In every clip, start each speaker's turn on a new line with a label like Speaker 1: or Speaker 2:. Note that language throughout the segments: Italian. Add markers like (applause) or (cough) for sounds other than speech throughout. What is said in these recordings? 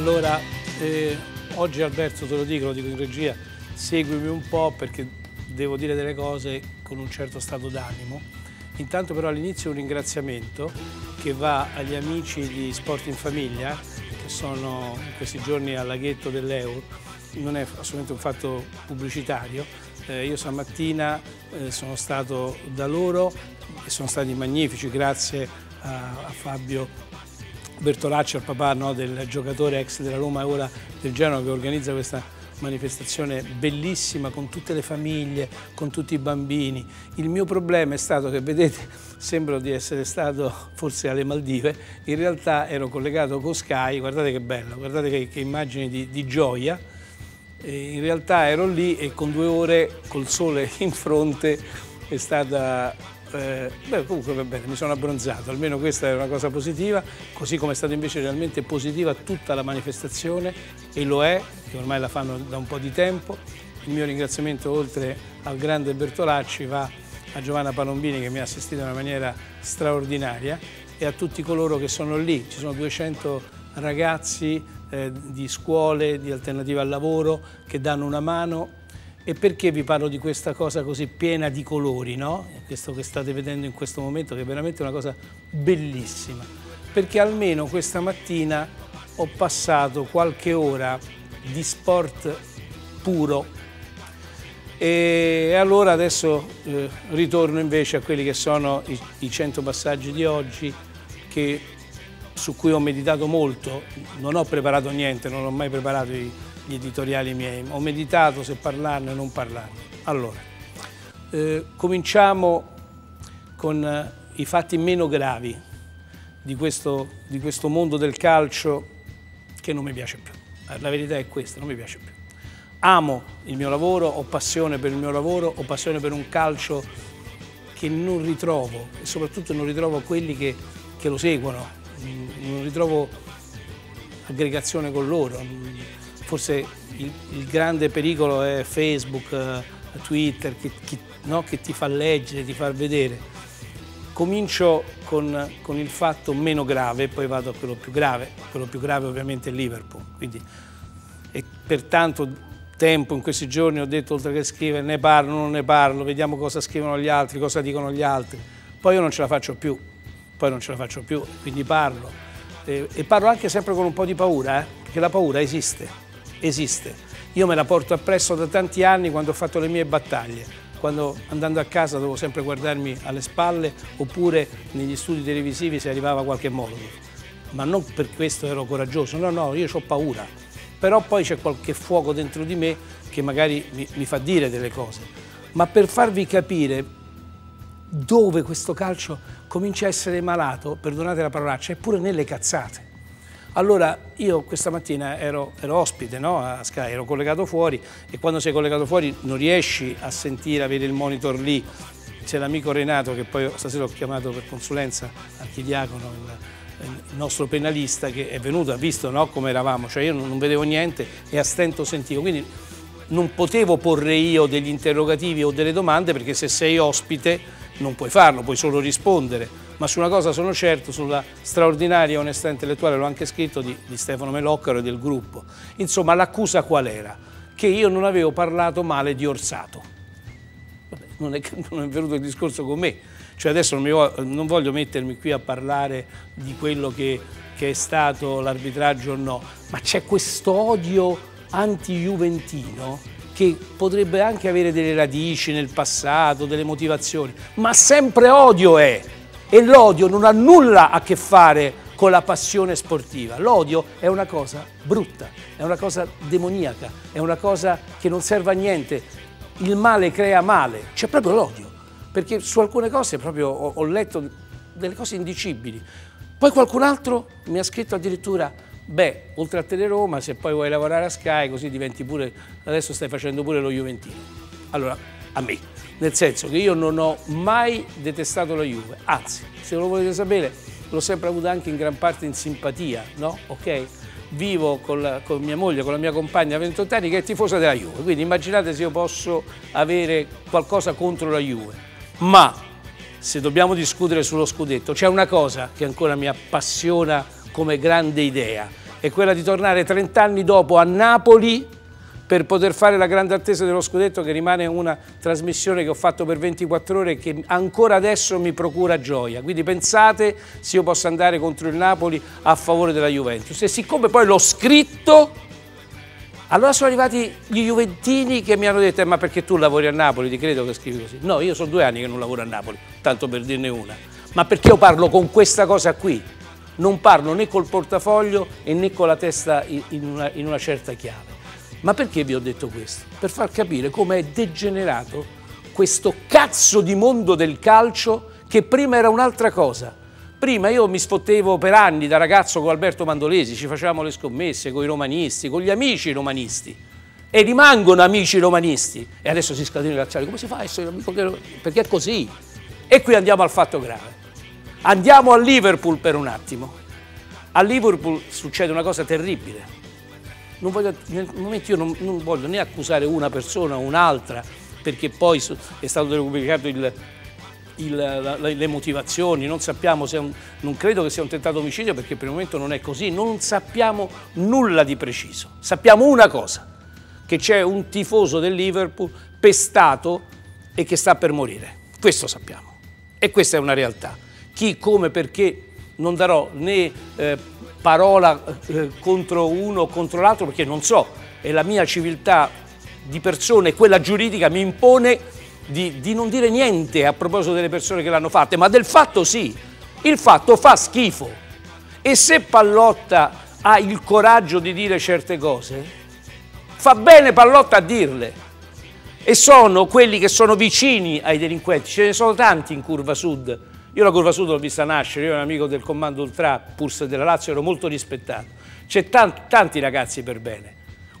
Speaker 1: Allora, eh, oggi Alberto te lo dico, lo dico in regia, seguimi un po' perché devo dire delle cose con un certo stato d'animo. Intanto però all'inizio un ringraziamento che va agli amici di Sport in Famiglia che sono in questi giorni al laghetto dell'Eur, non è assolutamente un fatto pubblicitario, eh, io stamattina eh, sono stato da loro e sono stati magnifici grazie a, a Fabio Bertolacci, al papà no, del giocatore ex della Roma e ora del Genoa che organizza questa manifestazione bellissima con tutte le famiglie, con tutti i bambini. Il mio problema è stato che, vedete, (laughs) sembro di essere stato forse alle Maldive, in realtà ero collegato con Sky, guardate che bello, guardate che, che immagini di, di gioia, e in realtà ero lì e con due ore col sole (laughs) in fronte è stata eh, beh, comunque va bene, mi sono abbronzato, almeno questa è una cosa positiva, così come è stata invece realmente positiva tutta la manifestazione e lo è, che ormai la fanno da un po' di tempo. Il mio ringraziamento oltre al grande Bertolacci va a Giovanna Palombini che mi ha assistito in una maniera straordinaria e a tutti coloro che sono lì. Ci sono 200 ragazzi eh, di scuole, di alternative al lavoro che danno una mano e perché vi parlo di questa cosa così piena di colori, no? Questo che state vedendo in questo momento che è veramente una cosa bellissima. Perché almeno questa mattina ho passato qualche ora di sport puro e allora adesso eh, ritorno invece a quelli che sono i, i 100 passaggi di oggi che su cui ho meditato molto, non ho preparato niente, non ho mai preparato gli editoriali miei, ho meditato se parlarne o non parlarne. Allora, eh, cominciamo con eh, i fatti meno gravi di questo, di questo mondo del calcio che non mi piace più. La verità è questa, non mi piace più. Amo il mio lavoro, ho passione per il mio lavoro, ho passione per un calcio che non ritrovo e soprattutto non ritrovo quelli che, che lo seguono, non ritrovo aggregazione con loro. Forse il, il grande pericolo è Facebook, eh, Twitter, che, che, no? che, ti fa leggere, ti fa vedere. Comincio con, con, il fatto meno grave poi vado a quello più grave. Quello più grave ovviamente è Liverpool. Quindi, e per tanto tempo in questi giorni ho detto oltre che scrivere ne parlo, non ne parlo, vediamo cosa scrivono gli altri, cosa dicono gli altri. Poi io non ce la faccio più poi non ce la faccio più, quindi parlo. E, e parlo anche sempre con un po' di paura, eh? perché la paura esiste, esiste. Io me la porto appresso da tanti anni quando ho fatto le mie battaglie, quando andando a casa dovevo sempre guardarmi alle spalle oppure negli studi televisivi se arrivava qualche modo. Ma non per questo ero coraggioso, no, no, io ho paura. Però poi c'è qualche fuoco dentro di me che magari mi, mi fa dire delle cose. Ma per farvi capire dove questo calcio comincia a essere malato, perdonate la parolaccia, è pure nelle cazzate. Allora io questa mattina ero, ero ospite no? a Sky, ero collegato fuori e quando sei collegato fuori non riesci a sentire, avere il monitor lì. C'è l'amico Renato che poi stasera ho chiamato per consulenza, archidiacono, il, il nostro penalista che è venuto, ha visto no? come eravamo, cioè io non, non vedevo niente e a stento sentivo. Quindi non potevo porre io degli interrogativi o delle domande perché se sei ospite non puoi farlo, puoi solo rispondere, ma su una cosa sono certo, sulla straordinaria onestà intellettuale, l'ho anche scritto, di, di Stefano Meloccaro e del gruppo. Insomma, l'accusa qual era? Che io non avevo parlato male di Orsato. Vabbè, non, è, (laughs) non, è, venuto il discorso con me, cioè adesso non, voglio, non voglio mettermi qui a parlare di quello che, che è stato l'arbitraggio o no, ma c'è questo odio anti-juventino che potrebbe anche avere delle radici nel passato, delle motivazioni, ma sempre odio è e l'odio non ha nulla a che fare con la passione sportiva. L'odio è una cosa brutta, è una cosa demoniaca, è una cosa che non serve a niente. Il male crea male, c'è proprio l'odio, perché su alcune cose proprio ho, ho letto delle cose indicibili. Poi qualcun altro mi ha scritto addirittura Beh, oltre a Teleroma, se poi vuoi lavorare a Sky, così diventi pure, adesso stai facendo pure lo Juventino. Allora, a me, nel senso che io non ho mai detestato la Juve, anzi, se lo volete sapere, l'ho sempre avuta anche in gran parte in simpatia, no? Ok? Vivo con, la, con mia moglie, con la mia compagna 28 anni che è tifosa della Juve, quindi immaginate se io posso avere qualcosa contro la Juve. Ma se dobbiamo discutere sullo scudetto, c'è una cosa che ancora mi appassiona come grande idea è quella di tornare 30 anni dopo a Napoli per poter fare la grande attesa dello scudetto che rimane una trasmissione che ho fatto per 24 ore e che ancora adesso mi procura gioia. Quindi pensate se io posso andare contro il Napoli a favore della Juventus. E siccome poi l'ho scritto, allora sono arrivati gli Juventini che mi hanno detto eh, ma perché tu lavori a Napoli, ti credo che scrivi così. No, io sono due anni che non lavoro a Napoli, tanto per dirne una. Ma perché io parlo con questa cosa qui? Non parlo né col portafoglio e né con la testa in una, in una certa chiave. Ma perché vi ho detto questo? Per far capire come è degenerato questo cazzo di mondo del calcio che prima era un'altra cosa. Prima io mi sfottevo per anni da ragazzo con Alberto Mandolesi, ci facevamo le scommesse con i romanisti, con gli amici romanisti e rimangono amici romanisti e adesso si scatena il razziale, come si fa a essere amico? Perché è così. E qui andiamo al fatto grave. Andiamo a Liverpool per un attimo. A Liverpool succede una cosa terribile voglio, nel momento io non, non, voglio né accusare una persona o un'altra, perché poi è stato pubblicato il, il, la, le motivazioni, non sappiamo se un, non credo che sia un tentato omicidio perché per il momento non è così, non sappiamo nulla di preciso. Sappiamo una cosa, che c'è un tifoso del Liverpool pestato e che sta per morire. Questo sappiamo. E questa è una realtà. Chi, come, perché non darò né eh, parola eh, contro uno o contro l'altro perché non so, e la mia civiltà di persone, quella giuridica, mi impone di, di non dire niente a proposito delle persone che l'hanno fatte, ma del fatto sì, il fatto fa schifo. E se Pallotta ha il coraggio di dire certe cose, fa bene Pallotta a dirle. E sono quelli che sono vicini ai delinquenti, ce ne sono tanti in Curva Sud, io la Curva Sud l'ho vista nascere, io ero un amico del comando Ultra, Purs della Lazio, ero molto rispettato. C'è tanti, tanti ragazzi per bene.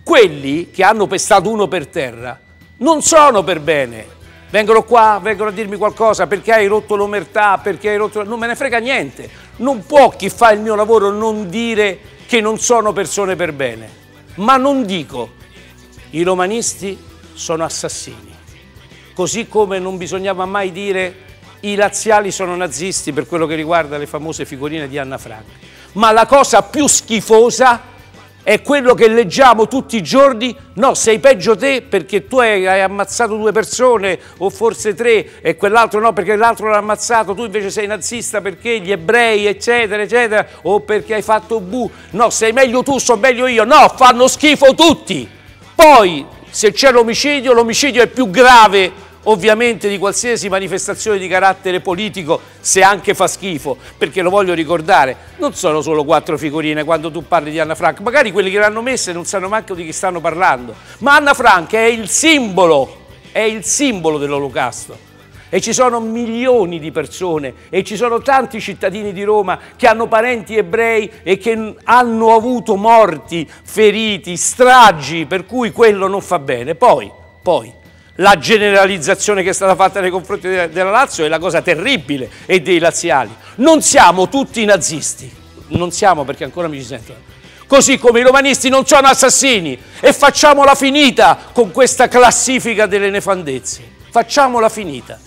Speaker 1: Quelli che hanno pestato uno per terra non sono per bene. Vengono qua, vengono a dirmi qualcosa perché hai rotto l'omertà, perché hai rotto... Non me ne frega niente. Non può chi fa il mio lavoro non dire che non sono persone per bene. Ma non dico, i romanisti sono assassini. Così come non bisognava mai dire i laziali sono nazisti per quello che riguarda le famose figurine di Anna Frank. Ma la cosa più schifosa è quello che leggiamo tutti i giorni, no, sei peggio te perché tu hai, ammazzato due persone o forse tre e quell'altro no perché l'altro l'ha ammazzato, tu invece sei nazista perché gli ebrei eccetera eccetera o perché hai fatto bu, no, sei meglio tu, so meglio io, no, fanno schifo tutti. Poi se c'è l'omicidio, l'omicidio è più grave ovviamente di qualsiasi manifestazione di carattere politico se anche fa schifo, perché lo voglio ricordare, non sono solo quattro figurine quando tu parli di Anna Frank, magari quelli che l'hanno messa non sanno manco di chi stanno parlando, ma Anna Frank è il simbolo, è il simbolo dell'olocausto. E ci sono milioni di persone e ci sono tanti cittadini di Roma che hanno parenti ebrei e che hanno avuto morti, feriti, stragi, per cui quello non fa bene. Poi, poi, la generalizzazione che è stata fatta nei confronti della Lazio è la cosa terribile e dei laziali. Non siamo tutti nazisti, non siamo perché ancora mi ci sentono. Così come i romanisti non sono assassini e facciamola finita con questa classifica delle nefandezze. Facciamola finita.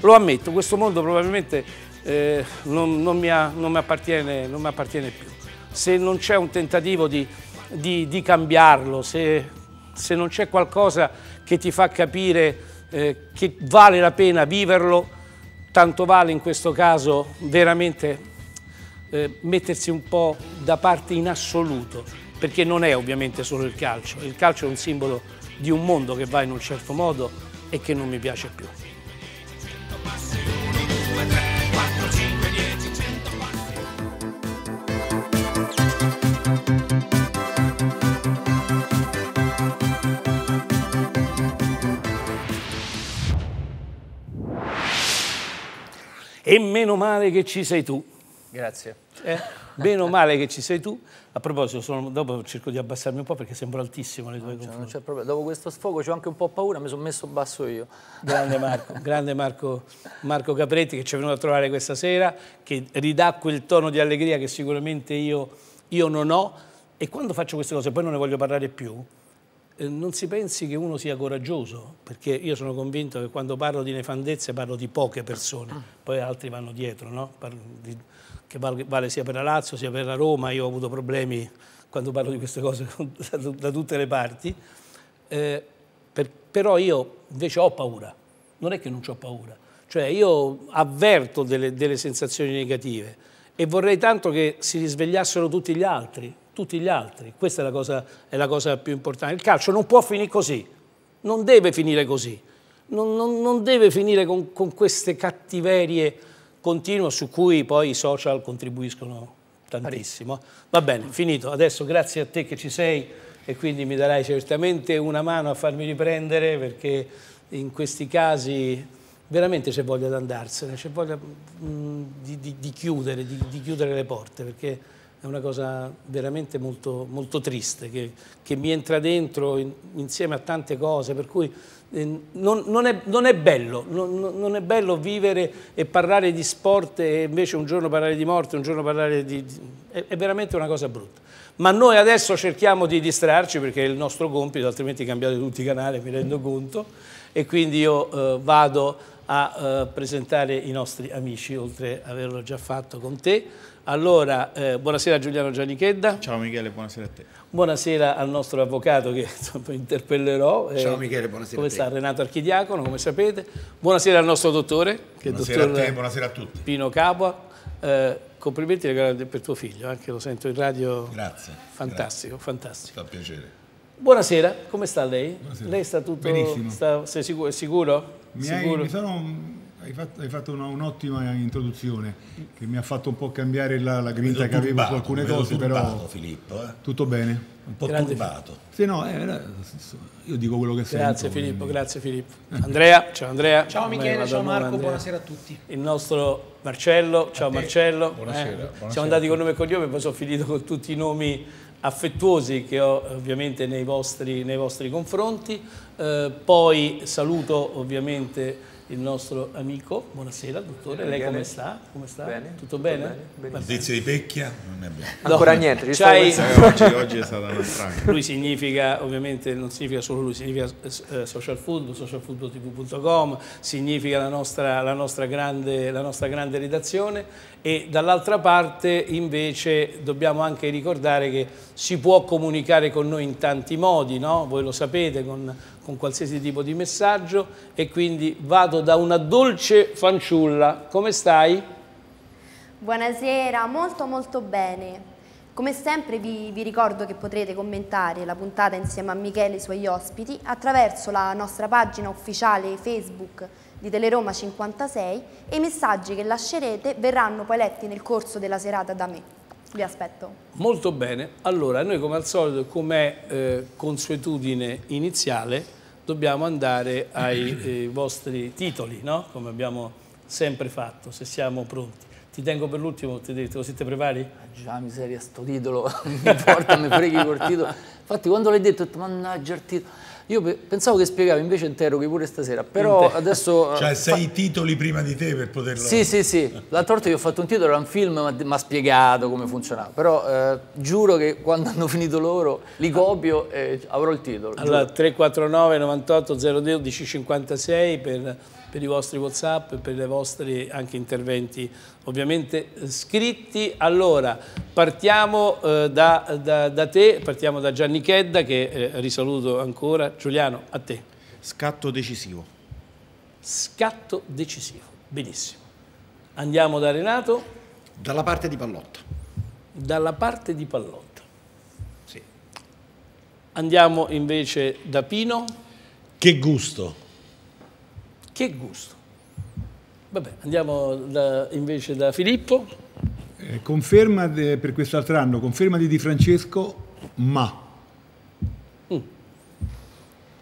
Speaker 1: Lo ammetto, questo mondo probabilmente eh, non, non, mi ha, non, mi appartiene, non, mi appartiene, più. Se non c'è un tentativo di, di, di cambiarlo, se, se non c'è qualcosa che ti fa capire eh, che vale la pena viverlo, tanto vale in questo caso veramente eh, mettersi un po' da parte in assoluto, perché non è ovviamente solo il calcio, il calcio è un simbolo di un mondo che va in un certo modo e che non mi piace più. E meno male che ci sei tu.
Speaker 2: Grazie.
Speaker 1: Eh? Meno male che ci sei tu. A proposito, sono, dopo cerco di abbassarmi un po' perché sembro altissimo le tue no,
Speaker 2: confronti. Problema. Dopo questo sfogo ho anche un po' paura, mi sono messo basso io.
Speaker 1: Grande Marco, (laughs) grande Marco, Marco Capretti che ci è venuto a trovare questa sera, che ridà quel tono di allegria che sicuramente io, io non ho. E quando faccio queste cose, poi non ne voglio parlare più, non si pensi che uno sia coraggioso, perché io sono convinto che quando parlo di nefandezze parlo di poche persone, poi altri vanno dietro, no? che vale, sia per la Lazio sia per la Roma, io ho avuto problemi quando parlo di queste cose (laughs) da, da tutte le parti, eh, per, però io invece ho paura, non è che non ho paura, cioè io avverto delle, delle sensazioni negative e vorrei tanto che si risvegliassero tutti gli altri, tutti gli altri, questa è la cosa, è la cosa più importante. Il calcio non può finire così, non deve finire così, non, non, non deve finire con, con queste cattiverie continue su cui poi i social contribuiscono tantissimo. Va bene, finito. Adesso grazie a te che ci sei e quindi mi darai certamente una mano a farmi riprendere perché in questi casi veramente c'è voglia di andarsene, c'è voglia mh, di, di, di, chiudere, di, di, chiudere, le porte perché è una cosa veramente molto, molto triste che, che, mi entra dentro in, insieme a tante cose per cui eh, non, non, è, non, è, bello, non, non, è bello vivere e parlare di sport e invece un giorno parlare di morte, un giorno parlare di... è, è veramente una cosa brutta. Ma noi adesso cerchiamo di distrarci perché è il nostro compito, altrimenti cambiate tutti i canali, mi rendo conto, e quindi io eh, vado a eh, presentare i nostri amici, oltre ad averlo già fatto con te. Allora, eh, buonasera Giuliano Giannichedda.
Speaker 3: Ciao Michele, buonasera a te.
Speaker 1: Buonasera al nostro avvocato che insomma, interpellerò.
Speaker 4: Eh, Ciao Michele, buonasera
Speaker 1: Come sta Renato Archidiacono, come sapete. Buonasera al nostro dottore, che
Speaker 4: buonasera
Speaker 1: dottor
Speaker 4: a te, buonasera a tutti.
Speaker 1: Pino Capua. Eh, complimenti per tuo figlio, anche lo sento in radio.
Speaker 4: Grazie.
Speaker 1: Fantastico,
Speaker 4: grazie.
Speaker 1: fantastico.
Speaker 4: Fa piacere.
Speaker 1: Buonasera, come sta lei?
Speaker 4: Buonasera.
Speaker 1: Lei sta tutto...
Speaker 3: Benissimo.
Speaker 1: Sta, sei sicuro? sicuro?
Speaker 3: Mi,
Speaker 1: sicuro?
Speaker 3: Hai, mi sono hai fatto, hai fatto un'ottima introduzione che mi ha fatto un po' cambiare la, la grinta che avevo
Speaker 4: turbato,
Speaker 3: su alcune
Speaker 4: vedo
Speaker 3: cose,
Speaker 4: turbato,
Speaker 3: però
Speaker 4: Filippo, eh?
Speaker 3: tutto bene.
Speaker 4: un po'
Speaker 1: Grande
Speaker 4: turbato.
Speaker 3: Sì, no, eh, io dico quello che sento.
Speaker 1: Grazie Filippo, grazie Filippo. Andrea, ciao Andrea.
Speaker 5: Ciao
Speaker 1: Come
Speaker 5: Michele, ciao Marco,
Speaker 1: Andrea?
Speaker 5: buonasera a tutti.
Speaker 1: Il nostro Marcello, ciao Marcello.
Speaker 3: Buonasera,
Speaker 1: Eh,
Speaker 3: buonasera
Speaker 1: Siamo andati con nome e cognome, poi sono finito con tutti i nomi affettuosi che ho ovviamente nei vostri, nei vostri confronti. Eh, poi saluto ovviamente il nostro amico, buonasera dottore, lei
Speaker 2: Bene.
Speaker 1: come sta? Come sta?
Speaker 2: Bene,
Speaker 1: Tutto
Speaker 2: tutto
Speaker 1: bene?
Speaker 4: Notizie di Pecchia? Non ne abbiamo.
Speaker 2: Ancora niente, ci stavo
Speaker 1: c'hai-
Speaker 3: oggi, oggi è stata una strana.
Speaker 1: Lui significa, ovviamente non significa solo lui, significa eh, social football, socialfootballtv.com, significa la nostra, la, nostra grande, la nostra grande redazione e dall'altra parte invece dobbiamo anche ricordare che si può comunicare con noi in tanti modi, no? voi lo sapete, con, con qualsiasi tipo di messaggio e quindi vado da una dolce fanciulla, come stai?
Speaker 6: Buonasera, molto molto bene. Come sempre vi, vi ricordo che potrete commentare la puntata insieme a Michele e i suoi ospiti attraverso la nostra pagina ufficiale Facebook di Teleroma 56 e i messaggi che lascerete verranno poi letti nel corso della serata da me. Vi aspetto.
Speaker 1: Molto bene, allora noi come al solito, come eh, consuetudine iniziale, dobbiamo andare ai eh, vostri titoli, no? come abbiamo sempre fatto, se siamo pronti. Ti tengo per l'ultimo, ti detto, così ti prepari?
Speaker 2: Già miseria, sto titolo (laughs) mi porta, mi freghi col titolo. Infatti quando l'hai detto ho detto mannaggia il titolo. Io pe- pensavo che spiegavi, invece interroghi pure stasera, però
Speaker 1: Inter-
Speaker 2: adesso... (laughs)
Speaker 4: Cioè
Speaker 2: eh,
Speaker 4: sei titoli prima di te per poterlo...
Speaker 2: Sì, sì, sì. L'altra volta io ho fatto un titolo, era un film, mi ha spiegato come funzionava. Però eh, giuro che quando hanno finito loro li copio e avrò il titolo.
Speaker 1: Allora,
Speaker 2: giuro.
Speaker 1: 349 98 012 56 per, per i vostri Whatsapp e per i vostri anche interventi ovviamente eh, scritti. Allora, partiamo eh, da, da- da te, partiamo da Gianni Chedda che eh, risaluto ancora. Giuliano, a te.
Speaker 3: Scatto decisivo.
Speaker 1: Scatto decisivo. Benissimo. Andiamo da Renato,
Speaker 4: Dalla parte di Pallotta.
Speaker 1: dalla parte di Pallotta.
Speaker 4: Sì.
Speaker 1: Andiamo invece da Pino.
Speaker 4: Che gusto.
Speaker 1: Che gusto. Vabbè, andiamo da- invece da Filippo.
Speaker 3: Eh, conferma de- per quest'altro anno, conferma di Di Francesco, ma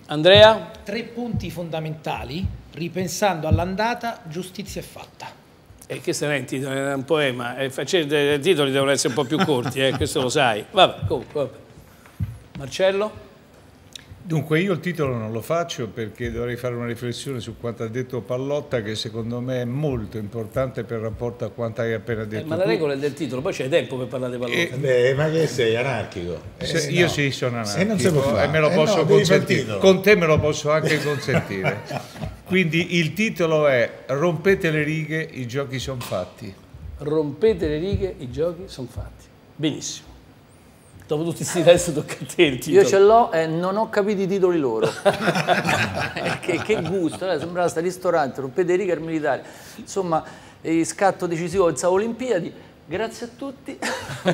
Speaker 1: Andrea,
Speaker 5: Tre punti fondamentali, ripensando all'andata, giustizia è fatta.
Speaker 1: e questo non è un titolo, è un poema, e facete- i titoli devono essere un po' più corti, eh, questo lo sai. Vabbè, comunque, vabbè. Marcello?
Speaker 7: Dunque io il titolo non lo faccio perché dovrei fare una riflessione su quanto ha detto Pallotta che secondo me è molto importante per rapporto a quanto hai appena
Speaker 1: Eh,
Speaker 7: detto
Speaker 1: ma la regola è del titolo, poi c'è tempo per parlare di pallotta.
Speaker 4: Beh, ma che sei anarchico? Eh,
Speaker 7: Se- io
Speaker 4: no.
Speaker 7: sì sono anarchico e me lo
Speaker 4: Eh,
Speaker 7: posso
Speaker 4: no,
Speaker 7: consentire. Con te me lo posso anche consentire. (laughs) Quindi il titolo è Rompete le righe, i giochi sono fatti.
Speaker 1: Rompete le righe, i giochi sono fatti. Benissimo. Dopo tutti questi test tocca a te il titolo.
Speaker 2: Io ce l'ho e non ho capito i titoli loro. (laughs) che, che gusto, eh, sembrava sta ristorante, rompete riga al militare. Insomma, scatto decisivo in Olimpiadi. Grazie a tutti. (laughs)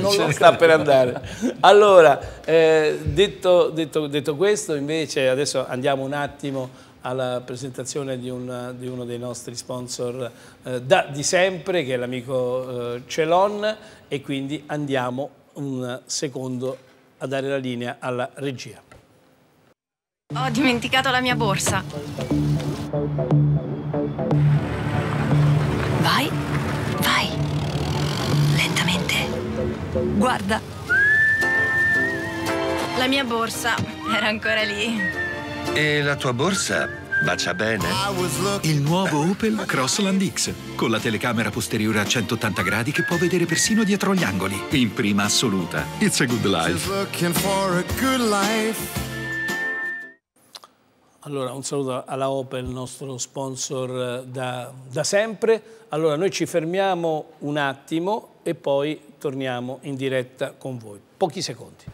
Speaker 1: non lo sta per andare. Allora, eh, detto, detto, detto, questo, invece, adesso andiamo un attimo alla presentazione di, un, di uno dei nostri sponsor eh, da, di sempre, che è l'amico eh, Celon, e quindi andiamo un secondo a dare la linea alla regia.
Speaker 8: Ho dimenticato la mia borsa. Vai, vai. Lentamente. Guarda. La mia borsa era ancora lì.
Speaker 9: E la tua borsa bacia bene?
Speaker 10: Il nuovo Opel Crossland X, con la telecamera posteriore a 180 gradi che può vedere persino dietro gli angoli. In prima assoluta. It's a good life.
Speaker 1: Allora, un saluto alla Opel, nostro sponsor eh, da, da sempre. Allora, noi ci fermiamo un attimo e poi torniamo in diretta con voi. Pochi secondi.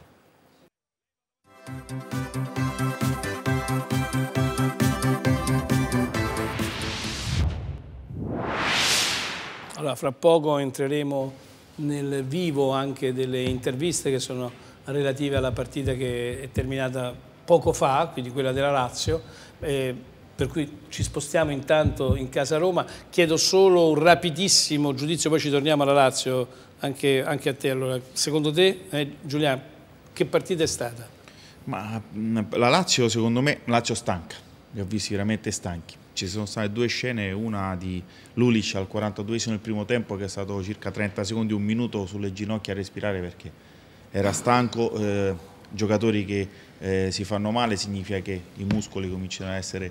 Speaker 1: Allora, fra poco entreremo nel vivo anche delle interviste che sono relative alla partita che è terminata poco fa, quindi quella della Lazio, eh, per cui ci spostiamo intanto in casa Roma. Chiedo solo un rapidissimo giudizio, poi ci torniamo alla Lazio, anche, anche a te. Allora, secondo te, eh, Giuliano, che partita è stata?
Speaker 11: Ma la Lazio, secondo me, Lazio stanca, li ho visti veramente stanchi ci sono state due scene, una di Lulic al 42esimo del primo tempo che è stato circa 30 secondi, un minuto sulle ginocchia a respirare perché era stanco, eh, giocatori che eh, si fanno male significa che i muscoli cominciano ad essere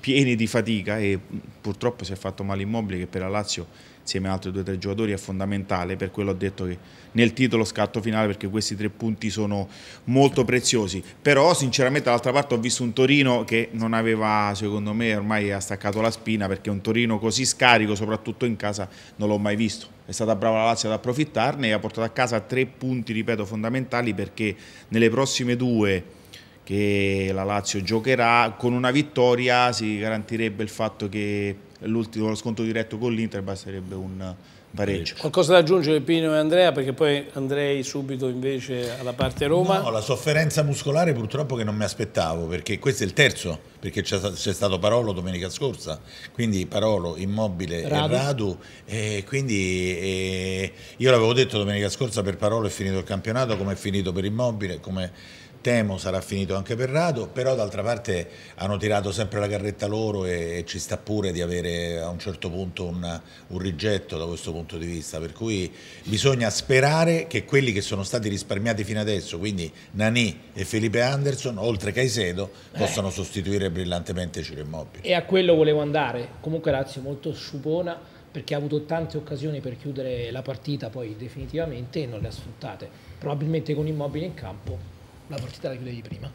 Speaker 11: pieni di fatica e purtroppo si è fatto male Immobile che per la Lazio insieme ad altri due o tre giocatori è fondamentale, per quello ho detto che nel titolo scatto finale perché questi tre punti sono molto preziosi, però sinceramente dall'altra parte ho visto un Torino che non aveva secondo me ormai ha staccato la spina perché un Torino così scarico soprattutto in casa non l'ho mai visto, è stata brava la Lazio ad approfittarne e ha portato a casa tre punti ripeto fondamentali perché nelle prossime due che la Lazio giocherà con una vittoria si garantirebbe il fatto che l'ultimo lo sconto diretto con l'Inter basterebbe un pareggio.
Speaker 1: Qualcosa da aggiungere Pino e Andrea perché poi andrei subito invece alla parte Roma.
Speaker 4: No, la sofferenza muscolare purtroppo che non mi aspettavo perché questo è il terzo, perché c'è stato Parolo domenica scorsa, quindi Parolo, Immobile Radu. e Radu e quindi e io l'avevo detto domenica scorsa per Parolo è finito il campionato come è finito per Immobile, come temo sarà finito anche per Rado, però d'altra parte hanno tirato sempre la carretta loro e, e, ci sta pure di avere a un certo punto un, un, rigetto da questo punto di vista, per cui bisogna sperare che quelli che sono stati risparmiati fino adesso, quindi Nani e Felipe Anderson, oltre che Aisedo, eh. possano sostituire brillantemente Ciro Immobile.
Speaker 5: E a quello volevo andare, comunque Lazio molto sciupona perché ha avuto tante occasioni per chiudere la partita poi definitivamente e non le ha sfruttate, probabilmente con Immobile in campo la partita la chiudevi prima.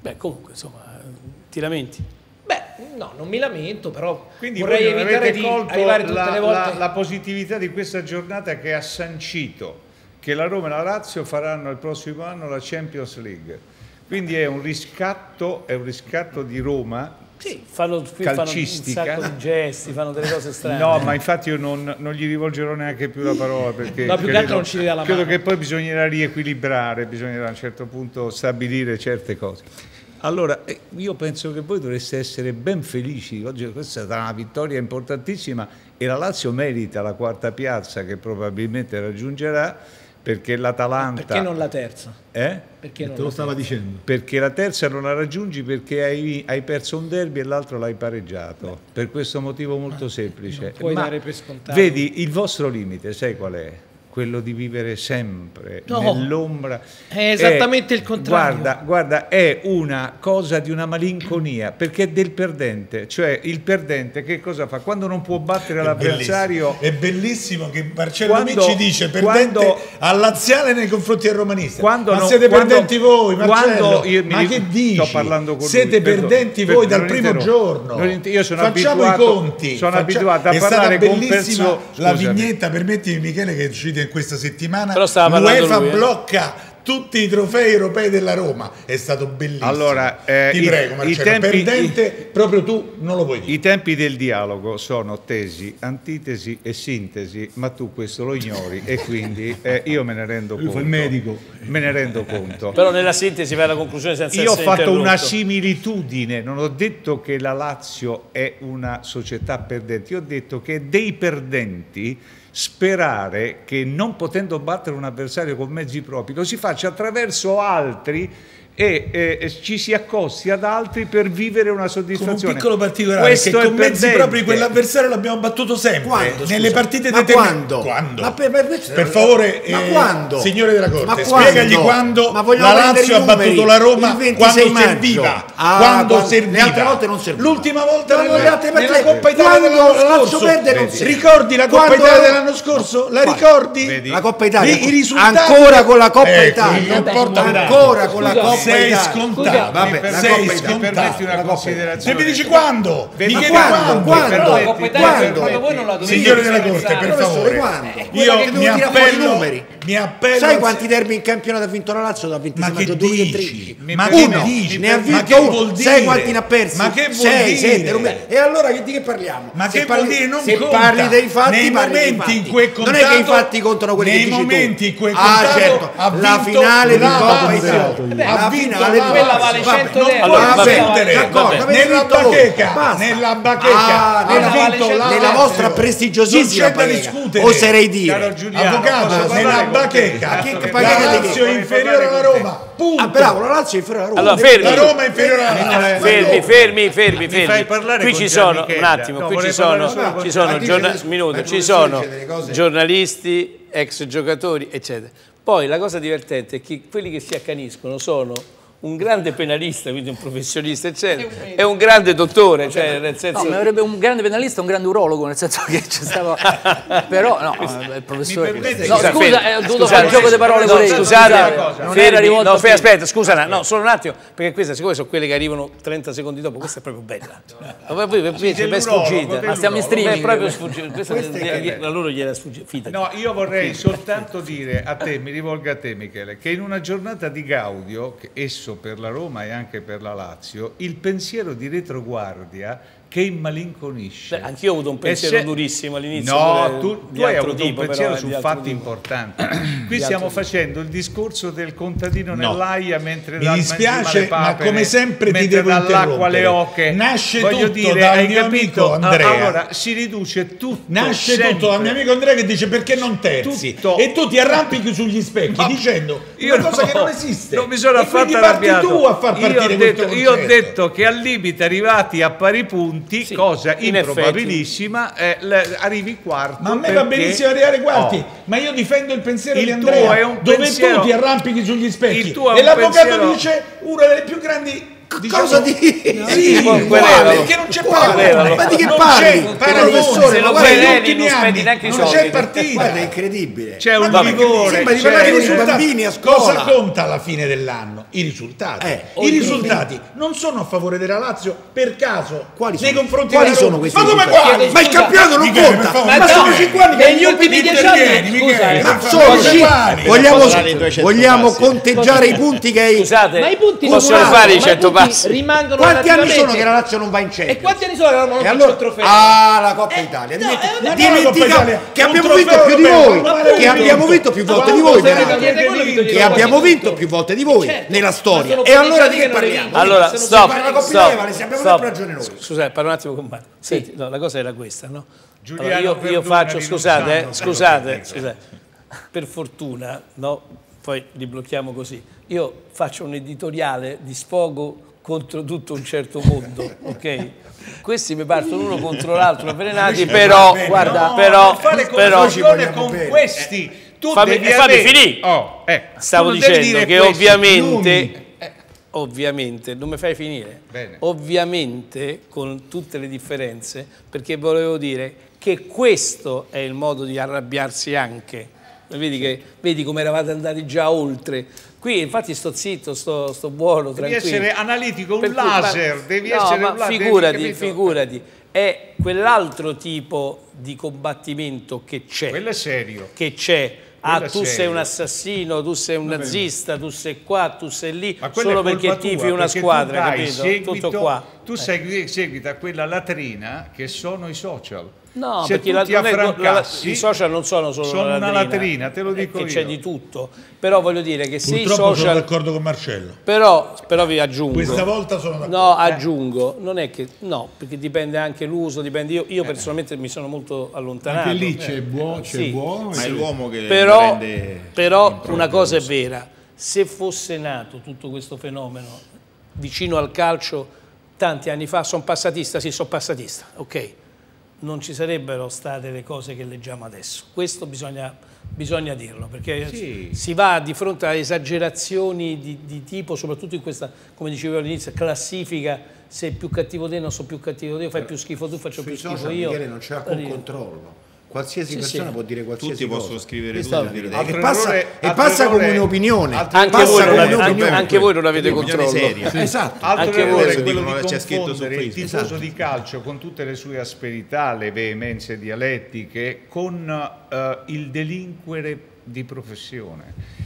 Speaker 1: Beh, comunque, insomma, ti lamenti?
Speaker 5: Beh, no, non mi lamento, però
Speaker 7: Quindi
Speaker 5: vorrei evitare di arrivare tutte
Speaker 7: la,
Speaker 5: le volte...
Speaker 7: La, la positività di questa giornata che ha sancito che la Roma e la Lazio faranno il prossimo anno la Champions League. Quindi è un riscatto, è un riscatto di Roma
Speaker 1: sì, fanno, calcistica. fanno un sacco di gesti, fanno delle cose (laughs) strane.
Speaker 7: No, ma infatti io non, non gli rivolgerò neanche più la parola (laughs) perché
Speaker 5: no, più credo, che non ci dà la
Speaker 7: credo
Speaker 5: mano.
Speaker 7: che poi bisognerà riequilibrare, bisognerà a un certo punto stabilire certe cose. Allora, eh, io penso che voi dovreste essere ben felici, oggi questa è stata una vittoria importantissima e la Lazio merita la quarta piazza che probabilmente raggiungerà perché l'Atalanta...
Speaker 5: Perché non la terza?
Speaker 7: Eh?
Speaker 3: Perché non te lo stava terza? dicendo.
Speaker 7: Perché la terza non la raggiungi perché hai, hai perso un derby e l'altro l'hai pareggiato. Beh. Per questo motivo molto semplice.
Speaker 5: Non puoi
Speaker 7: Ma
Speaker 5: dare per scontato.
Speaker 7: Vedi, il vostro limite, sai qual è? Quello di vivere sempre no, nell'ombra.
Speaker 5: È esattamente è, il contrario.
Speaker 7: Guarda, guarda, è una cosa di una malinconia, perché è del perdente, cioè il perdente che cosa fa? Quando non può battere l'avversario...
Speaker 4: È bellissimo che Marcello quando, Amici dice perdente quando, all'aziale nei confronti del romanista.
Speaker 7: Quando
Speaker 4: ma
Speaker 7: non,
Speaker 4: siete
Speaker 7: quando,
Speaker 4: perdenti voi, Marcello.
Speaker 7: io
Speaker 4: ma che dici?
Speaker 7: Sto parlando con
Speaker 4: siete
Speaker 7: lui,
Speaker 4: perdenti
Speaker 7: per,
Speaker 4: voi
Speaker 7: per,
Speaker 4: dal primo giorno.
Speaker 7: Io sono
Speaker 4: Facciamo
Speaker 7: abituato,
Speaker 4: i conti.
Speaker 7: Sono
Speaker 4: Faccia,
Speaker 7: abituato a parlare con persone...
Speaker 4: La vignetta, permettimi Michele, che è in questa settimana
Speaker 1: l'UEFA
Speaker 4: blocca tutti i trofei europei della Roma. È stato bellissimo.
Speaker 7: Allora, eh,
Speaker 4: ti
Speaker 7: i-
Speaker 4: prego,
Speaker 7: i
Speaker 4: Marcello,
Speaker 7: tempi-
Speaker 4: perdente, proprio tu non lo puoi dire.
Speaker 7: I tempi del dialogo sono tesi, antitesi e sintesi, ma tu questo lo ignori e quindi eh, io me ne rendo conto.
Speaker 3: il medico.
Speaker 7: Me ne rendo conto.
Speaker 1: Però nella sintesi vai alla conclusione senza
Speaker 7: Io ho fatto una similitudine, non ho detto che la Lazio è una società perdente, io ho detto che dei perdenti sperare che non potendo battere un avversario con mezzi propri lo si faccia attraverso altri e eh, ci si accosti ad altri per vivere una
Speaker 4: Con un
Speaker 7: soddisfazione.
Speaker 4: piccolo particolare,
Speaker 7: Questo
Speaker 4: che
Speaker 7: è
Speaker 4: con mezzi
Speaker 7: perdente.
Speaker 4: propri quell'avversario l'abbiamo battuto sempre.
Speaker 12: Quando,
Speaker 4: Nelle partite
Speaker 12: Ma
Speaker 4: determinate.
Speaker 12: quando? Ma per- per- questo-
Speaker 4: Per favore,
Speaker 12: ma
Speaker 4: eh,
Speaker 12: quando?
Speaker 4: signore della
Speaker 12: Ma
Speaker 4: Corte,
Speaker 12: quando?
Speaker 4: spiegagli quando
Speaker 12: Ma vogliamo
Speaker 4: la Lazio ha battuto la Roma
Speaker 12: Il 26
Speaker 4: quando
Speaker 12: maggio.
Speaker 4: serviva.
Speaker 12: Ah,
Speaker 4: quando
Speaker 12: quando-
Speaker 4: serviva.
Speaker 12: le altre volte non serviva.
Speaker 4: L'ultima volta
Speaker 12: Ma
Speaker 4: nella,
Speaker 12: le altre
Speaker 4: nella Coppa Italia
Speaker 12: quando
Speaker 4: dell'anno
Speaker 12: la Lazio
Speaker 4: scorso.
Speaker 12: perde non.
Speaker 4: Ricordi la Coppa
Speaker 12: Quando-
Speaker 4: Italia dell'anno scorso? La ricordi?
Speaker 7: Vedi?
Speaker 12: La Coppa Italia.
Speaker 4: I, risultati
Speaker 12: ancora con la Coppa
Speaker 4: Ecco,
Speaker 12: Italia.
Speaker 4: non porta
Speaker 12: ancora con la Coppa
Speaker 4: sei
Speaker 12: Italia.
Speaker 4: scontato.
Speaker 12: Vabbè,
Speaker 4: sei
Speaker 7: permetti una considerazione?
Speaker 4: Se mi dici quando? Mi chiedi
Speaker 12: quando?
Speaker 4: quando? Signore della. Corte, per favore.
Speaker 12: quando?
Speaker 4: Io
Speaker 12: Che
Speaker 4: mi appello,
Speaker 12: numeri.
Speaker 4: Mi appello
Speaker 12: Sai quanti derby in campionato ha vinto la Lazio dal 26
Speaker 4: Ma
Speaker 12: maggio
Speaker 4: dici?
Speaker 12: 2013?
Speaker 4: Ma
Speaker 12: uno,
Speaker 4: che dici?
Speaker 12: ne ha vinto uno. Sai quanti ne ha persi?
Speaker 4: Ma che vuol
Speaker 12: Sei,
Speaker 4: dire?
Speaker 12: sette, E allora che- di che parliamo?
Speaker 4: Ma
Speaker 12: Se
Speaker 4: che
Speaker 12: parli-
Speaker 4: vuol dire? Non
Speaker 12: se
Speaker 4: conta.
Speaker 12: parli dei fatti,
Speaker 4: nei
Speaker 12: parli dei
Speaker 4: momenti in
Speaker 12: fatti.
Speaker 4: cui è
Speaker 12: non è che i
Speaker 4: contato-
Speaker 12: fatti contano quelli
Speaker 4: nei
Speaker 12: che dici tu.
Speaker 4: momenti in cui è
Speaker 12: Ah,
Speaker 4: contato,
Speaker 12: certo,
Speaker 4: ha
Speaker 12: la finale di Coppa. Italia.
Speaker 4: Vabbè,
Speaker 12: La finale di
Speaker 5: Quella vale
Speaker 12: Italia.
Speaker 5: 100
Speaker 12: Non
Speaker 5: euro.
Speaker 12: D'accordo,
Speaker 4: Nella bacheca, nella bacheca,
Speaker 12: Ah,
Speaker 4: ha
Speaker 12: nella, vostra prestigiosissima
Speaker 4: da
Speaker 12: bacheca.
Speaker 4: discutere.
Speaker 12: Oserei dire.
Speaker 4: Avvocato, nella bacheca, la
Speaker 12: bacheca che?
Speaker 4: Lazio è inferiore alla Roma. Punto.
Speaker 12: Ah, bravo, la Lazio è inferiore alla Roma.
Speaker 1: Allora, fermi.
Speaker 4: La Roma è inferiore alla Lazio.
Speaker 1: Fermi, fermi, fermi,
Speaker 7: fai
Speaker 1: fermi.
Speaker 7: parlare
Speaker 1: Qui ci sono, un attimo,
Speaker 7: No,
Speaker 1: qui ci sono, ci sono, minuto, ci sono giornalisti, ex giocatori, eccetera. Poi la cosa divertente è che quelli che si accaniscono sono un grande penalista, quindi un professionista, eccetera, e un grande dottore, cioè nel
Speaker 2: No,
Speaker 1: senso...
Speaker 2: mi avrebbe un grande penalista e un grande urologo, nel senso che c'è stato... (laughs) Però, no, eh, il professore... No,
Speaker 1: Scusa,
Speaker 2: eh, ho dovuto fare il gioco di parole
Speaker 1: no, scusate,
Speaker 2: non era rivolto
Speaker 1: no, aspetta, scusa, no, no, solo un attimo, perché queste siccome sono quelle che arrivano 30 secondi dopo, questa è proprio bella. Ma poi, ci è sfuggita.
Speaker 7: Ma
Speaker 2: stiamo in streaming.
Speaker 1: È proprio sfuggita. Questa a loro gliela sfuggita. fidati.
Speaker 7: No, io vorrei soltanto dire a te, mi rivolgo a te Michele, che in una giornata di Gaudio, che esso per la Roma e anche per la Lazio, il pensiero di retroguardia che immalinconisce.
Speaker 1: Beh, anch'io ho avuto un pensiero
Speaker 7: se-
Speaker 1: durissimo all'inizio,
Speaker 7: No, tu, tu hai avuto
Speaker 1: tipo,
Speaker 7: un pensiero
Speaker 1: però,
Speaker 7: su fatti
Speaker 1: tipo.
Speaker 7: importanti. (clears throat) Qui
Speaker 1: Di
Speaker 7: stiamo
Speaker 1: altro
Speaker 7: facendo il discorso del contadino
Speaker 4: No.
Speaker 7: nell'aia mentre
Speaker 4: Mi dispiace,
Speaker 7: le
Speaker 4: ma
Speaker 7: papere,
Speaker 4: come sempre ti devo
Speaker 7: dall'acqua le
Speaker 4: interrompere.
Speaker 7: oche.
Speaker 4: Nasce
Speaker 7: Voglio
Speaker 4: tutto
Speaker 7: dire,
Speaker 4: dal mio
Speaker 7: capito?
Speaker 4: amico Andrea.
Speaker 7: Allora si riduce tutto.
Speaker 4: Nasce
Speaker 7: sempre.
Speaker 4: tutto dal mio amico Andrea che dice perché non terzi
Speaker 7: Tutto.
Speaker 4: e tu ti arrampichi sugli specchi
Speaker 7: Ma-
Speaker 4: dicendo
Speaker 7: Io
Speaker 4: una cosa
Speaker 7: no,
Speaker 4: che non esiste
Speaker 7: Non mi sono affatto
Speaker 4: quindi parti
Speaker 7: arrabbiato.
Speaker 4: tu a far
Speaker 7: io, ho
Speaker 4: partire
Speaker 7: io ho detto che al limite arrivati a pari punti,
Speaker 1: Sì,
Speaker 7: cosa
Speaker 1: in
Speaker 7: improbabilissima, eh, l- arrivi quarto.
Speaker 4: ma a me va benissimo arrivare quarti
Speaker 7: Oh.
Speaker 4: ma io difendo il pensiero
Speaker 7: Il
Speaker 4: di
Speaker 7: tuo
Speaker 4: Andrea
Speaker 7: è un
Speaker 4: dove
Speaker 7: pensiero-
Speaker 4: tu ti arrampichi sugli specchi
Speaker 7: Il tuo è
Speaker 4: e
Speaker 7: un
Speaker 4: l'avvocato
Speaker 7: pensiero-
Speaker 4: dice una delle più grandi diciamo,
Speaker 12: Cosa di...
Speaker 4: Sì,
Speaker 1: Poi
Speaker 4: quale?
Speaker 1: querelalo.
Speaker 4: Perché non c'è paragone.
Speaker 12: Ma di che
Speaker 4: non
Speaker 12: parli?
Speaker 4: c'è
Speaker 12: Professore,
Speaker 4: paragone.
Speaker 12: se lo
Speaker 4: Ma
Speaker 1: quereli,
Speaker 4: negli
Speaker 1: non
Speaker 4: ultimi
Speaker 1: spendi
Speaker 4: anni
Speaker 1: neanche i
Speaker 4: non c'è partita.
Speaker 12: Guarda, è incredibile.
Speaker 7: C'è un vigore.
Speaker 12: sembra di parlare
Speaker 4: i
Speaker 12: con i
Speaker 4: risultati.
Speaker 12: bambini a scuola.
Speaker 4: Cosa conta alla fine dell'anno? I risultati.
Speaker 12: Eh,
Speaker 4: I risultati non sono a favore della Lazio per caso
Speaker 12: Quali
Speaker 4: nei
Speaker 12: sono?
Speaker 4: confronti
Speaker 12: Quali
Speaker 4: della
Speaker 12: sono questi
Speaker 4: Ma come
Speaker 12: risultati?
Speaker 4: quali?
Speaker 12: Ma il campionato non conta. Ma sono
Speaker 4: dai.
Speaker 12: 5 anni che
Speaker 5: negli ultimi dieci
Speaker 4: intervieni,
Speaker 5: anni,
Speaker 4: Michele.
Speaker 5: scusa, eh.
Speaker 4: Ma
Speaker 12: sono
Speaker 4: come
Speaker 12: cinque.
Speaker 4: quali?
Speaker 12: Vogliamo,
Speaker 1: Parlare di 200
Speaker 12: vogliamo conteggiare i punti che hai
Speaker 1: Scusate,
Speaker 5: Ma i punti
Speaker 1: possono
Speaker 5: non
Speaker 1: fare i
Speaker 5: ma
Speaker 1: 100
Speaker 5: punti
Speaker 1: passi?
Speaker 5: Rimangono
Speaker 12: Quanti anni sono che la Lazio non va in Champions?
Speaker 5: E quanti anni sono che la Roma non
Speaker 12: E
Speaker 5: vince
Speaker 12: allora,
Speaker 5: il trofeo?
Speaker 12: ah, la Coppa Italia.
Speaker 5: no, eh,
Speaker 12: dimentica che abbiamo vinto più di voi, che abbiamo vinto più volte di voi,
Speaker 5: togliete
Speaker 12: che abbiamo vinto più volte di voi
Speaker 5: Certo,
Speaker 12: nella storia. E allora
Speaker 5: 15
Speaker 12: di che parliamo?
Speaker 1: Allora,
Speaker 5: Se non
Speaker 1: stop,
Speaker 12: parla la Coppa
Speaker 1: stop,
Speaker 12: Italia, vale, se abbiamo
Speaker 1: stop.
Speaker 12: sempre ragione noi.
Speaker 1: Scusate, parlo un attimo con Mario. Senti, no, la cosa era questa, no?
Speaker 7: Giuliano
Speaker 1: Allora, io, io faccio, scusate, eh, scusate, scusate, per fortuna, no? Poi li blocchiamo così. Io faccio un editoriale di sfogo contro tutto un certo mondo, (laughs) ok? Questi mi partono uno contro l'altro avvelenati, però, guarda,
Speaker 7: No,
Speaker 1: però,
Speaker 7: per fare
Speaker 1: però,
Speaker 7: con
Speaker 12: bene.
Speaker 7: questi. Tu
Speaker 1: Fammi-
Speaker 7: devi
Speaker 1: eh, fammi
Speaker 7: avere-
Speaker 1: finire.
Speaker 7: Oh, eh,
Speaker 1: Stavo dicendo che
Speaker 7: questi
Speaker 1: ovviamente, eh, ovviamente, non mi fai finire,
Speaker 7: Bene.
Speaker 1: ovviamente con tutte le differenze, perché volevo dire che questo è il modo di arrabbiarsi anche. Vedi, che, vedi come eravate andati già oltre. Qui infatti sto zitto, sto, sto buono,
Speaker 7: Devi
Speaker 1: tranquillo.
Speaker 7: essere analitico, un
Speaker 1: Per cui-
Speaker 7: laser,
Speaker 1: ma-
Speaker 7: devi
Speaker 1: no,
Speaker 7: essere
Speaker 1: ma
Speaker 7: un laser, devi
Speaker 1: figurati, figurati, è quell'altro tipo di combattimento che c'è
Speaker 7: Quello è serio.
Speaker 1: che c'è ah tu sei
Speaker 7: serio.
Speaker 1: un assassino, tu sei un nazista, tu sei qua, tu sei lì, solo perché tifi una
Speaker 7: perché tu
Speaker 1: squadra,
Speaker 7: dai
Speaker 1: capito?
Speaker 7: seguito-
Speaker 1: Tutto qua.
Speaker 7: Tu segui, seguita quella latrina che sono i social.
Speaker 1: No,
Speaker 7: Se
Speaker 1: perché
Speaker 7: tu
Speaker 1: la-
Speaker 7: ti
Speaker 1: non è- la-
Speaker 7: affrancassi,
Speaker 1: i social non sono solo
Speaker 7: sono
Speaker 1: una
Speaker 7: una
Speaker 1: latrina,
Speaker 7: latrina, te lo dico
Speaker 1: c'è di tutto. Però voglio dire che se i
Speaker 4: Purtroppo sono
Speaker 1: social...
Speaker 4: d'accordo con Marcello.
Speaker 1: Però, però vi aggiungo.
Speaker 4: Questa volta sono d'accordo.
Speaker 1: No, aggiungo, non è che no, perché dipende anche l'uso, dipende io, io personalmente mi sono molto allontanato.
Speaker 3: Anche lì c'è buono, c'è
Speaker 1: Sì.
Speaker 3: buono.
Speaker 11: Ma è l'uomo che
Speaker 1: Però, però una cosa è vera, se fosse nato tutto questo fenomeno vicino al calcio tanti anni fa, sono passatista, sì, sono passatista, ok, non ci sarebbero state le cose che leggiamo adesso. Questo bisogna, bisogna dirlo, perché
Speaker 7: Sì.
Speaker 1: si va di fronte a esagerazioni di, di tipo, soprattutto in questa, come dicevo all'inizio, classifica, sei più cattivo te, non sono più cattivo te, fai più schifo tu, faccio più schifo io.
Speaker 12: Non c'è alcun controllo. Qualsiasi
Speaker 1: Sì,
Speaker 12: persona
Speaker 1: sì.
Speaker 12: può dire qualsiasi
Speaker 11: Tutti
Speaker 12: cosa.
Speaker 11: possono scrivere
Speaker 1: Questo
Speaker 11: tutto
Speaker 1: è
Speaker 11: e dire
Speaker 7: Altro
Speaker 12: E passa,
Speaker 7: errore-
Speaker 12: e passa come un'opinione.
Speaker 1: Anche
Speaker 12: Passa
Speaker 1: voi, non
Speaker 12: come
Speaker 1: avete, anche,
Speaker 12: un'opinione.
Speaker 1: anche voi non avete controllo.
Speaker 11: seria.
Speaker 12: Esatto.
Speaker 7: Altro
Speaker 1: Anche
Speaker 7: errore
Speaker 1: voi.
Speaker 7: è quello
Speaker 11: Dicono
Speaker 7: di
Speaker 11: che c'è scritto su
Speaker 7: confondere il tifoso
Speaker 1: Esatto.
Speaker 7: di calcio con tutte le sue asperità, le veemenze dialettiche, con eh, il delinquere di professione.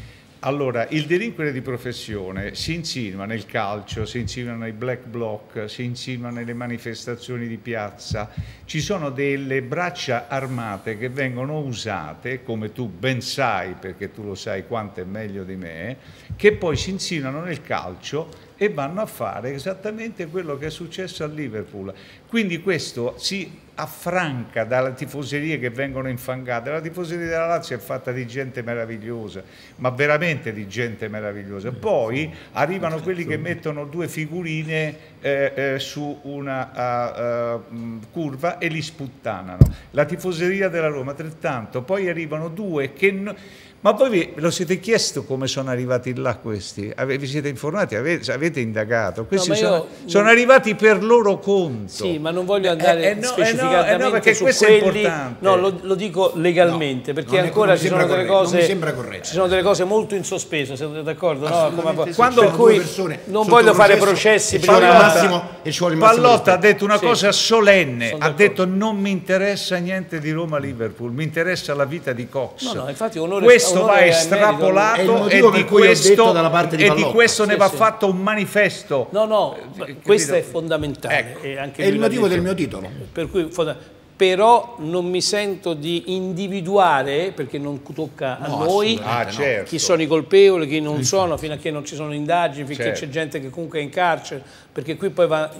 Speaker 7: Allora, il delinquere di professione si insinua nel calcio, si insinua nei black bloc, si insinua nelle manifestazioni di piazza. Ci sono delle braccia armate che vengono usate, come tu ben sai, perché tu lo sai quanto è meglio di me, che poi si insinuano nel calcio e vanno a fare esattamente quello che è successo a Liverpool. Quindi questo si affranca dalle tifoserie che vengono infangate. La tifoseria della Lazio è fatta di gente meravigliosa, ma veramente di gente meravigliosa. Poi arrivano quelli che mettono due figurine eh, eh, su una mh, curva e li sputtanano. La tifoseria della Roma altrettanto. Poi arrivano due che... no- ma voi vi, lo siete chiesto come sono arrivati là questi? Ave- vi siete informati? Avete, avete indagato? Questi
Speaker 1: io
Speaker 7: sono,
Speaker 1: non-
Speaker 7: sono arrivati per loro conto.
Speaker 1: Sì, ma non voglio andare
Speaker 7: Eh, eh, no, eh, no,
Speaker 1: specificatamente
Speaker 7: eh, no, perché
Speaker 1: su
Speaker 7: questo è
Speaker 1: quelli.
Speaker 7: importante.
Speaker 1: No, lo, lo dico legalmente, perché
Speaker 12: è-
Speaker 1: ancora ci sono
Speaker 12: corretto,
Speaker 1: cose
Speaker 12: non mi sembra corretto.
Speaker 1: Ci sono delle cose molto in sospeso, siete d'accordo? No? Come-
Speaker 12: sì.
Speaker 1: Quando, per cui
Speaker 12: persone
Speaker 1: non voglio fare processi
Speaker 12: ci vuole il
Speaker 1: prima-
Speaker 12: massimo- e ci vuole
Speaker 7: Pallotta ha detto una
Speaker 1: Sì.
Speaker 7: cosa solenne, ha detto non mi interessa niente di Roma-Liverpool, mi interessa la vita di Cox.
Speaker 1: No, no, infatti onore-
Speaker 7: questo
Speaker 1: onore
Speaker 7: va estrapolato e di questo,
Speaker 12: detto dalla parte di
Speaker 7: e di
Speaker 12: Pallotta.
Speaker 7: questo ne
Speaker 1: Sì,
Speaker 7: va
Speaker 1: sì.
Speaker 7: fatto un manifesto.
Speaker 1: No, no,
Speaker 7: Eh,
Speaker 1: questo è fondamentale.
Speaker 7: Ecco.
Speaker 1: e anche
Speaker 12: È il motivo
Speaker 1: detto.
Speaker 12: del mio titolo.
Speaker 1: Per cui, però non mi sento di individuare, perché non tocca a noi,
Speaker 7: Ah, certo.
Speaker 1: chi sono i colpevoli, chi non sono, fino a che non ci sono indagini, finché
Speaker 7: Certo.
Speaker 1: c'è gente che comunque è in carcere, perché qui poi va,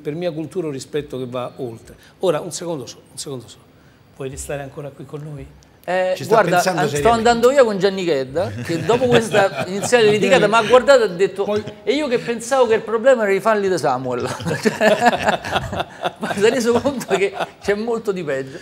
Speaker 1: per mia cultura, un rispetto che va oltre. Ora, un secondo solo, un secondo solo. Puoi restare ancora qui con noi?
Speaker 2: Eh, guarda, an- sto andando via con Gianni Chedda che dopo questa (laughs) iniziale litigata mi ha guardato e ha detto e io che pensavo che il problema era i falli di Samuel? (laughs) (laughs) Ma si è reso conto che c'è molto di peggio.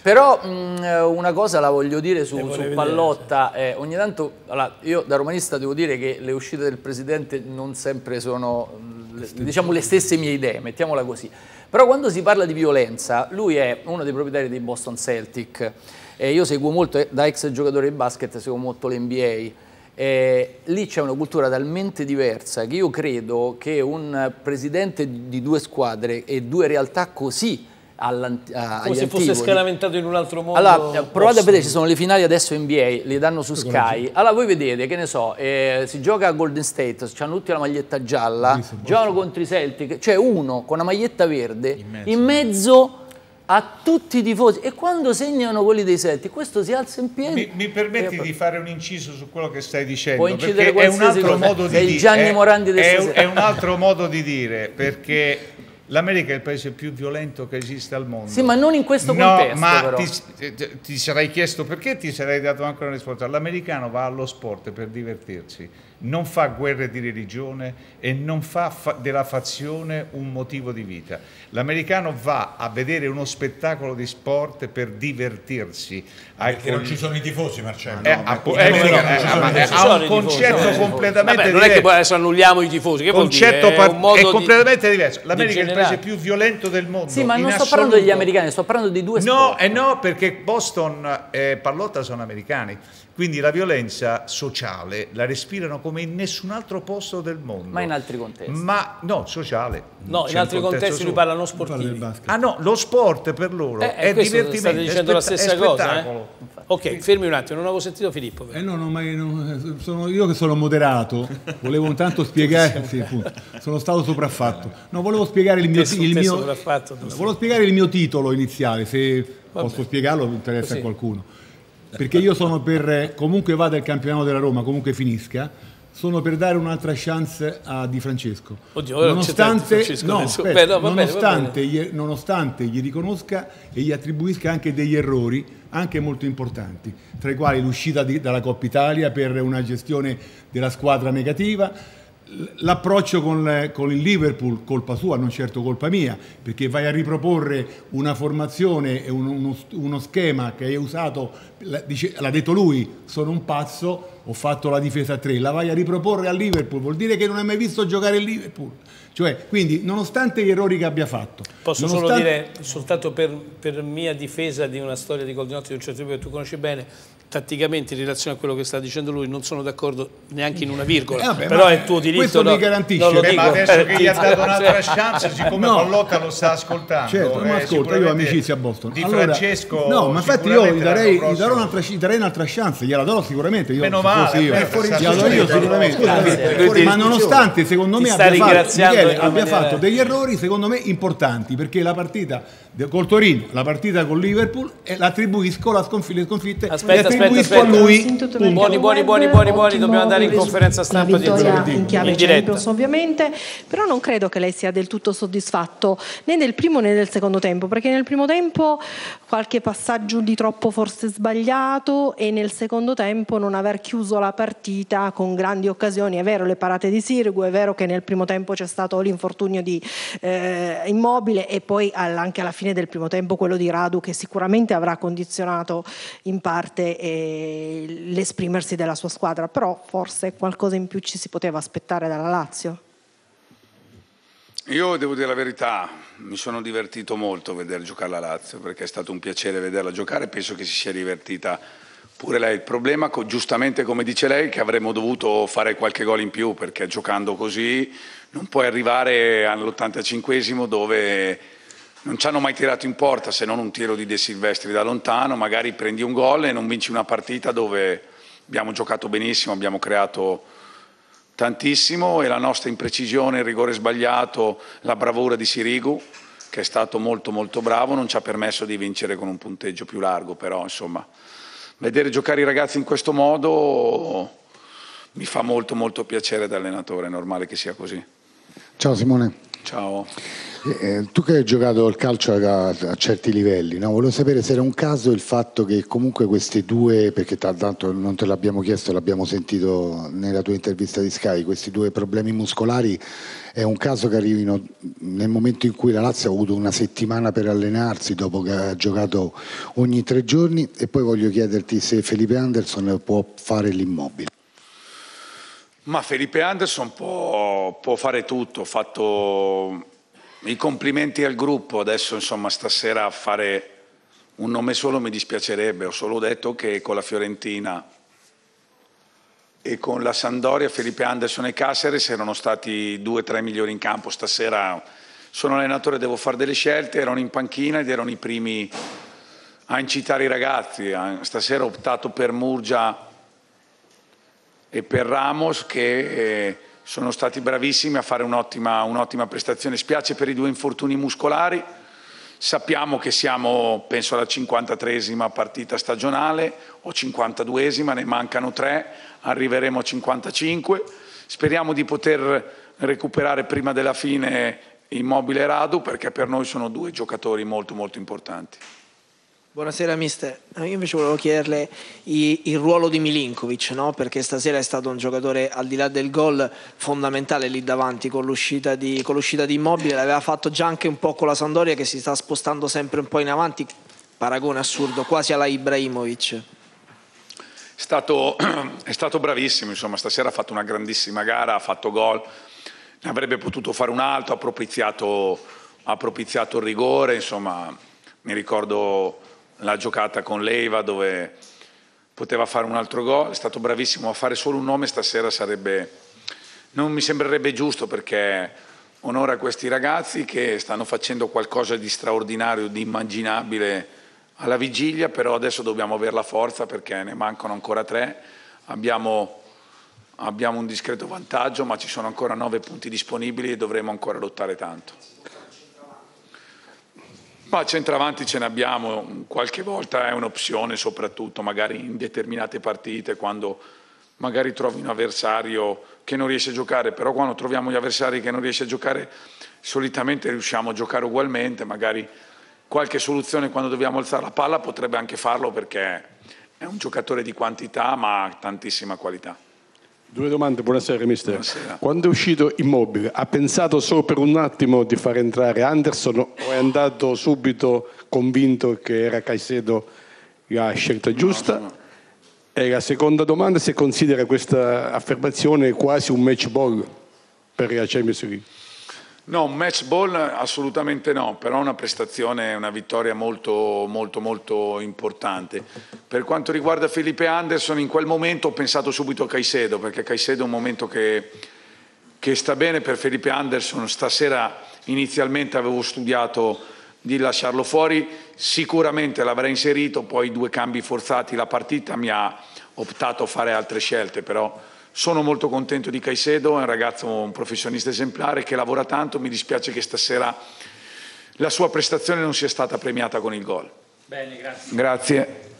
Speaker 2: Però mh, una cosa la voglio dire su, su Pallotta eh, ogni tanto allora, io da romanista devo dire che le uscite del presidente non sempre sono le- diciamo le stesse mie idee mettiamola così. Però quando si parla di violenza lui è uno dei proprietari dei Boston Celtic e io seguo molto, eh, da ex giocatore di basket, seguo molto l'NBA. Eh, lì c'è una cultura talmente diversa che io credo che un presidente di due squadre e due realtà così
Speaker 1: Come se fosse
Speaker 2: antipodi-
Speaker 1: scalamentato in un altro mondo.
Speaker 2: allora, eh, provate a vedere, ci sono le finali adesso NBA, le danno su Sky. Allora voi vedete, che ne so, eh, si gioca a Golden State, hanno tutti la maglietta gialla, giocano contro i Celtic, c'è uno con una maglietta verde in mezzo, a tutti i tifosi e quando segnano quelli dei Celtic, questo si alza in piedi.
Speaker 7: Mi, mi permetti di fare un inciso su quello che stai dicendo?
Speaker 2: Incidere
Speaker 7: perché è un altro
Speaker 2: cosa.
Speaker 7: modo di dire. È- è un altro modo di dire perché l'America è il paese più violento che esiste al mondo.
Speaker 2: Sì, ma non in questo
Speaker 7: no,
Speaker 2: contesto,
Speaker 7: ma
Speaker 2: però.
Speaker 7: ti, ti- sarai chiesto perché ti sarei dato anche una risposta. L'americano va allo sport per divertirsi, non fa guerre di religione e non fa, fa- della fazione un motivo di vita. L'americano va a vedere uno spettacolo di sport per divertirsi.
Speaker 4: Perché non ci sono i tifosi, Marcello.
Speaker 7: Eh, eh,
Speaker 4: non
Speaker 7: eh, ha un concetto
Speaker 1: tifosi.
Speaker 7: completamente
Speaker 1: Vabbè, non è che
Speaker 7: diverso.
Speaker 1: poi adesso annulliamo i tifosi, che vuol dire?
Speaker 7: concetto
Speaker 1: È un modo
Speaker 7: è
Speaker 1: di-
Speaker 7: completamente diverso. L'America è il
Speaker 1: generare.
Speaker 7: Paese più violento del mondo.
Speaker 2: Sì, ma non sto parlando degli
Speaker 7: assoluto.
Speaker 2: americani, sto parlando di due
Speaker 7: No,
Speaker 2: sport.
Speaker 7: eh no, perché Boston e Pallotta sono americani. Quindi la violenza sociale la respirano come in nessun altro posto del mondo.
Speaker 2: Ma in altri contesti.
Speaker 7: Ma no, sociale.
Speaker 1: No, in altri contesti lui parla non sportivi.
Speaker 7: Ah no, lo sport per loro
Speaker 1: Eh,
Speaker 7: è
Speaker 1: questo
Speaker 7: divertimento,
Speaker 1: state dicendo
Speaker 7: è
Speaker 1: la stessa
Speaker 7: è
Speaker 1: cosa, eh? Ok, fermi un attimo, non avevo sentito Filippo.
Speaker 3: Eh no, no, ma io, non- sono io che sono moderato, volevo intanto (laughs) spiegare, sì, sono stato sopraffatto. No, volevo spiegare il mio, il mio- volevo spiegare il mio titolo iniziale, se posso spiegarlo interessa
Speaker 1: Così.
Speaker 3: a qualcuno. Perché io sono per, comunque vada il campionato della Roma, comunque finisca, sono per dare un'altra chance a Di Francesco.
Speaker 1: Oddio, ora
Speaker 3: nonostante,
Speaker 1: Francesco
Speaker 3: no,
Speaker 1: adesso.
Speaker 3: aspetta,
Speaker 1: Beh, no, va bene, va
Speaker 3: nonostante, Gli, nonostante gli riconosca e gli attribuisca anche degli errori, anche molto importanti, tra i quali l'uscita di- dalla Coppa Italia per una gestione della squadra negativa, l'approccio con, con il Liverpool, colpa sua, non certo colpa mia, perché vai a riproporre una formazione e un- uno, uno schema che hai usato, l'ha detto lui, sono un pazzo, ho fatto la difesa a tre, la vai a riproporre al Liverpool, vuol dire che non hai mai visto giocare il Liverpool. Cioè, quindi, nonostante gli errori che abbia fatto,
Speaker 1: Posso solo
Speaker 3: nonostante-
Speaker 1: dire, soltanto per, per mia difesa di una storia di Goldinotti di un certo tipo che tu conosci bene, tatticamente in relazione a quello che sta dicendo lui non sono d'accordo neanche in una virgola,
Speaker 3: Eh, vabbè,
Speaker 1: però
Speaker 3: ma
Speaker 1: è il tuo diritto.
Speaker 3: questo
Speaker 1: no?
Speaker 3: mi garantisce.
Speaker 1: Lo
Speaker 7: Beh, ma adesso che gli ha dato un'altra chance, siccome (laughs)
Speaker 3: No.
Speaker 7: Pallotta lo sta ascoltando,
Speaker 3: Certo, ma
Speaker 7: eh,
Speaker 3: ascolta, io amicizia a Boston.
Speaker 7: Di
Speaker 3: Allora,
Speaker 7: Francesco
Speaker 3: no, ma infatti io gli darei, gli un'altra, gli darei un'altra chance, gliela darò sicuramente. Io,
Speaker 7: Meno male,
Speaker 3: io.
Speaker 7: beh, fuori
Speaker 3: gliela do io sicuramente.
Speaker 1: fuori
Speaker 3: ma nonostante secondo me abbia fatto, Michele, abbia fatto degli errori secondo me importanti perché la partita col Torino, la partita con Liverpool l'attribuisco la sconfitta, le sconfitte
Speaker 1: Aspetta, aspetta, aspetta.
Speaker 3: lui.
Speaker 1: Buoni, buoni, buoni, buoni, buoni, dobbiamo andare in conferenza stampa di giovedì,
Speaker 13: in chiave
Speaker 1: in diretta.
Speaker 13: Champions ovviamente, però non credo che lei sia del tutto soddisfatto né del primo né del secondo tempo, perché nel primo tempo qualche passaggio di troppo forse sbagliato e nel secondo tempo non aver chiuso la partita con grandi occasioni. È vero le parate di Sirgu, è vero che nel primo tempo c'è stato l'infortunio di eh, Immobile e poi anche alla fine del primo tempo quello di Radu che sicuramente avrà condizionato in parte l'esprimersi della sua squadra, però forse qualcosa in più ci si poteva aspettare dalla Lazio.
Speaker 14: Io devo dire la verità, mi sono divertito molto a vedere giocare la Lazio perché è stato un piacere vederla giocare, penso che si sia divertita pure lei. Il problema, giustamente come dice lei, è che avremmo dovuto fare qualche gol in più perché giocando così non puoi arrivare all'85esimo dove non ci hanno mai tirato in porta se non un tiro di De Silvestri da lontano, magari prendi un gol e non vinci una partita dove abbiamo giocato benissimo, abbiamo creato tantissimo e la nostra imprecisione, il rigore sbagliato, la bravura di Sirigu che è stato molto molto bravo, non ci ha permesso di vincere con un punteggio più largo, però insomma vedere giocare i ragazzi in questo modo mi fa molto molto piacere da allenatore, è normale che sia così.
Speaker 15: Ciao Simone.
Speaker 14: Ciao.
Speaker 15: Eh, tu che hai giocato al calcio a, a certi livelli, no? volevo sapere se era un caso il fatto che comunque questi due, perché tanto non te l'abbiamo chiesto, l'abbiamo sentito nella tua intervista di Sky, questi due problemi muscolari, è un caso che arrivino nel momento in cui la Lazio ha avuto una settimana per allenarsi dopo che ha giocato ogni tre giorni e poi voglio chiederti se Felipe Anderson può fare l'immobile.
Speaker 14: Ma Felipe Anderson può, può fare tutto, ho fatto i complimenti al gruppo, adesso insomma stasera fare un nome solo mi dispiacerebbe, ho solo detto che con la Fiorentina e con la Sandoria Felipe Anderson e Caceres erano stati due o tre migliori in campo, stasera sono allenatore, devo fare delle scelte, erano in panchina ed erano i primi a incitare i ragazzi, Eh, stasera ho optato per Murgia e per Ramos che eh, sono stati bravissimi a fare un'ottima, un'ottima prestazione. Spiace per i due infortuni muscolari, sappiamo che siamo, penso, alla 53esima partita stagionale o 52esima, ne mancano tre, arriveremo a 55. Speriamo di poter recuperare prima della fine Immobile e Radu perché per noi sono due giocatori molto molto importanti.
Speaker 5: Buonasera mister, Eh, io invece volevo chiederle il ruolo di Milinkovic, no? perché stasera è stato un giocatore al di là del gol fondamentale lì davanti con l'uscita di, con l'uscita di Immobile, l'aveva fatto già anche un po' con la Sandoria che si sta spostando sempre un po' in avanti, paragone assurdo, quasi alla Ibrahimovic.
Speaker 14: È stato, (clears throat) è stato bravissimo, insomma, stasera ha fatto una grandissima gara, ha fatto gol, ne avrebbe potuto fare un altro, ha propiziato, ha propiziato il rigore, insomma, mi ricordo la giocata con Leiva dove poteva fare un altro gol, è stato bravissimo a fare solo un nome stasera sarebbe, non mi sembrerebbe giusto perché onore a questi ragazzi che stanno facendo qualcosa di straordinario, di immaginabile alla vigilia, però adesso dobbiamo avere la forza perché ne mancano ancora tre, abbiamo, abbiamo un discreto vantaggio ma ci sono ancora nove punti disponibili e dovremo ancora lottare tanto. Ma centravanti ce ne abbiamo, qualche volta è un'opzione soprattutto magari in determinate partite quando magari trovi un avversario che non riesce a giocare, però quando troviamo gli avversari che non riesce a giocare solitamente riusciamo a giocare ugualmente, magari qualche soluzione quando dobbiamo alzare la palla potrebbe anche farlo perché è un giocatore di quantità ma tantissima qualità.
Speaker 16: Due domande, buonasera mister. Buonasera. Quando è uscito Immobile, ha pensato solo per un attimo di far entrare Anderson o è andato subito convinto che era Caicedo la scelta giusta? No, e la seconda domanda se considera questa affermazione quasi un match ball per la Champions League.
Speaker 14: No, un match ball assolutamente no, però una prestazione, una vittoria molto, molto, molto importante. Per quanto riguarda Felipe Anderson, in quel momento ho pensato subito a Caicedo, perché Caicedo è un momento che, che sta bene per Felipe Anderson. Stasera inizialmente avevo studiato di lasciarlo fuori, sicuramente l'avrei inserito, poi due cambi forzati, la partita mi ha optato a fare altre scelte, però sono molto contento di Caicedo, è un ragazzo, un professionista esemplare che lavora tanto, mi dispiace che stasera la sua prestazione non sia stata premiata con il gol.
Speaker 5: Bene, grazie.
Speaker 14: Grazie.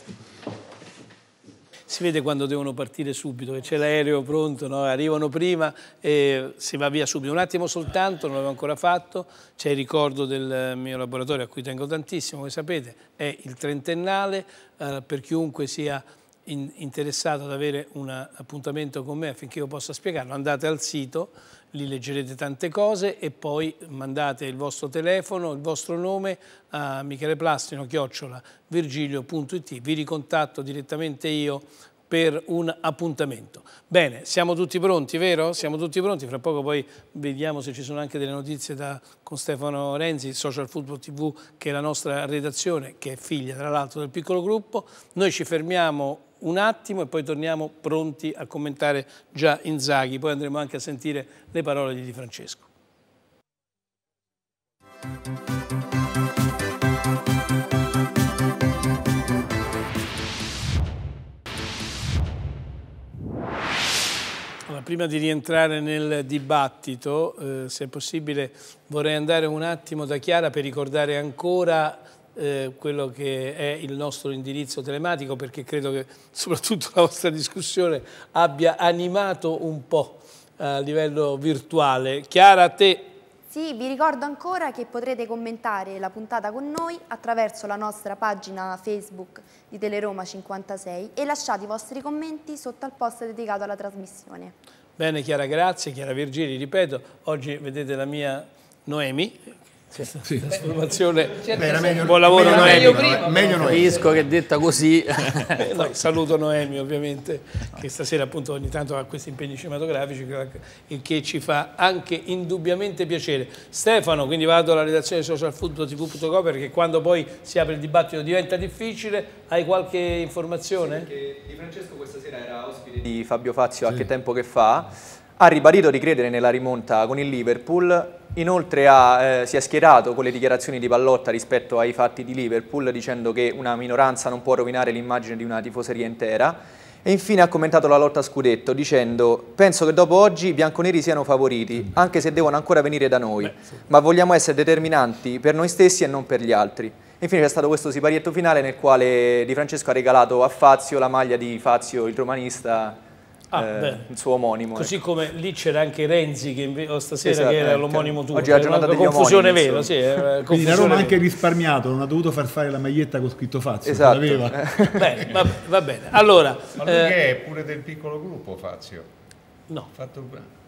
Speaker 1: Si vede quando devono partire subito, che c'è l'aereo pronto, no? arrivano prima e si va via subito. Un attimo soltanto, non l'avevo ancora fatto, c'è il ricordo del mio laboratorio a cui tengo tantissimo, come sapete, è il trentennale, eh, per chiunque sia in, interessato ad avere un appuntamento con me affinché io possa spiegarlo, andate al sito, lì leggerete tante cose e poi mandate il vostro telefono, il vostro nome a Michele Plastino, chiocciola, virgilio.it, vi ricontatto direttamente io per un appuntamento. Bene, siamo tutti pronti, vero? Siamo tutti pronti, fra poco poi vediamo se ci sono anche delle notizie da, con Stefano Renzi, Social Football TV, che è la nostra redazione, che è figlia tra l'altro del piccolo gruppo. Noi ci fermiamo un attimo e poi torniamo pronti a commentare già Inzaghi, poi andremo anche a sentire le parole di Di Francesco. Allora, prima di rientrare nel dibattito, eh, se è possibile, vorrei andare un attimo da Chiara per ricordare ancora eh, quello che è il nostro indirizzo telematico perché credo che (laughs) soprattutto la vostra discussione abbia animato un po' a livello virtuale. Chiara, a te.
Speaker 6: Sì, vi ricordo ancora che potrete commentare la puntata con noi attraverso la nostra pagina Facebook di Teleroma 56 e lasciate i vostri commenti sotto al post dedicato alla trasmissione.
Speaker 1: Bene Chiara, grazie. Chiara Virgili, ripeto, oggi vedete la mia Noemi, sì. trasformazione.
Speaker 2: Beh,
Speaker 1: meglio, Buon lavoro
Speaker 2: meglio,
Speaker 1: Noemi.
Speaker 2: Meglio, prima, meglio Capisco che detta così. (laughs)
Speaker 1: no, saluto Noemi ovviamente, che stasera appunto ogni tanto ha questi impegni cinematografici, il che ci fa anche indubbiamente piacere. Stefano, quindi vado alla redazione di socialfootballtv.com perché quando poi si apre il dibattito diventa difficile. Hai qualche informazione?
Speaker 17: Sì, di Francesco questa sera era ospite di Fabio Fazio sì. a che tempo che fa ha ribadito di credere nella rimonta con il Liverpool, inoltre ha, eh, si è schierato con le dichiarazioni di Pallotta rispetto ai fatti di Liverpool dicendo che una minoranza non può rovinare l'immagine di una tifoseria intera. E infine ha commentato la lotta a scudetto dicendo penso che dopo oggi i bianconeri siano favoriti anche se devono ancora venire da noi. Beh, sì. ma vogliamo essere determinanti per noi stessi e non per gli altri. Infine c'è stato questo siparietto finale nel quale Di Francesco ha regalato a Fazio la maglia di Fazio il romanista ah, eh, il suo omonimo.
Speaker 1: Così
Speaker 17: ecco.
Speaker 1: come lì c'era anche Renzi che stasera
Speaker 17: esatto,
Speaker 1: che era l'omonimo tuo.
Speaker 17: Oggi è la giornata degli
Speaker 1: confusione
Speaker 17: omonimi,
Speaker 1: vero, sì,
Speaker 3: Quindi la Roma ha anche risparmiato, non ha dovuto far fare la maglietta con scritto Fazio,
Speaker 17: esatto. (laughs)
Speaker 1: bene, va, va, bene. Allora,
Speaker 7: Ma lui eh, è pure del piccolo gruppo Fazio?
Speaker 1: No.
Speaker 7: Fatto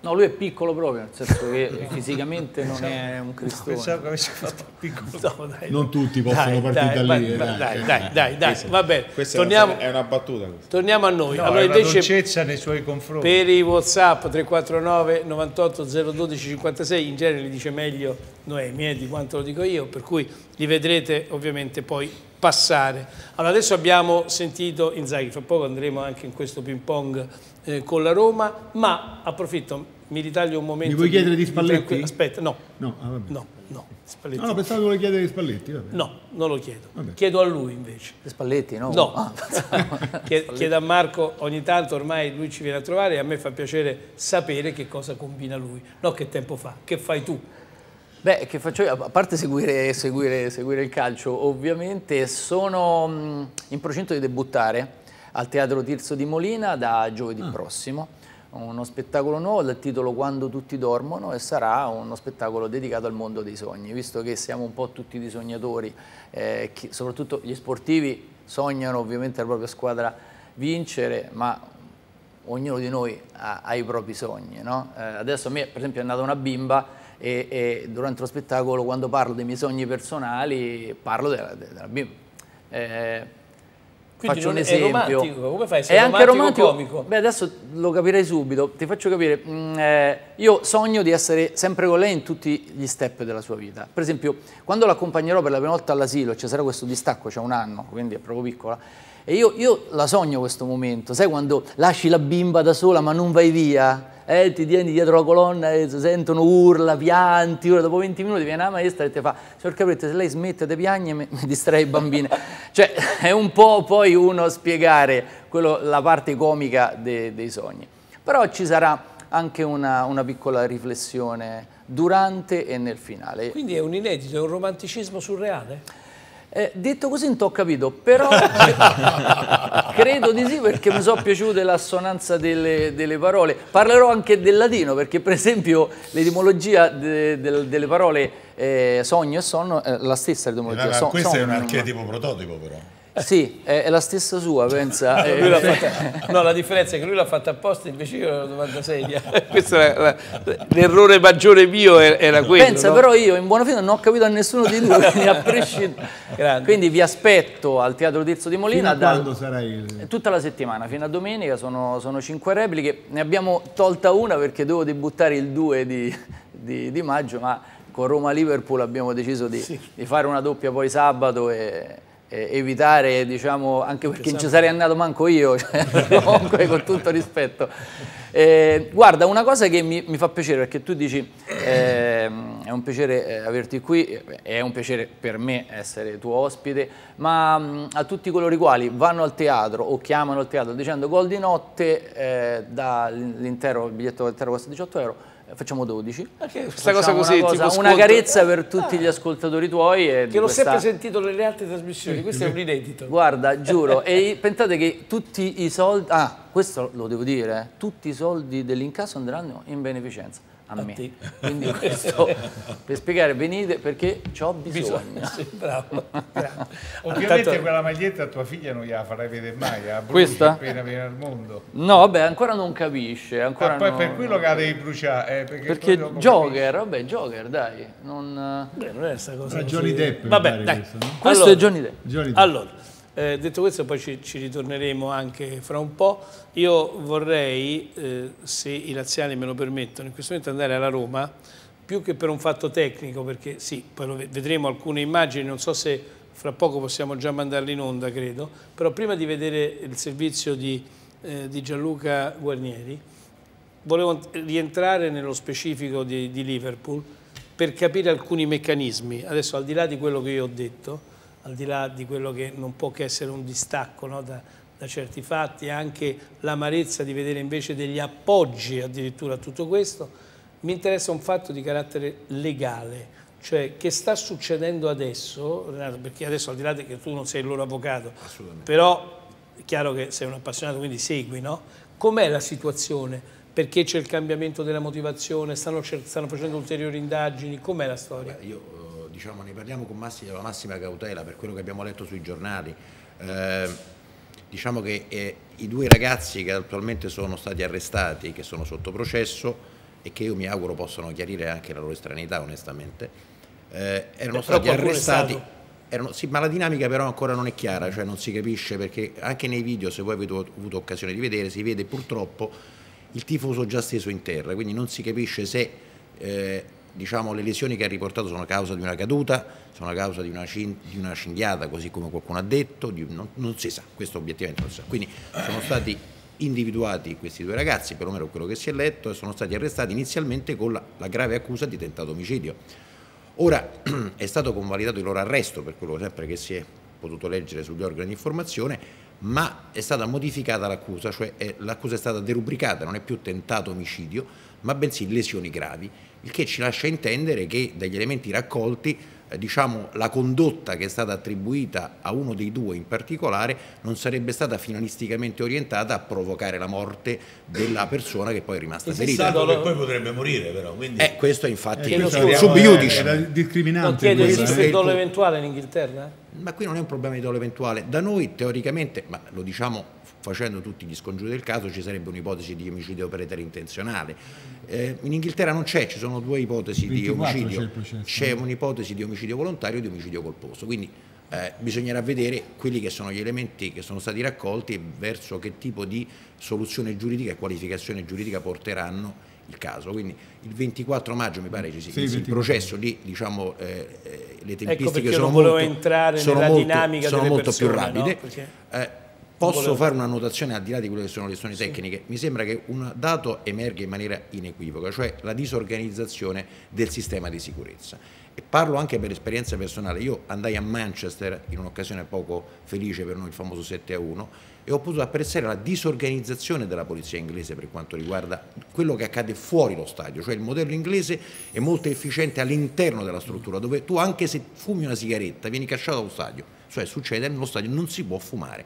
Speaker 2: no, lui è piccolo proprio, nel senso che (laughs) fisicamente non è un cristone.
Speaker 7: Pensavo che avesse fatto piccolo.
Speaker 3: No, dai, non tutti possono dai, partire
Speaker 1: dai,
Speaker 3: da lì.
Speaker 1: Dai, dai, dai, dai, dai va bene.
Speaker 11: Questa
Speaker 1: torniamo,
Speaker 11: è una battuta. Questa.
Speaker 1: Torniamo a noi.
Speaker 7: No,
Speaker 1: allora,
Speaker 7: è una
Speaker 1: invece,
Speaker 7: dolcezza nei suoi confronti.
Speaker 1: Per i Whatsapp 349 98 012 56, in genere li dice meglio Noemi eh, di quanto lo dico io, per cui li vedrete ovviamente poi passare. Allora adesso abbiamo sentito Inzaghi, fra poco andremo anche in questo ping pong eh, con la Roma, ma approfitto, mi ritaglio un momento.
Speaker 3: Mi vuoi chiedere di Spalletti?
Speaker 1: tranquillo- Aspetta, no.
Speaker 3: No, ah, vabbè.
Speaker 1: No, no, Spalletti.
Speaker 3: No, no, pensavo che volevi chiedere di Spalletti. Vabbè.
Speaker 1: No, non lo chiedo.
Speaker 3: Vabbè.
Speaker 1: Chiedo a lui invece.
Speaker 2: Spalletti, no?
Speaker 1: No,
Speaker 2: Ah, (laughs)
Speaker 1: Chie- chiedo a Marco, ogni tanto ormai lui ci viene a trovare e a me fa piacere sapere che cosa combina lui, no che tempo fa, che fai tu.
Speaker 2: Beh, che faccio io? A parte seguire, seguire- seguire il calcio, ovviamente sono in procinto di debuttare al Teatro Tirso di Molina da giovedì prossimo. Uno spettacolo nuovo dal titolo Quando tutti dormono e sarà uno spettacolo dedicato al mondo dei sogni, visto che siamo un po' tutti dei sognatori, eh, chi- soprattutto gli sportivi sognano ovviamente la propria squadra vincere, ma ognuno di noi ha, ha i propri sogni. no? Eh, adesso a me, per esempio, è nata una bimba e, e durante lo spettacolo, quando parlo dei miei sogni personali, parlo della, della bimba. Eh,
Speaker 1: Quindi
Speaker 2: faccio un
Speaker 1: non è-
Speaker 2: esempio.
Speaker 1: romantico, come fai essere
Speaker 2: È anche
Speaker 1: romantico. comico?
Speaker 2: Beh, adesso lo capirei subito. Ti faccio capire. mm, eh, io sogno di essere sempre con lei in tutti gli step della sua vita. Per esempio, quando l'accompagnerò per la prima volta all'asilo, ci sarà questo distacco, c'è un anno, quindi è proprio piccola. E io, io la sogno questo momento, sai quando lasci la bimba da sola ma non vai via? Eh, ti tieni dietro la colonna e si sentono urla, pianti, ora dopo 20 minuti viene la maestra e ti fa signor Capretta se lei smette di piangere mi, mi distrae i bambini. (laughs) cioè è un po' poi uno spiegare quello- la parte comica de- dei sogni. Però ci sarà anche una, una piccola riflessione durante e nel finale.
Speaker 1: Quindi è un inedito, è un romanticismo surreale?
Speaker 2: Eh, detto così non t'ho capito, però (laughs) credo di sì perché mi sono piaciute l'assonanza delle, delle parole. Parlerò anche del latino perché per esempio l'etimologia de- del- delle parole eh, sogno e sonno è la stessa etimologia.
Speaker 4: Ma
Speaker 2: So-
Speaker 4: questo è un archetipo prototipo però. (laughs)
Speaker 2: Sì, è, è la stessa sua, pensa. Eh, (laughs)
Speaker 1: Lui l'ha fatta- no, la differenza è che lui l'ha fatta apposta, invece io ero una domanda seria. (laughs) Questo era la- l'errore maggiore mio era, quello.
Speaker 2: Pensa,
Speaker 1: no?
Speaker 2: però io in buona fede non ho capito a nessuno di due, quindi a prescindere. Quindi vi aspetto al Teatro Tirso di
Speaker 3: Fino
Speaker 2: Molina
Speaker 3: a
Speaker 2: dal-
Speaker 3: quando sarà il...
Speaker 2: tutta la settimana, fino a domenica, sono, sono cinque repliche. Ne abbiamo tolta una perché dovevo debuttare il 2 di, di- di maggio, ma con Roma-Liverpool abbiamo deciso di, di fare una doppia poi sabato e, e evitare, diciamo, anche perché non ci sarei andato manco io, (laughs) cioè, comunque con tutto rispetto. Eh, guarda, una cosa che mi, mi fa piacere, perché tu dici ehm, è un piacere eh, averti qui, eh, è un piacere per me essere tuo ospite, ma mh, a tutti coloro i quali vanno al teatro o chiamano al teatro dicendo gol di notte, eh, dall'intero il biglietto dell'intero costa 18 euro, eh, facciamo 12.
Speaker 1: questa cosa così,
Speaker 2: una, cosa- una carezza per tutti gli ascoltatori tuoi.
Speaker 1: Che l'ho
Speaker 2: questa-
Speaker 1: sempre sentito nelle altre trasmissioni, questo è un inedito. (laughs)
Speaker 2: Guarda, giuro, e pensate che tutti i soldi, ah, questo lo devo dire, eh, tutti i soldi dell'incasso andranno in beneficenza a, me. (laughs) Quindi (laughs) questo per spiegare, venite perché ho bisogno.
Speaker 1: Bisogno, sì, bravo. (laughs)
Speaker 7: Ovviamente
Speaker 1: Tanto-
Speaker 7: quella maglietta a tua figlia non gliela farai vedere mai, la bruci
Speaker 2: Questa?
Speaker 7: appena viene al mondo.
Speaker 2: No, vabbè, ancora non capisce. Ancora
Speaker 7: Ah, poi
Speaker 2: non-
Speaker 7: per quello che la devi bruciare, eh, perché,
Speaker 2: Perché Joker, vabbè, Joker, dai. Non...
Speaker 1: Beh, non è questa cosa.
Speaker 3: Johnny Depp,
Speaker 1: Vabbè, dai.
Speaker 3: questo, no?
Speaker 2: Questo
Speaker 1: Allora-
Speaker 2: è Johnny Depp.
Speaker 3: Johnny Depp.
Speaker 1: Allora, eh, detto questo, poi ci, ci ritorneremo anche fra un po'. Io vorrei, eh, se i laziali me lo permettono, in questo momento andare alla Roma, più che per un fatto tecnico, perché sì, poi vedremo alcune immagini, non so se fra poco possiamo già mandarle in onda, credo, però prima di vedere il servizio di, eh, di Gianluca Guarnieri, volevo rientrare nello specifico di, di Liverpool per capire alcuni meccanismi. Adesso al di là di quello che io ho detto, al di là di quello che non può che essere un distacco no, da, da certi fatti, anche l'amarezza di vedere invece degli appoggi addirittura a tutto questo, mi interessa un fatto di carattere legale, cioè che sta succedendo adesso, Renato, perché adesso al di là di che tu non sei il loro avvocato, però è chiaro che sei un appassionato, quindi segui, no? Com'è la situazione? Perché c'è il cambiamento della motivazione? Stanno, stanno facendo ulteriori indagini? Com'è la storia?
Speaker 12: Io eh, diciamo, ne parliamo con massima, la massima cautela per quello che abbiamo letto sui giornali. Eh, diciamo che eh, i due ragazzi che attualmente sono stati arrestati, che sono sotto processo e che io mi auguro possano chiarire anche la loro estranità onestamente, eh, erano
Speaker 1: Però
Speaker 12: stati arrestati. erano- sì, ma la dinamica però ancora non è chiara, cioè non si capisce perché anche nei video, se voi avete avuto occasione di vedere, si vede purtroppo il tifoso già steso in terra, quindi non si capisce se eh, diciamo, le lesioni che ha riportato sono causa di una caduta, sono causa di una, cin- di una cinghiata, così come qualcuno ha detto, di- non, non si sa, questo obiettivamente non si sa. Quindi sono stati individuati questi due ragazzi, perlomeno quello che si è letto, e sono stati arrestati inizialmente con la, la grave accusa di tentato omicidio. Ora (clears throat) è stato convalidato il loro arresto, per quello sempre che si è potuto leggere sugli organi di informazione, ma è stata modificata l'accusa, cioè è- l'accusa è stata derubricata, non è più tentato omicidio, ma bensì lesioni gravi, il che ci lascia intendere che dagli elementi raccolti eh, diciamo, la condotta che è stata attribuita a uno dei due in particolare non sarebbe stata finalisticamente orientata a provocare la morte della persona che poi è rimasta ferita.
Speaker 4: Che poi potrebbe morire però, quindi...
Speaker 12: Eh, questo infatti
Speaker 1: Eh,
Speaker 12: è
Speaker 1: questo è-
Speaker 12: sub iudice.
Speaker 3: era discriminante
Speaker 1: Non chiede
Speaker 12: questo.
Speaker 1: esiste il dolo eventuale in Inghilterra?
Speaker 12: Ma qui non è un problema di dolo eventuale. Da noi teoricamente, ma lo diciamo facendo tutti gli scongiuri del caso, ci sarebbe un'ipotesi di omicidio preterintenzionale. Eh, in Inghilterra non c'è, ci sono due ipotesi di
Speaker 3: 24 c'è
Speaker 12: omicidio. C'è un'ipotesi di omicidio volontario e di omicidio colposo. Quindi eh, bisognerà vedere quelli che sono gli elementi che sono stati raccolti e verso che tipo di soluzione giuridica e qualificazione giuridica porteranno il caso. Quindi il 24 maggio mi pare ci sia
Speaker 1: Sì,
Speaker 12: il
Speaker 1: 24.
Speaker 12: processo lì, diciamo, eh, eh, le tempistiche
Speaker 1: Ecco
Speaker 12: sono
Speaker 1: non volevo
Speaker 12: molto,
Speaker 1: entrare
Speaker 12: sono
Speaker 1: nella
Speaker 12: molto-
Speaker 1: dinamica
Speaker 12: sono
Speaker 1: delle
Speaker 12: molto più
Speaker 1: persone, no?
Speaker 12: rapide.
Speaker 1: Perché-
Speaker 12: Eh, posso
Speaker 1: volevo-
Speaker 12: fare una notazione al di là di quelle che sono le questioni tecniche? Mi sembra che un dato emerga in maniera inequivoca, cioè la disorganizzazione del sistema di sicurezza. E parlo anche per esperienza personale. Io andai a Manchester in un'occasione poco felice per noi, il famoso 7 a 1, e ho potuto apprezzare la disorganizzazione della polizia inglese per quanto riguarda quello che accade fuori lo stadio, cioè il modello inglese è molto efficiente all'interno della struttura, dove tu anche se fumi una sigaretta vieni cacciato dallo stadio, cioè succede nello stadio non si può fumare.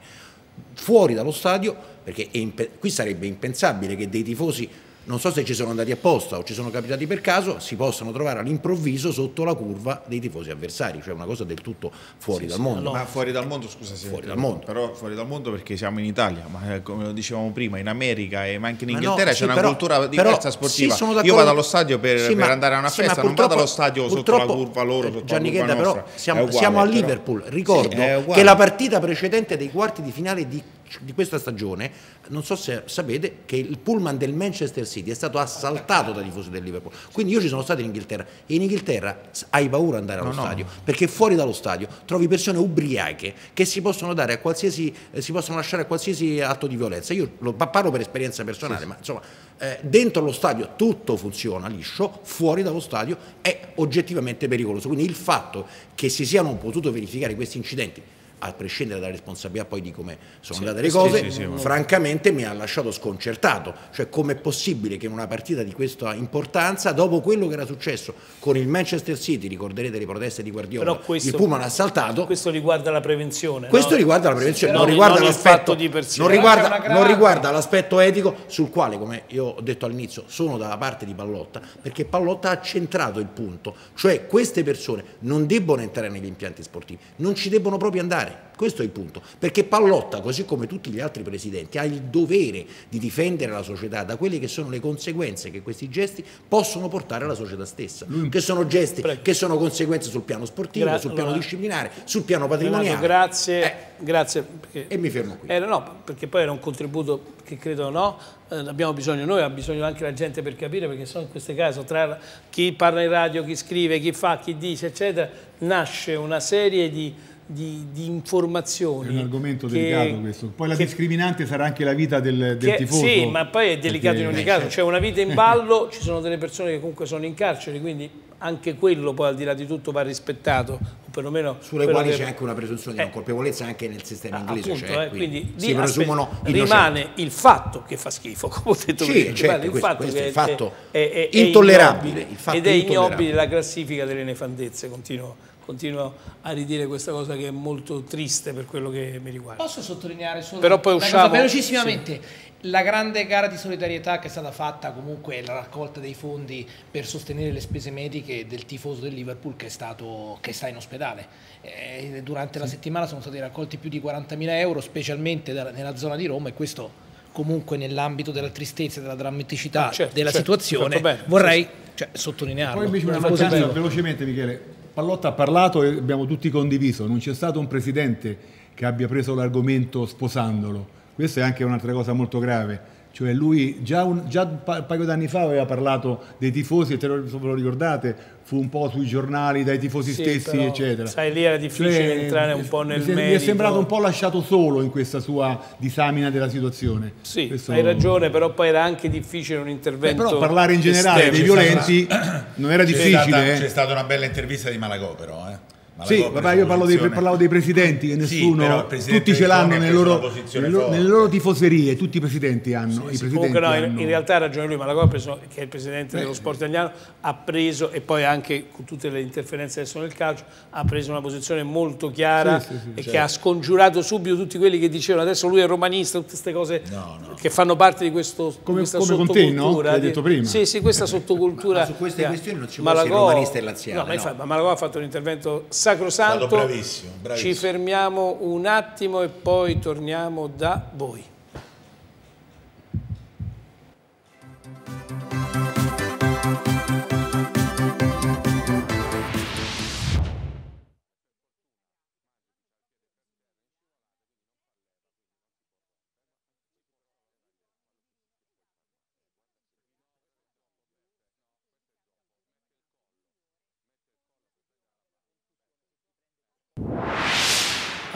Speaker 12: Fuori dallo stadio, perché qui sarebbe impensabile che dei tifosi non so se ci sono andati apposta o ci sono capitati per caso, si possano trovare all'improvviso sotto la curva dei tifosi avversari, cioè una cosa del tutto fuori dal mondo.
Speaker 11: Ma fuori dal mondo, scusa se
Speaker 12: Fuori dal mondo.
Speaker 11: Però fuori dal mondo perché siamo in Italia, ma eh, come lo dicevamo prima, in America e ma anche in
Speaker 12: Ma no,
Speaker 11: Inghilterra
Speaker 12: sì,
Speaker 11: c'è una
Speaker 12: però-
Speaker 11: cultura diversa
Speaker 12: sì,
Speaker 11: sportiva. Io vado allo stadio per,
Speaker 12: Sì,
Speaker 11: per andare a una
Speaker 12: sì,
Speaker 11: festa, non vado allo stadio sotto la curva loro, sotto
Speaker 12: Gianni
Speaker 11: la curva
Speaker 12: Ghedda, però siamo,
Speaker 11: uguale,
Speaker 12: siamo a. Liverpool. Ricordo
Speaker 11: Sì,
Speaker 12: che la partita precedente dei quarti di finale di, di questa stagione, non so se sapete, che il pullman del Manchester City è stato assaltato dai tifosi del Liverpool. Quindi io ci sono stato in Inghilterra e in Inghilterra hai paura di andare allo
Speaker 11: No, no.
Speaker 12: stadio, perché fuori dallo stadio trovi persone ubriache che si possono dare a qualsiasi, eh, si possono lasciare a qualsiasi atto di violenza. Io lo pa- parlo per esperienza personale, ma insomma, eh, dentro lo stadio tutto funziona liscio, fuori dallo stadio è oggettivamente pericoloso. Quindi il fatto che si siano potuto verificare questi incidenti a prescindere dalla responsabilità poi di come sono
Speaker 11: Sì,
Speaker 12: andate le cose,
Speaker 11: sì, sì,
Speaker 12: francamente mi ha lasciato sconcertato. Cioè, com'è possibile che in una partita di questa importanza, dopo quello che era successo con il Manchester City, ricorderete le proteste di Guardiola,
Speaker 1: Però questo,
Speaker 12: il Pullman assaltato,
Speaker 1: questo riguarda la prevenzione.
Speaker 12: questo
Speaker 1: no?
Speaker 12: riguarda la prevenzione,
Speaker 1: Sì,
Speaker 12: non
Speaker 1: però
Speaker 12: riguarda
Speaker 1: non
Speaker 12: l'aspetto,
Speaker 1: di
Speaker 12: non riguarda, non riguarda l'aspetto etico sul quale, come io ho detto all'inizio, sono dalla parte di Pallotta, perché Pallotta ha centrato il punto, cioè queste persone non debbono entrare negli impianti sportivi, non ci debbono proprio andare. Questo è il punto, perché Pallotta, così come tutti gli altri presidenti, ha il dovere di difendere la società da quelle che sono le conseguenze che questi gesti possono portare alla società stessa, che sono gesti che sono conseguenze sul piano sportivo,
Speaker 1: Gra-
Speaker 12: sul piano
Speaker 1: allora-
Speaker 12: disciplinare, sul piano patrimoniale.
Speaker 1: grazie, grazie. perché
Speaker 12: e mi fermo qui.
Speaker 1: Era, no, perché poi era un contributo che credo no, eh, abbiamo bisogno noi, ha bisogno anche la gente per capire, perché sono in queste case, tra chi parla in radio, chi scrive, chi fa, chi dice, eccetera, nasce una serie di, di, di
Speaker 3: È
Speaker 1: informazioni.
Speaker 3: un argomento
Speaker 1: che-
Speaker 3: delicato questo. Poi la
Speaker 1: che-
Speaker 3: discriminante sarà anche la vita del, del
Speaker 1: che-
Speaker 3: tifoso.
Speaker 1: Sì, ma poi è delicato
Speaker 3: perché-
Speaker 1: in ogni caso, c'è una vita in ballo, ci sono delle persone che comunque sono in carcere, quindi anche quello poi al di là di tutto va rispettato, o perlomeno
Speaker 12: sulle quali
Speaker 1: che-
Speaker 12: c'è anche una presunzione di non colpevolezza anche nel sistema inglese.
Speaker 1: Appunto,
Speaker 12: cioè,
Speaker 1: eh, quindi
Speaker 12: si
Speaker 1: lì,
Speaker 12: presumono
Speaker 1: rimane il fatto che fa schifo, (laughs) come ho detto
Speaker 12: Sì,
Speaker 1: prima,
Speaker 12: certo,
Speaker 1: il
Speaker 12: questo-
Speaker 1: fatto
Speaker 12: questo
Speaker 1: che
Speaker 12: è fatto
Speaker 1: è, è- è
Speaker 12: intollerabile,
Speaker 1: ignobile,
Speaker 12: il fatto
Speaker 1: ed è ignobile la classifica delle nefandezze, continuo, continuo a ridire questa cosa che è molto triste per quello che mi riguarda.
Speaker 5: Posso sottolineare solo
Speaker 1: Però poi
Speaker 5: una
Speaker 1: usciamo-
Speaker 5: cosa velocissimamente? La grande gara di solidarietà che è stata fatta, comunque la raccolta dei fondi per sostenere le spese mediche del tifoso del Liverpool che, è stato, che sta in ospedale. Eh, durante la settimana sono stati raccolti più di 40.000 euro, specialmente da- nella zona di Roma e questo comunque nell'ambito della tristezza e della drammaticità
Speaker 1: Ah, certo,
Speaker 5: della
Speaker 1: certo,
Speaker 5: situazione
Speaker 1: bene,
Speaker 5: vorrei
Speaker 1: sì,
Speaker 5: cioè, sottolinearlo.
Speaker 3: Poi invece una notizia velocemente Michele, Pallotta ha parlato e abbiamo tutti condiviso, non c'è stato un presidente che abbia preso l'argomento sposandolo, questa è anche un'altra cosa molto grave, Cioè lui già un, già un paio d'anni fa aveva parlato dei tifosi, e te lo, ve lo ricordate, fu un po' sui giornali dai tifosi
Speaker 1: Sì,
Speaker 3: stessi,
Speaker 1: però,
Speaker 3: eccetera.
Speaker 1: sai, lì era difficile
Speaker 3: Cioè,
Speaker 1: entrare un po' nel
Speaker 3: mi, se- mi è sembrato un po' lasciato solo in questa sua disamina della situazione.
Speaker 1: Sì,
Speaker 3: Questo-
Speaker 1: hai ragione, però poi era anche difficile un
Speaker 3: Eh,
Speaker 1: intervento
Speaker 3: però parlare in generale
Speaker 1: esterno.
Speaker 3: dei violenti non era
Speaker 4: C'è
Speaker 3: difficile.
Speaker 4: stata-
Speaker 3: eh.
Speaker 4: C'è stata una bella intervista di Malagò però, eh.
Speaker 3: Sì, vabbè, io parlo dei, parlavo dei presidenti che
Speaker 4: Sì,
Speaker 3: nessuno,
Speaker 4: presidente
Speaker 3: tutti ce l'hanno nelle loro, nelle loro- nelle loro tifoserie, tutti i presidenti hanno. I presidenti
Speaker 1: Comunque no, in,
Speaker 3: hanno-
Speaker 1: in realtà ha ragione lui, preso, che è il presidente
Speaker 3: Eh.
Speaker 1: dello sport italiano, ha preso, e poi anche con tutte le interferenze adesso nel calcio, ha preso una posizione molto chiara
Speaker 3: Sì, sì, sì,
Speaker 1: e
Speaker 3: certo.
Speaker 1: che ha scongiurato subito tutti quelli che dicevano adesso lui è romanista, tutte queste cose che fanno parte di, questo,
Speaker 3: Come-
Speaker 1: questa
Speaker 3: come con te, no?
Speaker 1: sottocultura.
Speaker 3: Che hai
Speaker 1: di-
Speaker 3: detto prima.
Speaker 1: Sì, sì, questa sottocultura. (laughs)
Speaker 12: Ma su queste questioni non ci può essere romanista e laziale,
Speaker 1: No, ma,
Speaker 12: no?
Speaker 1: infatti, ma Malagò ha fatto un intervento sacrosanto.
Speaker 4: Bravissimo, bravissimo.
Speaker 1: Ci fermiamo un attimo e poi torniamo da voi.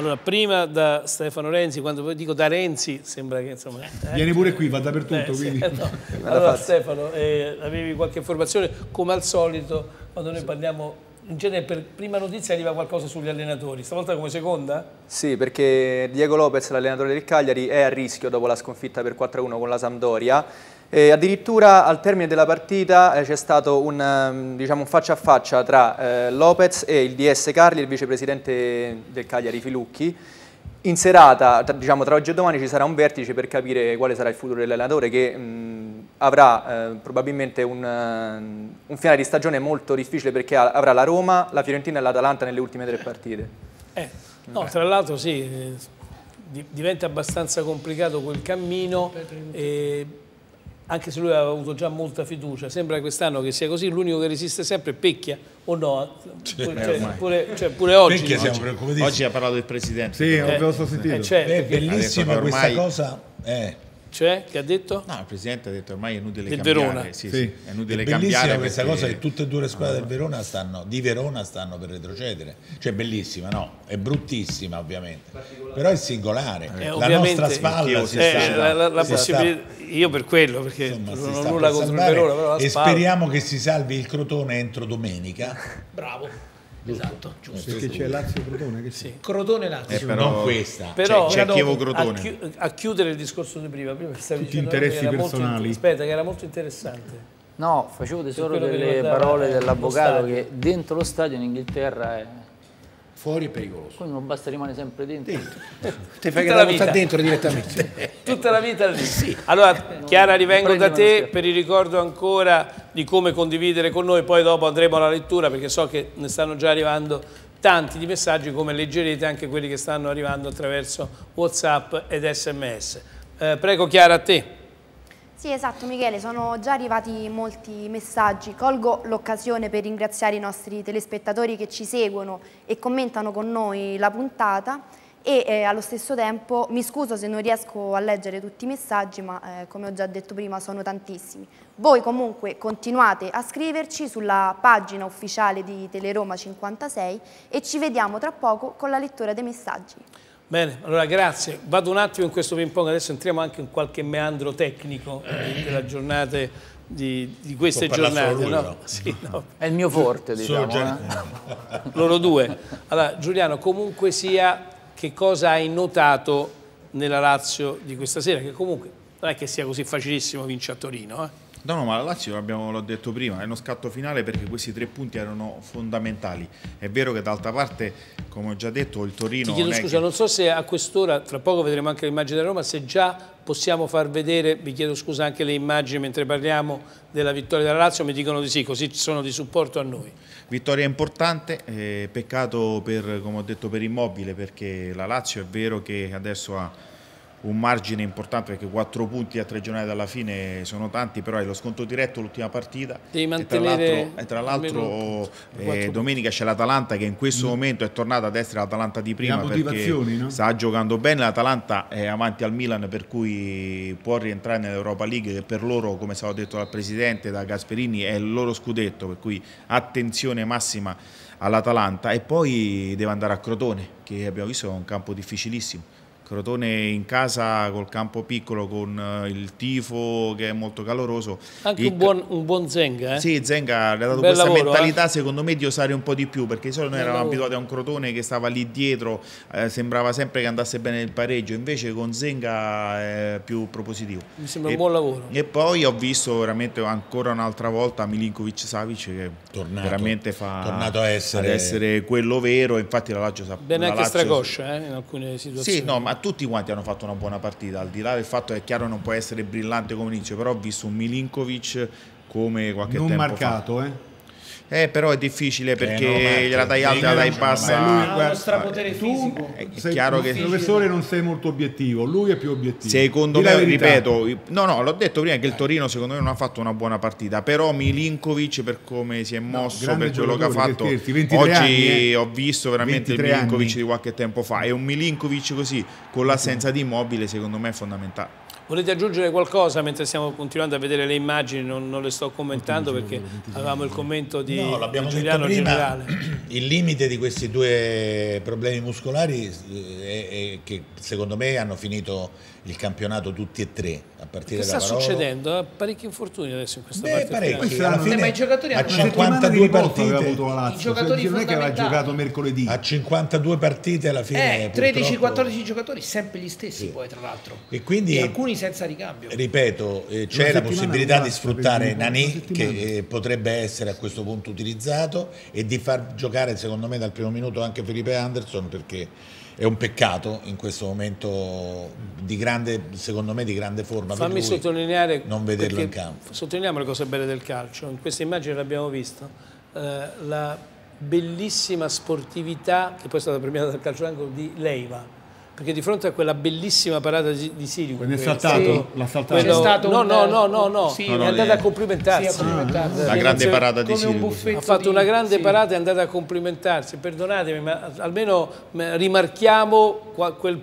Speaker 1: Allora, prima da Stefano Renzi, quando poi dico da Renzi, sembra che insomma... eh,
Speaker 3: Viene pure qui, va dappertutto.
Speaker 1: eh, sì,
Speaker 3: quindi.
Speaker 1: eh, no. (laughs) Allora Stefano, eh, avevi qualche informazione? Come al solito, quando noi parliamo, in genere per prima notizia arriva qualcosa sugli allenatori, stavolta come seconda?
Speaker 17: Sì, perché Diego Lopez, l'allenatore del Cagliari, è a rischio dopo la sconfitta per 4-1 con la Sampdoria. E addirittura al termine della partita eh, c'è stato un, ehm, diciamo, un faccia a faccia tra eh, Lopez e il DS Carli, il vicepresidente del Cagliari Filucchi. In serata, tra, diciamo, tra oggi e domani ci sarà un vertice per capire quale sarà il futuro dell'allenatore che mh, avrà eh, probabilmente un, eh, un finale di stagione molto difficile perché avrà la Roma, la Fiorentina e l'Atalanta nelle ultime tre partite.
Speaker 1: Eh, no, tra l'altro sì, eh, di- diventa abbastanza complicato quel cammino, e anche se lui aveva avuto già molta fiducia, sembra quest'anno che sia così, l'unico che resiste sempre è Pecchia, o no? Pure, cioè,
Speaker 11: ormai.
Speaker 1: pure, cioè, pure oggi.
Speaker 4: Pecchia siamo
Speaker 1: Oggi-.
Speaker 11: Oggi ha parlato del presidente.
Speaker 3: Sì,
Speaker 11: però.
Speaker 3: avevo sentito.
Speaker 1: eh, certo,
Speaker 4: È bellissima questa cosa. Eh.
Speaker 1: Cioè, che ha detto?
Speaker 11: No, il presidente ha detto ormai è inutile
Speaker 1: Del
Speaker 11: cambiare.
Speaker 1: Verona.
Speaker 11: Sì,
Speaker 3: Sì.
Speaker 11: sì, è
Speaker 4: È
Speaker 11: inutile
Speaker 4: bellissima
Speaker 11: cambiare
Speaker 4: questa
Speaker 11: perché-
Speaker 4: cosa che tutte e due le squadre del Verona stanno, di Verona stanno per retrocedere. Cioè bellissima, no? È bruttissima ovviamente. Però è singolare.
Speaker 1: Eh,
Speaker 4: la nostra spalla si
Speaker 1: Eh,
Speaker 4: sta,
Speaker 1: la, la- la
Speaker 4: si sta-
Speaker 1: io per quello, perché
Speaker 4: insomma,
Speaker 1: non ho nulla
Speaker 4: per
Speaker 1: contro il Verona, però la
Speaker 4: e
Speaker 1: spalla-
Speaker 4: speriamo che si salvi il Crotone entro domenica.
Speaker 5: Bravo. Esatto, giusto.
Speaker 3: Perché c'è Lazio Crotone che
Speaker 1: Sì.
Speaker 5: Crotone Lazio.
Speaker 11: Eh, però-
Speaker 4: Non questa.
Speaker 1: Però
Speaker 11: c'è
Speaker 1: a,
Speaker 11: Chievo Crotone.
Speaker 1: chi- a chiudere il discorso di prima, prima stavi
Speaker 3: Tutti
Speaker 1: dicendo
Speaker 3: interessi
Speaker 1: che era molto-
Speaker 3: personali.
Speaker 1: aspetta, che era molto interessante.
Speaker 2: No, facevo tesoro
Speaker 1: che
Speaker 2: delle parole dell'avvocato che dentro lo stadio in Inghilterra è...
Speaker 12: Fuori è pericoloso.
Speaker 2: Quindi non basta rimanere sempre dentro.
Speaker 12: Te (laughs) fai che
Speaker 1: Tutta la vita.
Speaker 12: dentro direttamente. (laughs)
Speaker 1: Tutta la vita lì. Allora, Chiara, rivengo da te per il ricordo ancora di come condividere con noi, poi dopo andremo alla lettura perché so che ne stanno già arrivando tanti di messaggi, come leggerete anche quelli che stanno arrivando attraverso Whatsapp ed SMS. Eh, prego Chiara, a te.
Speaker 6: Sì, esatto Michele, sono già arrivati molti messaggi. Colgo l'occasione per ringraziare i nostri telespettatori che ci seguono e commentano con noi la puntata e eh, allo stesso tempo mi scuso se non riesco a leggere tutti i messaggi, ma eh, come ho già detto prima sono tantissimi. Voi comunque continuate a scriverci sulla pagina ufficiale di Teleroma 56 e ci vediamo tra poco con la lettura dei messaggi.
Speaker 1: Bene, allora grazie. Vado un attimo in questo ping pong, adesso entriamo anche in qualche meandro tecnico eh, delle giornate di, di queste giornate.
Speaker 4: lui,
Speaker 1: no?
Speaker 4: però. (laughs)
Speaker 1: Sì, no.
Speaker 2: È il mio forte, diciamo. Eh. (laughs)
Speaker 1: loro due. Allora, Giuliano, comunque sia, che cosa hai notato nella Lazio di questa sera? Che comunque non è che sia così facilissimo vincere a Torino. Eh?
Speaker 11: No, no, ma la Lazio, l'ho detto prima, è uno scatto finale perché questi tre punti erano fondamentali. È vero che d'altra parte, come ho già detto, il Torino...
Speaker 1: Ti chiedo
Speaker 11: non
Speaker 1: scusa,
Speaker 11: che-
Speaker 1: non so se a quest'ora, tra poco vedremo anche l'immagine della Roma, se già possiamo far vedere, vi chiedo scusa anche le immagini mentre parliamo della vittoria della Lazio, mi dicono di sì, così sono di supporto a noi.
Speaker 11: Vittoria importante, eh, peccato per, come ho detto, per Immobile perché la Lazio è vero che adesso ha un margine importante perché quattro punti a tre giornate dalla fine sono tanti, però hai lo sconto diretto l'ultima partita.
Speaker 1: Devi mantenere
Speaker 11: e tra l'altro eh, domenica c'è l'Atalanta che in questo mm. momento è tornata ad essere l'Atalanta di prima perché
Speaker 3: no?
Speaker 11: sta giocando bene, l'Atalanta è avanti al Milan per cui può rientrare nell'Europa League che per loro, come è stato detto dal Presidente, da Gasperini, è il loro scudetto, per cui attenzione massima all'Atalanta e poi deve andare a Crotone che abbiamo visto è un campo difficilissimo Crotone in casa col campo piccolo con eh, il tifo che è molto caloroso.
Speaker 1: Anche
Speaker 11: il...
Speaker 1: un, buon, un buon Zenga. Eh?
Speaker 11: Sì, Zenga ha dato questa lavoro, mentalità eh? secondo me di osare un po' di più perché solo noi eravamo lavoro. abituati a un Crotone che stava lì dietro, eh, sembrava sempre che andasse bene il pareggio, invece con Zenga è più propositivo.
Speaker 1: Mi sembra e, un buon lavoro.
Speaker 11: E poi ho visto veramente ancora un'altra volta Milinkovic Savic che tornato, veramente fa
Speaker 4: tornato a essere...
Speaker 11: essere quello vero, infatti la Lazio sa
Speaker 1: Bene anche
Speaker 11: Lazio...
Speaker 1: Stracoscia eh, in alcune situazioni.
Speaker 11: Sì, no, ma tutti quanti hanno fatto una buona partita, al di là del fatto che è chiaro non può essere brillante come inizio, però ho visto un Milinkovic come qualche
Speaker 3: non
Speaker 11: tempo
Speaker 3: marcato,
Speaker 11: fa.
Speaker 3: eh?
Speaker 11: Eh, però è difficile perché gliela dai alta, la dai bassa.
Speaker 5: Ha uno strapotere fisico.
Speaker 11: È chiaro che
Speaker 3: il professore non sei molto obiettivo, lui è più obiettivo.
Speaker 11: Secondo me, ripeto, no, no, l'ho detto prima che il Torino secondo me non ha fatto una buona partita, però Milinkovic per come si è mosso, no, per quello che ha fatto, che scherzi, oggi
Speaker 3: anni, eh?
Speaker 11: ho visto veramente il Milinkovic anni. di qualche tempo fa e un Milinkovic così con l'assenza di immobile secondo me è fondamentale.
Speaker 1: Volete aggiungere qualcosa mentre stiamo continuando a vedere le immagini? Non, non le sto commentando perché avevamo il commento di, no, Giuliano
Speaker 4: prima,
Speaker 1: Generale.
Speaker 4: Il limite di questi due problemi muscolari è, è che secondo me hanno finito il campionato tutti e tre a partire
Speaker 1: che
Speaker 4: da
Speaker 1: sta
Speaker 4: Parolo.
Speaker 1: succedendo? parecchi infortuni adesso in questa
Speaker 4: Beh,
Speaker 1: parte
Speaker 4: parecchi,
Speaker 1: alla
Speaker 4: fine,
Speaker 5: ma i giocatori
Speaker 4: a
Speaker 5: hanno
Speaker 4: 52 partite
Speaker 3: avuto la Lazio.
Speaker 5: I giocatori
Speaker 3: cioè, non è che aveva giocato mercoledì
Speaker 4: a 52 partite alla fine
Speaker 5: eh, 13-14 giocatori sempre gli stessi sì. poi tra l'altro
Speaker 4: e quindi
Speaker 5: e alcuni senza ricambio
Speaker 4: ripeto eh, c'è la possibilità di sfruttare Nani che eh, potrebbe essere a questo punto utilizzato e di far giocare secondo me dal primo minuto anche Felipe Anderson perché è un peccato in questo momento di grande, secondo me, di grande forma.
Speaker 1: Fammi sottolineare
Speaker 4: non vederlo in campo.
Speaker 1: Sottolineiamo le cose belle del calcio. In questa immagine l'abbiamo visto. Eh, la bellissima sportività che poi è stata premiata dal calcio d'angolo di Leiva perché di fronte a quella bellissima parata di, di Sirius
Speaker 3: quindi è saltato? Sì. l'ha saltato?
Speaker 1: Quello, stato no, un, no, no, no, no, sì, no, è andata a complimentarsi. Sì,
Speaker 11: ah, la grande parata di Sirius.
Speaker 1: ha fatto una grande parata e è andata a complimentarsi. Perdonatemi ma almeno rimarchiamo quel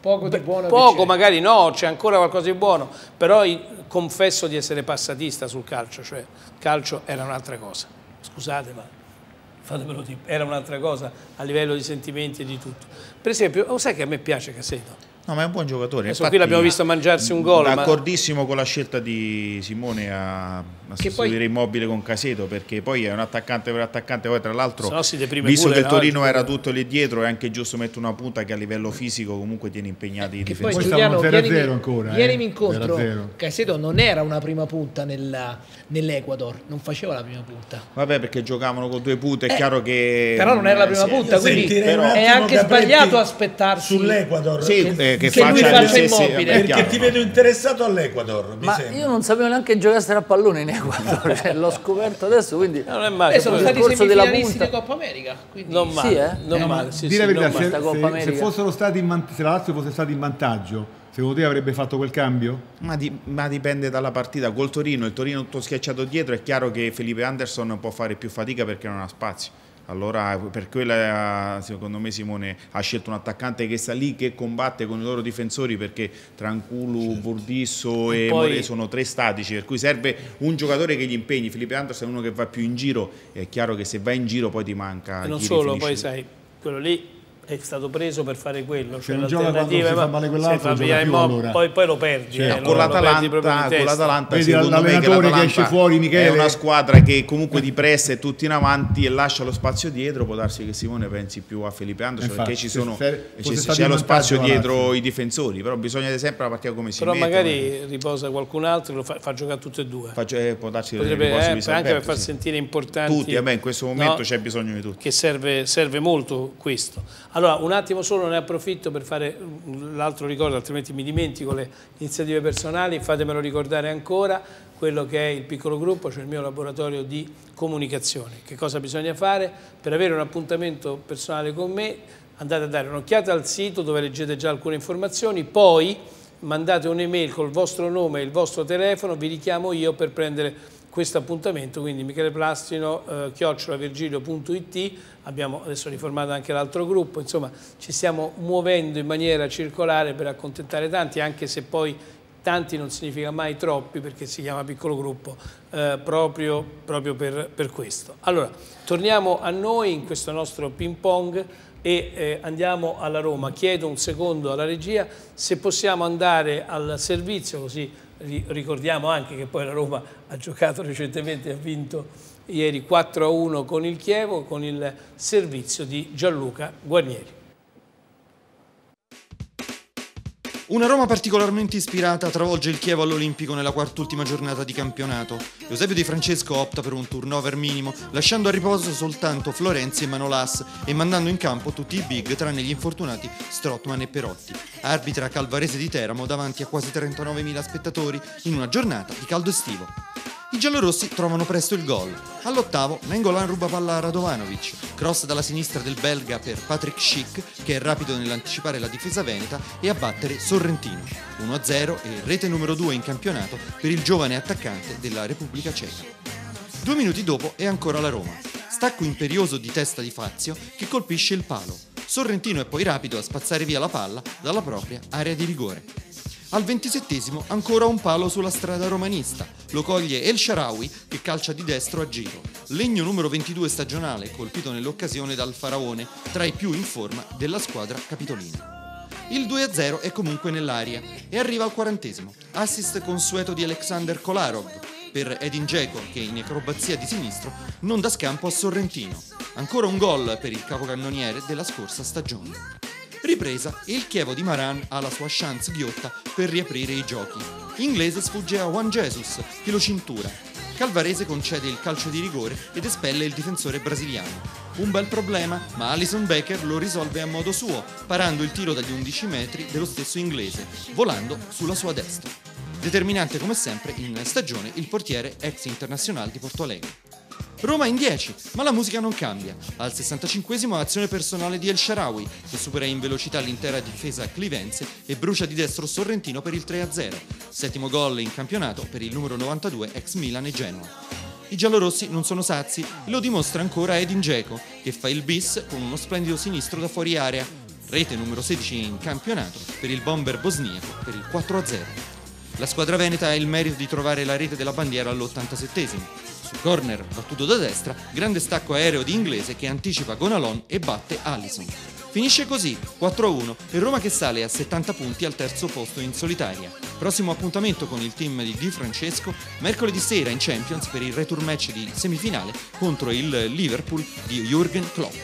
Speaker 5: poco di buono
Speaker 1: poco magari no, c'è ancora qualcosa di buono. Però confesso di essere passatista sul calcio cioè calcio era un'altra cosa. Scusate ma fatemelo dire, era un'altra cosa a livello di sentimenti e di tutto. Per esempio, oh, sai che a me piace Caseto?
Speaker 11: No, ma è un buon giocatore.
Speaker 1: Adesso Infatti, qui l'abbiamo visto mangiarsi un gol.
Speaker 11: D'accordissimo ma... con la scelta di Simone a, a sostituire poi... Immobile con Caseto, perché poi è un attaccante per attaccante, poi tra l'altro, visto
Speaker 1: pure,
Speaker 11: che il Torino no, era tutto lì dietro, è anche giusto mettere una punta che a livello fisico comunque tiene impegnati i difensori.
Speaker 5: Poi Giuliano, vienimi, ancora, vienimi eh? incontro, Caseto non era una prima punta nell'Ecuador, non faceva la prima punta.
Speaker 11: Vabbè, perché giocavano con due punte, è eh, chiaro che...
Speaker 5: Però non era la prima punta, quindi è anche sbagliato aspettarsi...
Speaker 4: Sull'Ecuador.
Speaker 11: Sì, eh, che,
Speaker 5: che
Speaker 11: faccia
Speaker 5: lui faccia immobile.
Speaker 4: Perché ti vedo interessato all'Equador.
Speaker 2: Ma sembra. io non sapevo neanche giocassero a pallone in Ecuador, cioè, l'ho scoperto adesso, quindi
Speaker 1: non è male.
Speaker 5: Eh, sono stati semifinalisti di Coppa America. Quindi...
Speaker 1: Non male,
Speaker 2: sì, eh?
Speaker 1: non
Speaker 2: eh,
Speaker 1: male. Sì,
Speaker 3: dire
Speaker 1: sì,
Speaker 3: verità, se, se, se, fossero stati in, se la Lazio fosse stata in vantaggio, Secondo te avrebbe fatto quel cambio?
Speaker 11: Ma, di, ma, dipende dalla partita. Col Torino, il Torino tutto schiacciato dietro, è chiaro che Felipe Anderson può fare più fatica perché non ha spazio. Allora per quella secondo me Simone ha scelto un attaccante che sta lì, che combatte con i loro difensori perché Tranquillo, Burdisso e, e poi... More sono tre statici, per cui serve un giocatore che gli impegni. Felipe Anderson è uno che va più in giro, è chiaro che se va in giro poi ti manca.
Speaker 1: E non solo, poi sai, quello lì è stato preso per fare quello.
Speaker 3: Cioè non gioca quando si fa male quell'altro, più, allora.
Speaker 1: poi, poi, lo perdi. Cioè,
Speaker 11: eh, con l'Atalanta,
Speaker 3: l'allenatore che, che esce fuori, Michele.
Speaker 11: È una squadra che comunque ti pressa e tutti in avanti e lascia lo spazio dietro. Può darsi che Simone pensi più a Felipe Anderson Infatti, perché ci sono, c'è lo spazio dietro i difensori. Però bisogna sempre la partita come si
Speaker 1: Però
Speaker 11: mette.
Speaker 1: magari riposa qualcun altro e lo fa, fa, giocare tutte e due.
Speaker 11: Faccio, eh, può darsi
Speaker 1: Potrebbe, eh, anche per far sentire importanti.
Speaker 11: Tutti, in questo momento c'è bisogno di tutti.
Speaker 1: Che serve molto questo. Allora, un attimo solo ne approfitto per fare l'altro ricordo, altrimenti mi dimentico le iniziative personali, fatemelo ricordare ancora, quello che è il piccolo gruppo, cioè il mio laboratorio di comunicazione. Che cosa bisogna fare? Per avere un appuntamento personale con me andate a dare un'occhiata al sito dove leggete già alcune informazioni, poi mandate un'email col vostro nome e il vostro telefono, vi richiamo io per prendere questo appuntamento, quindi Michele Plastino, eh, chiocciolavirgilio.it, abbiamo adesso riformato anche l'altro gruppo, insomma ci stiamo muovendo in maniera circolare per accontentare tanti, anche se poi tanti non significa mai troppi perché si chiama piccolo gruppo eh, proprio, proprio per, per, questo. Allora, torniamo a noi in questo nostro ping pong e eh, andiamo alla Roma. Chiedo un secondo alla regia se possiamo andare al servizio così ricordiamo anche che poi la Roma ha giocato recentemente ha vinto ieri 4-1 con il Chievo con il servizio di Gianluca Guarnieri.
Speaker 18: Una Roma particolarmente ispirata travolge il Chievo all'Olimpico nella quart'ultima giornata di campionato. Eusebio Di Francesco opta per un turnover minimo, lasciando a riposo soltanto Florenzi e Manolas e mandando in campo tutti i big tranne gli infortunati Strottman e Perotti. Arbitra Calvarese di Teramo davanti a quasi 39.000 spettatori in una giornata di caldo estivo. I giallorossi trovano presto il gol. All'ottavo Nengolan ruba palla a Radovanovic, cross dalla sinistra del belga per Patrick Schick che è rapido nell'anticipare la difesa veneta e abbattere Sorrentino. 1-0 e rete numero 2 in campionato per il giovane attaccante della Repubblica Ceca. Due minuti dopo è ancora la Roma. Stacco imperioso di testa di Fazio che colpisce il palo. Sorrentino è poi rapido a spazzare via la palla dalla propria area di rigore. Al ventisettesimo ancora un palo sulla strada romanista. Lo coglie El Sharawi che calcia di destro a giro. Legno numero 22 stagionale colpito nell'occasione dal faraone, tra i più in forma della squadra capitolina. Il 2-0 è comunque nell'aria e arriva al quarantesimo. Assist consueto di Alexander Kolarov per Edin Dzeko che in acrobazia di sinistro non dà scampo a Sorrentino. Ancora un gol per il capocannoniere della scorsa stagione. Ripresa il Chievo di Maran ha la sua chance ghiotta per riaprire i giochi. Inglese sfugge a Juan Jesus che lo cintura. Calvarese concede il calcio di rigore ed espelle il difensore brasiliano. Un bel problema, ma Alison Becker lo risolve a modo suo, parando il tiro dagli 11 metri dello stesso inglese, volando sulla sua destra. Determinante come sempre in stagione il portiere ex internazionale di Porto Alegre. Roma in 10, ma la musica non cambia. Al 65esimo azione personale di El Sharawi, che supera in velocità l'intera difesa clivense e brucia di destro Sorrentino per il 3-0. Settimo gol in campionato per il numero 92 ex Milan e Genoa. I giallorossi non sono sazi lo dimostra ancora Edin Dzeko, che fa il bis con uno splendido sinistro da fuori area. Rete numero 16 in campionato per il bomber bosniaco per il 4-0. La squadra veneta ha il merito di trovare la rete della bandiera all'87esimo Corner battuto da destra, grande stacco aereo di inglese che anticipa Gonalon e batte Allison. Finisce così, 4-1, e Roma che sale a 70 punti al terzo posto in solitaria. Prossimo appuntamento con il team di Di Francesco, mercoledì sera in Champions per il return match di semifinale contro il Liverpool di Jürgen Klopp.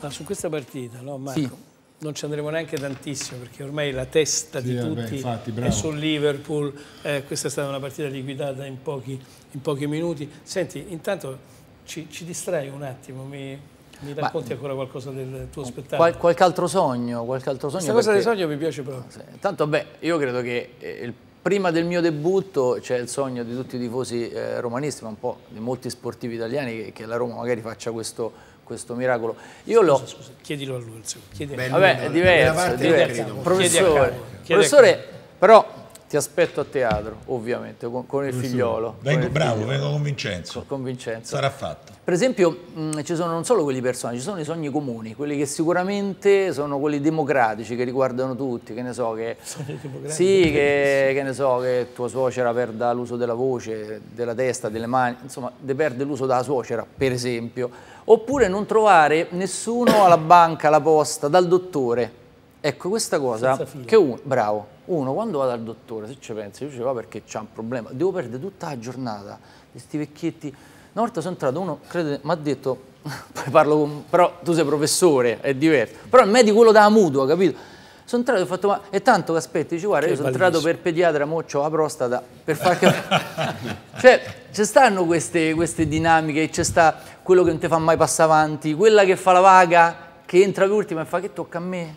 Speaker 1: Ma su questa partita, no Marco? Sì non ci andremo neanche tantissimo perché ormai la testa sì, di tutti vabbè, infatti, è sul Liverpool, eh, questa è stata una partita liquidata in pochi, in pochi minuti. Senti, intanto ci, ci distrai un attimo, mi, mi racconti Ma, ancora qualcosa del tuo spettacolo?
Speaker 2: Qual, qualche altro sogno, qualche altro sogno.
Speaker 1: Questa perché, cosa del sogno mi piace proprio. Sì,
Speaker 2: tanto beh, io credo che eh, il, prima del mio debutto c'è il sogno di tutti i tifosi eh, romanisti, ma un po' di molti sportivi italiani che, che la Roma magari faccia questo questo miracolo. Io
Speaker 1: scusa, lo... scusa, chiedilo a lui.
Speaker 2: Chiedi Vabbè, è diverso, è diverso. Professore, professore però ti aspetto a teatro, ovviamente, con, con il figliolo.
Speaker 4: Vengo
Speaker 2: con il
Speaker 4: bravo,
Speaker 2: figliolo.
Speaker 4: vengo con Vincenzo.
Speaker 2: Con Vincenzo.
Speaker 4: Sarà fatto.
Speaker 2: Per esempio, mh, ci sono non solo quelli personali, ci sono i sogni comuni, quelli che sicuramente sono quelli democratici, che riguardano tutti, che ne so, che... (laughs) Sì, che, che, ne so, che tua suocera perda l'uso della voce, della testa, delle mani, insomma, perde l'uso della suocera, per esempio oppure non trovare nessuno alla banca, alla posta, dal dottore. Ecco, questa cosa, che uno, bravo, uno quando va dal dottore, se ci pensi, io ci va perché c'è un problema, devo perdere tutta la giornata, questi vecchietti. Una volta sono entrato, uno mi ha detto, (laughs) poi parlo con, però tu sei professore, è diverso, però il medico quello della mutua, capito? Sono entrato e ho fatto, ma è tanto che aspetti, dici guarda, che io sono entrato per pediatra, mo ho la prostata, per far capire. (laughs) cioè, ci stanno queste, queste dinamiche, c'è sta quello che non ti fa mai passare avanti, quella che fa la vaga, che entra per ultima e fa che tocca a me?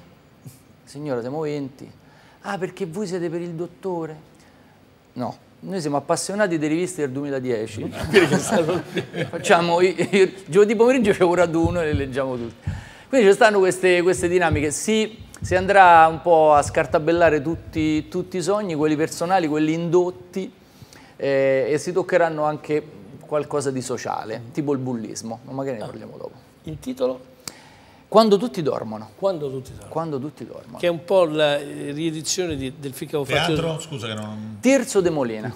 Speaker 2: Signora, siamo 20. Ah, perché voi siete per il dottore? No, Noi siamo appassionati dei riviste del 2010. (laughs) Facciamo, io, io, giovedì pomeriggio c'è un raduno e le leggiamo tutti. Quindi ci stanno queste, queste dinamiche. Si, si, andrà un po' a scartabellare tutti, tutti i sogni, quelli personali, quelli indotti, eh, e si toccheranno anche qualcosa di sociale, tipo il bullismo, ma magari ne parliamo dopo.
Speaker 1: Il titolo?
Speaker 2: Quando tutti dormono.
Speaker 1: Quando tutti dormono.
Speaker 2: Quando tutti dormono.
Speaker 1: Che è un po' la riedizione di, del film che avevo fatto.
Speaker 4: Teatro? Scusa che non...
Speaker 2: Tirso de Molina.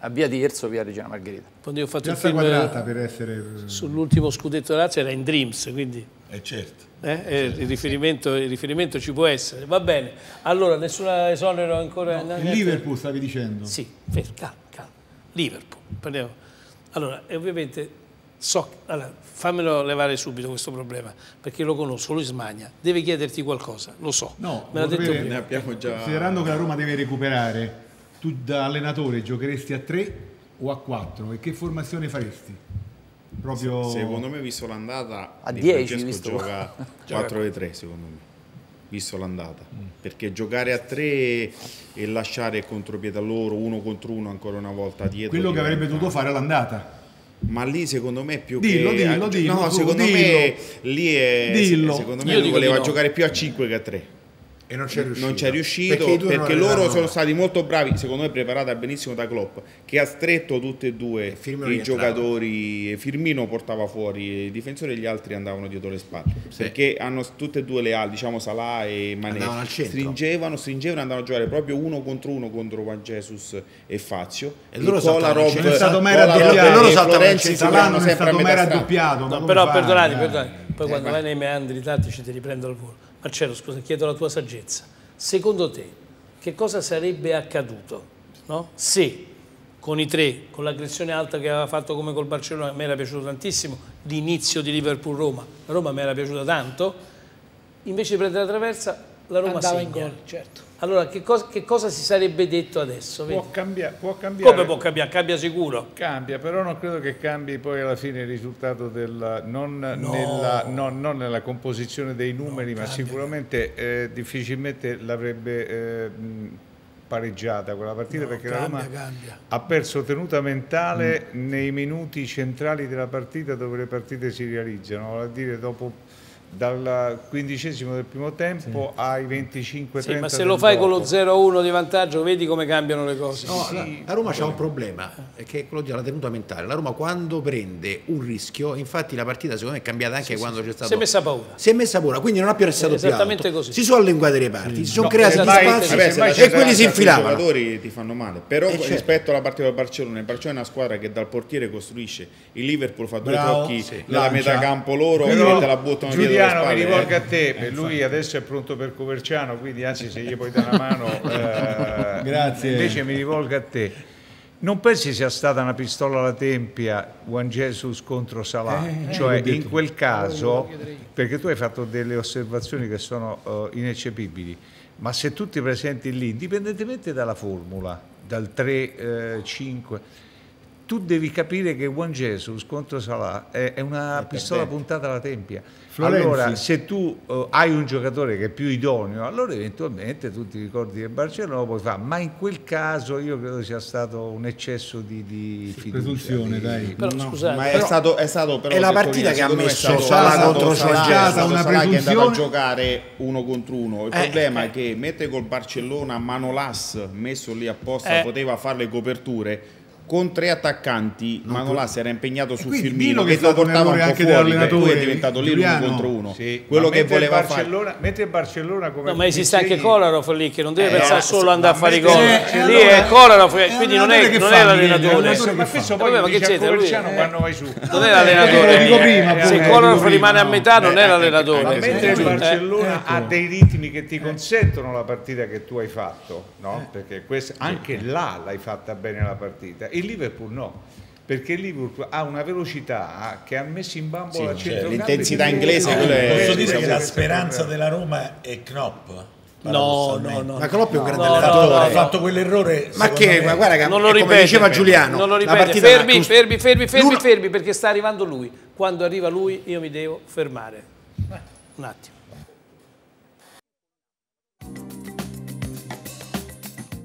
Speaker 2: A via Tirso, via Regina Margherita.
Speaker 1: Quando io ho fatto
Speaker 3: Piazza
Speaker 1: il film
Speaker 3: quadrata per essere...
Speaker 1: sull'ultimo scudetto Lazio era in Dreams, quindi...
Speaker 4: Eh certo.
Speaker 1: Eh, eh, il, riferimento, il, riferimento, ci può essere. Va bene. Allora, nessuna esonero ancora...
Speaker 3: No, il Liverpool stavi dicendo?
Speaker 1: Sì, calma, calma. Liverpool. Parliamo. Allora, e ovviamente so, allora, fammelo levare subito questo problema, perché lo conosco, lui smagna, deve chiederti qualcosa, lo so.
Speaker 3: No,
Speaker 1: me l'ha detto prima.
Speaker 11: abbiamo già...
Speaker 3: Considerando che la Roma deve recuperare, tu da allenatore giocheresti a 3 o a 4 e che formazione faresti? Proprio...
Speaker 11: Secondo me, visto l'andata,
Speaker 2: a 10
Speaker 11: visto gioca (laughs) 4 e 3 secondo me, visto l'andata. Mm. Perché giocare a 3 e lasciare il contropiede a loro, uno contro uno ancora una volta dietro...
Speaker 3: Quello che avrebbe dovuto fare l'andata
Speaker 11: ma lì secondo me più
Speaker 3: dillo,
Speaker 11: che
Speaker 3: dillo, dillo,
Speaker 11: no,
Speaker 3: tu,
Speaker 11: secondo
Speaker 3: dillo.
Speaker 11: me lì è
Speaker 3: Dillo.
Speaker 11: secondo me lui voleva giocare più a 5 che a 3
Speaker 12: E non c'è riuscito.
Speaker 11: non c'è riuscito
Speaker 12: Perché
Speaker 11: perché, loro sono stati molto bravi secondo me preparata benissimo da Klopp che ha stretto tutti e due
Speaker 12: Firmino
Speaker 11: i giocatori Firmino portava fuori i difensori e gli altri andavano dietro le spalle perché hanno tutte e due le ali diciamo Salah e Mané stringevano stringevano andavano a giocare proprio uno contro uno contro Juan Jesus e Fazio
Speaker 12: E loro
Speaker 11: Kolarov-.
Speaker 12: Non è
Speaker 3: stato mai raddoppiato.
Speaker 11: e
Speaker 3: Loro
Speaker 11: Florenzi
Speaker 3: Salah non è
Speaker 11: sempre a
Speaker 3: stato mai raddoppiato.
Speaker 1: No, però
Speaker 3: Eh.
Speaker 1: perdonati. Poi
Speaker 11: Eh,
Speaker 1: quando
Speaker 11: vai.
Speaker 1: vai nei meandri tattici ti riprendo al volo. Marcello, scusa, chiedo la tua saggezza. Secondo te, che cosa sarebbe accaduto no? se con i tre, con l'aggressione alta che aveva fatto come col Barcellona, a me era piaciuto tantissimo, l'inizio di Liverpool-Roma, la Roma mi era piaciuta tanto, invece di prendere la traversa, la Roma
Speaker 5: Andava
Speaker 1: segna.
Speaker 5: in gol, certo.
Speaker 1: Allora, che cosa, che cosa si sarebbe detto adesso?
Speaker 7: Può, cambia- può cambiare.
Speaker 1: Come può cambiare? Cambia sicuro.
Speaker 7: Cambia, però non credo che cambi poi alla fine il risultato del, non, nella, no, non nella composizione dei numeri, ma sicuramente eh, difficilmente l'avrebbe eh, pareggiata quella partita perché la
Speaker 1: cambia,
Speaker 7: Roma
Speaker 1: cambia.
Speaker 7: ha perso tenuta mentale nei minuti centrali della partita dove le partite si realizzano, vale a dire dopo dal quindicesimo del primo tempo ai 25-30
Speaker 1: Sì, ma se lo fai con lo
Speaker 7: dopo.
Speaker 1: 0-1 di vantaggio, vedi come cambiano le cose.
Speaker 12: No, la, la Roma c'ha un problema, è che è quello della tenuta mentale. La Roma quando prende un rischio, infatti la partita secondo me è cambiata anche quando c'è stato...
Speaker 1: Si è messa paura.
Speaker 12: Si è messa paura, quindi non ha più restato
Speaker 1: È
Speaker 12: più
Speaker 1: esattamente
Speaker 12: alto.
Speaker 1: così.
Speaker 12: Si sono linguate le parti, si sono
Speaker 7: No,
Speaker 12: creati gli spazi
Speaker 7: Vabbè,
Speaker 12: e quelli si infilavano.
Speaker 11: giocatori ti fanno male però
Speaker 12: Eh, certo.
Speaker 11: rispetto alla partita del Barcellona il Barcellona è una squadra che dal portiere costruisce il Liverpool fa due
Speaker 3: Bravo,
Speaker 11: tocchi
Speaker 3: sì.
Speaker 11: nella metà campo loro e te la buttano dietro spalle
Speaker 7: mi rivolgo
Speaker 11: eh.
Speaker 7: a te, per lui adesso è pronto per Coverciano, quindi anzi se gli puoi dare una mano, (laughs) eh,
Speaker 3: Grazie.
Speaker 7: invece mi rivolgo a te. Non pensi sia stata una pistola alla tempia Juan Jesus contro Salah?
Speaker 3: Eh,
Speaker 7: cioè in quel caso, perché tu hai fatto delle osservazioni che sono eh, ineccepibili, ma se tu ti presenti lì, indipendentemente dalla formula, dal 3-5, tu devi capire che Juan Jesus contro Salah è, è una pistola puntata alla tempia.
Speaker 3: Florenzi.
Speaker 7: Allora, se tu eh, hai un giocatore che è più idoneo, allora eventualmente tu ti ricordi che Barcellona lo puoi fare, ma in quel caso io credo sia stato un eccesso di, di fiducia.
Speaker 3: Presunzione,
Speaker 7: di-
Speaker 3: dai.
Speaker 1: Però
Speaker 3: No.
Speaker 1: scusate,
Speaker 11: ma è
Speaker 12: Però-
Speaker 11: stato, è stato però
Speaker 12: è la partita che ha
Speaker 11: è
Speaker 12: messo Salah
Speaker 11: è
Speaker 12: contro
Speaker 11: Salah, è
Speaker 3: una
Speaker 11: Salah che è andato a
Speaker 3: presunzione.
Speaker 11: giocare uno contro uno il
Speaker 12: Eh,
Speaker 11: problema
Speaker 12: eh.
Speaker 11: è che mentre col Barcellona Manolas messo lì apposta
Speaker 1: Eh.
Speaker 11: poteva fare le coperture con tre attaccanti Manolas era impegnato su Firmino
Speaker 3: che
Speaker 11: lo portava un
Speaker 3: anche
Speaker 11: fuori per cui
Speaker 3: dell'allenatore,
Speaker 11: è diventato lì l'uno contro uno
Speaker 7: Sì,
Speaker 11: quello
Speaker 7: ma
Speaker 11: che voleva fare
Speaker 7: il Barcellona come
Speaker 1: No, ma esiste anche Kolarov lì che non deve
Speaker 7: Eh,
Speaker 1: pensare solo
Speaker 7: ma
Speaker 1: andare a fare i gol.
Speaker 7: eh,
Speaker 1: lì è Kolarov,
Speaker 3: è
Speaker 1: quindi non è,
Speaker 3: l'allenatore
Speaker 1: non è
Speaker 7: ma
Speaker 3: che
Speaker 7: questo
Speaker 1: Eh,
Speaker 7: poi
Speaker 1: ma che
Speaker 7: a
Speaker 1: siete? Lui- eh.
Speaker 7: quando vai su. (laughs)
Speaker 1: Non è l'allenatore.
Speaker 3: prima,
Speaker 1: Se. Kolarov rimane a metà
Speaker 3: no.
Speaker 1: non è
Speaker 7: Ma
Speaker 1: l'allenatore.
Speaker 7: mentre il
Speaker 1: Eh,
Speaker 7: Barcellona
Speaker 3: ecco.
Speaker 7: ha dei ritmi che ti consentono la partita che tu hai fatto, no? Perché questa- anche là l'hai fatta bene la partita. Il Liverpool no. Perché il Liverpool ha una velocità che ha messo in bambola
Speaker 11: Sì,
Speaker 7: centrocampo
Speaker 11: l'intensità inglese,
Speaker 7: No,
Speaker 11: è-
Speaker 7: eh,
Speaker 4: Posso dire che la speranza della Roma è Knopp?
Speaker 1: No, no, no.
Speaker 12: Ma Klopp è un grande
Speaker 1: No, no,
Speaker 12: allenatore.
Speaker 1: no,
Speaker 4: ha
Speaker 1: no.
Speaker 4: fatto quell'errore
Speaker 12: Ma che,
Speaker 4: me-
Speaker 12: ma guarda che
Speaker 1: Non lo
Speaker 12: come
Speaker 1: ripete,
Speaker 12: diceva Giuliano,
Speaker 1: non lo
Speaker 12: la
Speaker 1: ripete.
Speaker 12: partita
Speaker 1: Fermi, fermi, fermi, fermi, fermi, perché sta arrivando lui. Quando arriva lui, io mi devo fermare. Un attimo.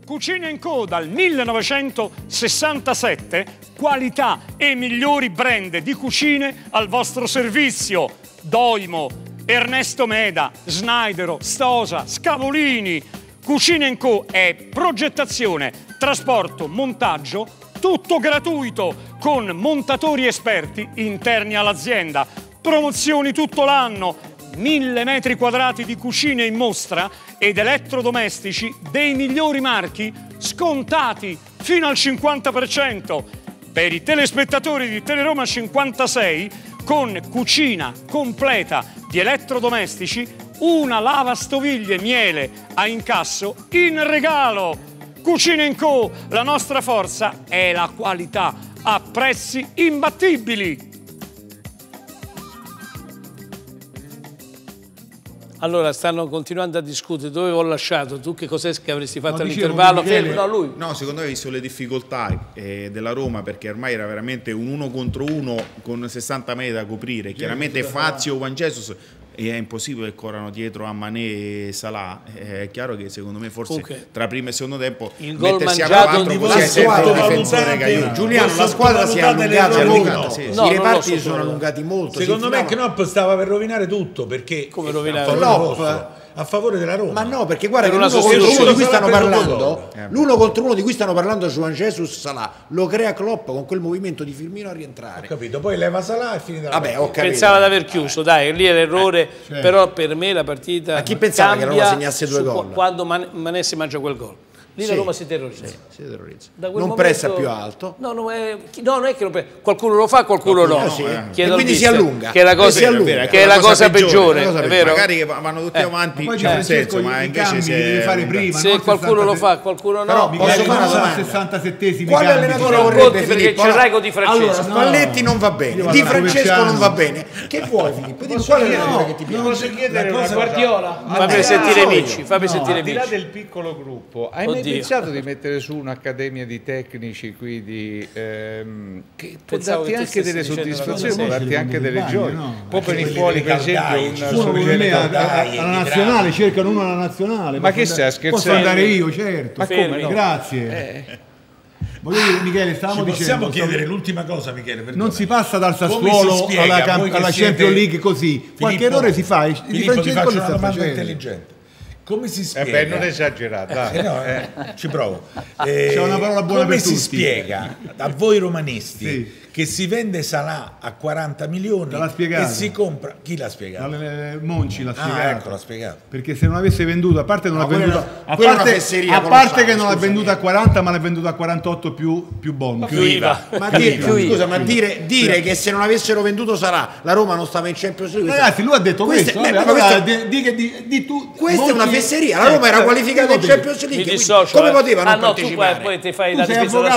Speaker 19: Cucina Co dal 1967, qualità e migliori brand di cucine al vostro servizio. Doimo, Ernesto Meda, Snydero, Stosa, Scavolini. Cucina Co è progettazione, trasporto, montaggio, tutto gratuito con montatori esperti interni all'azienda. Promozioni tutto l'anno, 1000 metri quadrati di cucine in mostra ed elettrodomestici dei migliori marchi scontati fino al 50%. Per i telespettatori di Teleroma 56 con cucina completa di elettrodomestici, una lavastoviglie miele a incasso in regalo. Cucina Co, la nostra forza è la qualità a prezzi imbattibili.
Speaker 1: Allora stanno continuando a discutere dove ho lasciato, tu che cos'è che avresti fatto
Speaker 11: No,
Speaker 1: all'intervallo? No, lui.
Speaker 11: No, secondo me hai visto le difficoltà eh, della Roma perché ormai era veramente un uno contro uno con 60 metri da coprire. Chiaramente Fazio o Juan Jesus e è impossibile che corrano dietro a Mané e Salah. È chiaro che secondo me forse
Speaker 1: Comunque,
Speaker 11: tra primo e secondo tempo
Speaker 1: il gol
Speaker 11: mettersi a
Speaker 1: mangiato di
Speaker 11: così è sempre un difensore.
Speaker 12: Giuliano, la squadra si è allungata, sì, sì.
Speaker 4: No,
Speaker 12: i reparti si
Speaker 4: so,
Speaker 12: sono allungati molto.
Speaker 4: Secondo me Knopp stava per rovinare tutto perché
Speaker 1: Come rovinare?
Speaker 12: Klopp-
Speaker 4: a favore della Roma.
Speaker 12: Ma no, perché guarda
Speaker 1: Per
Speaker 12: che
Speaker 1: una
Speaker 12: l'uno contro uno di cui stanno parlando.
Speaker 11: Eh,
Speaker 12: l'uno contro uno di cui stanno parlando Juan Jesus Salah, lo crea Klopp con quel movimento di Firmino a rientrare.
Speaker 4: Ho capito, poi leva Salah e finita la
Speaker 12: Vabbè,
Speaker 4: partita.
Speaker 12: ho capito.
Speaker 1: Pensava di aver chiuso, dai, lì è l'errore,
Speaker 12: certo.
Speaker 1: però per me la partita
Speaker 12: Ma chi pensava che la Roma
Speaker 1: cambia
Speaker 12: segnasse due gol?
Speaker 1: qu- Quando Man- Manè si mangia quel gol. Lì la
Speaker 12: Sì,
Speaker 1: Roma si terrorizza.
Speaker 12: sì, si terrorizza.
Speaker 1: Da quel
Speaker 12: Non
Speaker 1: momento-
Speaker 12: pressa più alto.
Speaker 1: No, no, è, no, non è che lo pre- qualcuno lo fa, qualcuno,
Speaker 12: Qualcuno
Speaker 1: no.
Speaker 12: no, sì.
Speaker 1: Chiedo
Speaker 12: E quindi si allunga.
Speaker 1: Che è la cosa,
Speaker 12: si allunga.
Speaker 1: che è la cosa peggiore,
Speaker 11: la cosa
Speaker 1: è vero?
Speaker 11: Magari che vanno tutti
Speaker 1: Eh.
Speaker 11: avanti,
Speaker 3: Ma poi
Speaker 11: c'è un
Speaker 3: Francesco
Speaker 11: senso, ma invece
Speaker 3: deve
Speaker 11: è
Speaker 3: fare prima.
Speaker 1: Se qualcuno lo
Speaker 3: 67.
Speaker 1: fa, qualcuno no.
Speaker 12: Però Posso fare una
Speaker 3: non
Speaker 12: domanda?
Speaker 3: al 67esimo
Speaker 12: Quale allenatore vorrebbe Filippo?
Speaker 1: c'è
Speaker 12: Allora-
Speaker 1: Raico di Francesco.
Speaker 12: Allora, Spalletti non va bene, Di
Speaker 3: a
Speaker 12: Francesco non va bene. Che vuoi Filippo? Dimmi quale allenatore che ti piace?
Speaker 7: Posso chiedere
Speaker 4: La
Speaker 7: una
Speaker 4: cosa-
Speaker 7: Guardiola?
Speaker 1: Fammi
Speaker 12: Eh,
Speaker 1: sentire. Vinci, fammi sentire
Speaker 7: Al di là del piccolo gruppo, hai. Pensato di mettere su un'accademia di tecnici qui di, ehm, che può
Speaker 1: Pensavo
Speaker 7: darti
Speaker 1: che
Speaker 7: anche delle soddisfazioni, può darti anche delle gioie.
Speaker 3: no.
Speaker 7: Può venire fuori per esempio un
Speaker 4: ci Dai,
Speaker 3: alla nazionale, cercano uno alla nazionale.
Speaker 7: Ma
Speaker 3: Posso
Speaker 7: che stai
Speaker 3: andare-
Speaker 7: scherzando?
Speaker 3: Posso andare io, certo.
Speaker 7: Ma come?
Speaker 3: Grazie.
Speaker 7: Eh.
Speaker 3: Voglio dire, Michele,
Speaker 4: Ci
Speaker 3: stavamo
Speaker 4: possiamo
Speaker 3: dicendo...
Speaker 4: chiedere l'ultima cosa, Michele? perdona.
Speaker 3: Non si passa dal Sassuolo
Speaker 4: spiega,
Speaker 3: alla, alla Champions League così. Qualche
Speaker 4: Filippo,
Speaker 3: errore si fa. Di
Speaker 4: Filippo, ti
Speaker 3: Francesco
Speaker 4: faccio una domanda
Speaker 3: facendo.
Speaker 4: intelligente. Come si
Speaker 7: Eh
Speaker 4: spiega?
Speaker 7: beh, non esagerate, dai.
Speaker 4: Eh no, eh, ci provo. Eh,
Speaker 3: C'è una parola buona
Speaker 4: come
Speaker 3: per
Speaker 4: si
Speaker 3: tutti.
Speaker 4: spiega a voi romanisti
Speaker 3: Sì.
Speaker 4: Che si vende Salah a 40 milioni e si compra chi l'ha spiegato?
Speaker 3: Dalle- Monci l'ha
Speaker 4: Ah,
Speaker 3: spiegato.
Speaker 4: ecco, l'ha spiegato.
Speaker 3: Perché se non avesse venduto, a parte non
Speaker 12: No,
Speaker 3: l'ha venduta, a parte, a parte che non l'ha venduta a 40, ma l'ha venduta a 48 più, più bonus.
Speaker 1: Più IVA.
Speaker 12: Ma dire,
Speaker 3: Più IVA.
Speaker 12: scusa, ma dire, dire che se non avessero venduto Sarà, la Roma non stava in Champions League.
Speaker 3: Ragazzi, lui ha detto questo.
Speaker 12: ma
Speaker 3: allora
Speaker 12: questa-
Speaker 3: di, di, di, di tu,
Speaker 12: Questa è una
Speaker 3: Monchi-
Speaker 12: fesseria, la Roma
Speaker 3: Eh,
Speaker 12: era
Speaker 3: eh,
Speaker 12: qualificata in
Speaker 3: io
Speaker 12: Champions League.
Speaker 1: dissocio.
Speaker 12: Come
Speaker 1: eh.
Speaker 12: poteva non
Speaker 1: Ah no, tu
Speaker 12: partecipare?
Speaker 1: poi, poi ti fai
Speaker 3: Tu
Speaker 1: la difesa da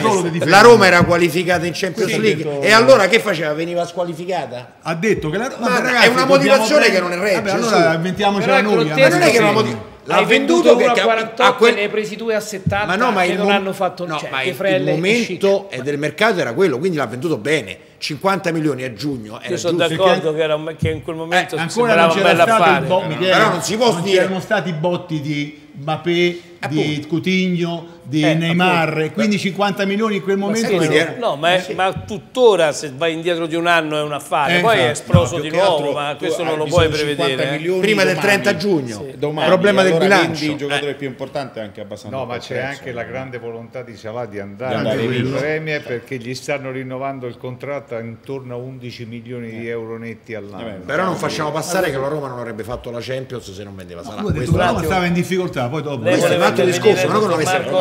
Speaker 1: solo.
Speaker 12: La Roma era qualificata in Champions
Speaker 3: Questo ha
Speaker 12: League
Speaker 3: detto-
Speaker 12: e allora che faceva? Veniva squalificata?
Speaker 3: Ha detto che la
Speaker 12: Ma
Speaker 3: vabbè,
Speaker 12: è
Speaker 3: ragazzi,
Speaker 12: una motivazione che non è regge,
Speaker 3: Vabbè,
Speaker 12: su.
Speaker 3: allora inventiamocela
Speaker 5: Però
Speaker 3: noi.
Speaker 12: Ma non è che è una motivazione. L'ha
Speaker 5: Hai
Speaker 12: venduto
Speaker 5: venduto uno a
Speaker 12: perché a-
Speaker 5: 48
Speaker 12: a quel-
Speaker 5: ne hai presi due a 70
Speaker 12: Ma no, ma
Speaker 5: che
Speaker 12: il
Speaker 5: non hanno fatto
Speaker 12: no,
Speaker 5: cioè,
Speaker 12: ma il, il momento e del mercato era quello, quindi l'ha venduto bene. 50 milioni a giugno era
Speaker 1: Io sono d'accordo che, era un- che in quel momento
Speaker 3: Eh, ancora
Speaker 1: sembrava
Speaker 3: non
Speaker 1: un
Speaker 3: c'era stato
Speaker 1: affare.
Speaker 3: bo- Michele,
Speaker 12: Però non si può
Speaker 3: non
Speaker 12: dire-
Speaker 3: c'erano stati i botti di Mbappé, di Coutinho, di
Speaker 1: Eh,
Speaker 3: Neymar,
Speaker 1: appunto.
Speaker 3: quindi 50 milioni in quel momento. erano-
Speaker 12: che-
Speaker 1: No, ma, è- ma tuttora se vai indietro di un anno è un affare,
Speaker 3: Eh,
Speaker 1: poi è
Speaker 3: infatti.
Speaker 1: esploso
Speaker 4: No,
Speaker 1: di nuovo,
Speaker 4: altro
Speaker 1: ma questo non lo puoi
Speaker 4: di 50
Speaker 1: prevedere.
Speaker 4: milioni
Speaker 12: Prima del
Speaker 4: domani.
Speaker 12: 30 giugno.
Speaker 11: Domani,
Speaker 12: Problema del
Speaker 11: allora
Speaker 12: bilancio.
Speaker 11: vendi il giocatore
Speaker 12: Eh.
Speaker 11: più importante è anche abbastanza
Speaker 7: No, ma c'è anche la grande volontà di Salah di andare,
Speaker 11: Di andare
Speaker 7: il
Speaker 11: via.
Speaker 7: Premier perché gli stanno rinnovando il contratto intorno a 11 milioni di euro netti all'anno.
Speaker 12: Però non facciamo passare che la Roma non avrebbe fatto la Champions se non vendeva Salah.
Speaker 3: La Roma stava in difficoltà, poi dopo.
Speaker 12: Questo è un altro
Speaker 1: intervenire,
Speaker 12: discorso, ma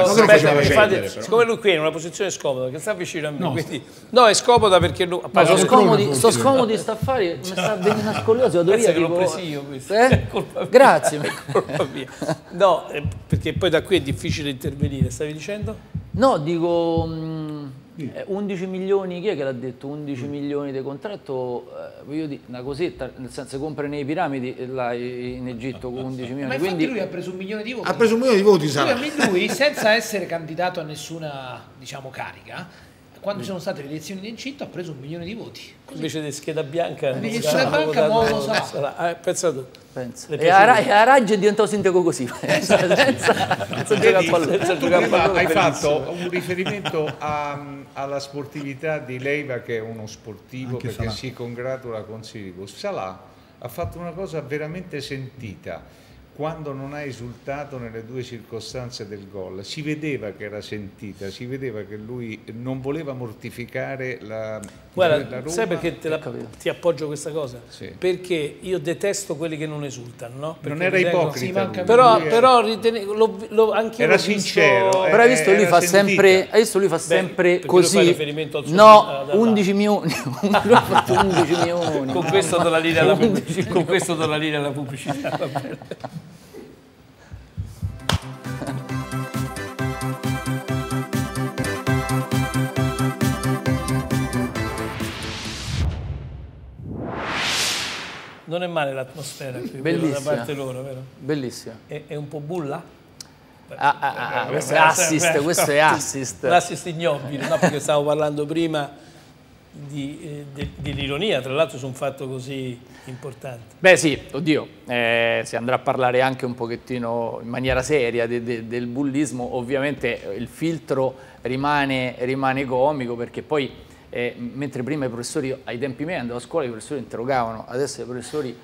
Speaker 12: non non
Speaker 1: aspetta,
Speaker 12: faceva
Speaker 1: infatti,
Speaker 12: scendere, però.
Speaker 1: siccome lui qui è in una posizione scomoda, che sta vicino a me, quindi... No, è scomoda perché lui...
Speaker 2: No, sono scomodi, sto scomodi sta affari, mi sta venendo una scoliosi, vado via.
Speaker 1: che l'ho
Speaker 2: tipo-
Speaker 1: presi io questo.
Speaker 2: Eh?
Speaker 1: È (laughs) colpa mia.
Speaker 2: Grazie.
Speaker 1: È (laughs) colpa mia. No, eh, perché poi da qui è difficile intervenire, stavi dicendo?
Speaker 2: No, dico mh, eh, 11 milioni, chi è che l'ha detto? 11 milioni di contratto, eh, voglio dire, una cosetta, nel senso compra nei piramidi eh, là in Egitto con 11
Speaker 5: Ma
Speaker 2: milioni.
Speaker 5: infatti
Speaker 2: Quindi
Speaker 5: lui ha preso un milione di voti.
Speaker 12: Ha preso un milione di voti
Speaker 5: Lui,
Speaker 12: Salah.
Speaker 5: lui, senza essere candidato a nessuna diciamo, carica, quando ci sono state le elezioni di incinta ha preso un milione di voti. Così.
Speaker 1: Invece di scheda bianca...
Speaker 5: Invece di
Speaker 1: non
Speaker 5: scheda
Speaker 1: sarà
Speaker 5: bianca, mo lo sa.
Speaker 1: sarà- eh, pensa tu.
Speaker 2: Pensa. E a, Ra-
Speaker 1: piace-
Speaker 2: a Raggi è diventato sindaco così, senza, senza, senza giocare a pallone.
Speaker 7: hai fatto un riferimento a- alla sportività di Leiva che è uno sportivo
Speaker 3: Anche
Speaker 7: perché
Speaker 3: Salah.
Speaker 7: si congratula con Sirius. Salah ha fatto una cosa veramente sentita quando non ha esultato nelle due circostanze del gol. Si vedeva che era sentita, si vedeva che lui non voleva mortificare la, la
Speaker 1: Guarda,
Speaker 7: Roma.
Speaker 1: sai perché te la- ti appoggio questa cosa? Perché io detesto quelli che non esultano, no?
Speaker 7: Non era
Speaker 1: ritengo-
Speaker 7: ipocrita Sì, lui.
Speaker 1: Però, però ritene- l'ho, l'ho, anch'io
Speaker 7: Era
Speaker 1: visto-
Speaker 7: sincero, eh.
Speaker 2: Però hai visto lui fa sempre, hai visto lui fa
Speaker 1: Beh,
Speaker 2: sempre
Speaker 1: fa
Speaker 2: così.
Speaker 1: riferimento al suo-
Speaker 2: No,
Speaker 1: ad Allah.
Speaker 2: 11 milioni. lui ha fatto 11 milioni.
Speaker 1: Con questo do la linea alla,
Speaker 2: 11
Speaker 1: con questo do la linea alla pubblicità. Non è male l'atmosfera qui, da parte loro, vero?
Speaker 2: Bellissima.
Speaker 1: È, è un po' bulla?
Speaker 2: Ah, ah, ah, ah,
Speaker 1: Beh,
Speaker 2: questo è
Speaker 1: beh,
Speaker 2: assist,
Speaker 1: beh,
Speaker 2: questo è assist.
Speaker 1: L'assist ignobile, no? Perché stavo parlando prima di, eh, de- dell'ironia, tra l'altro su un fatto così importante.
Speaker 2: Beh sì, oddio, eh, si andrà a parlare anche un pochettino in maniera seria de- de- del bullismo, ovviamente eh, il filtro rimane, rimane comico perché poi eh, mentre prima i professori, ai tempi miei andavo a scuola, i professori interrogavano, adesso i professori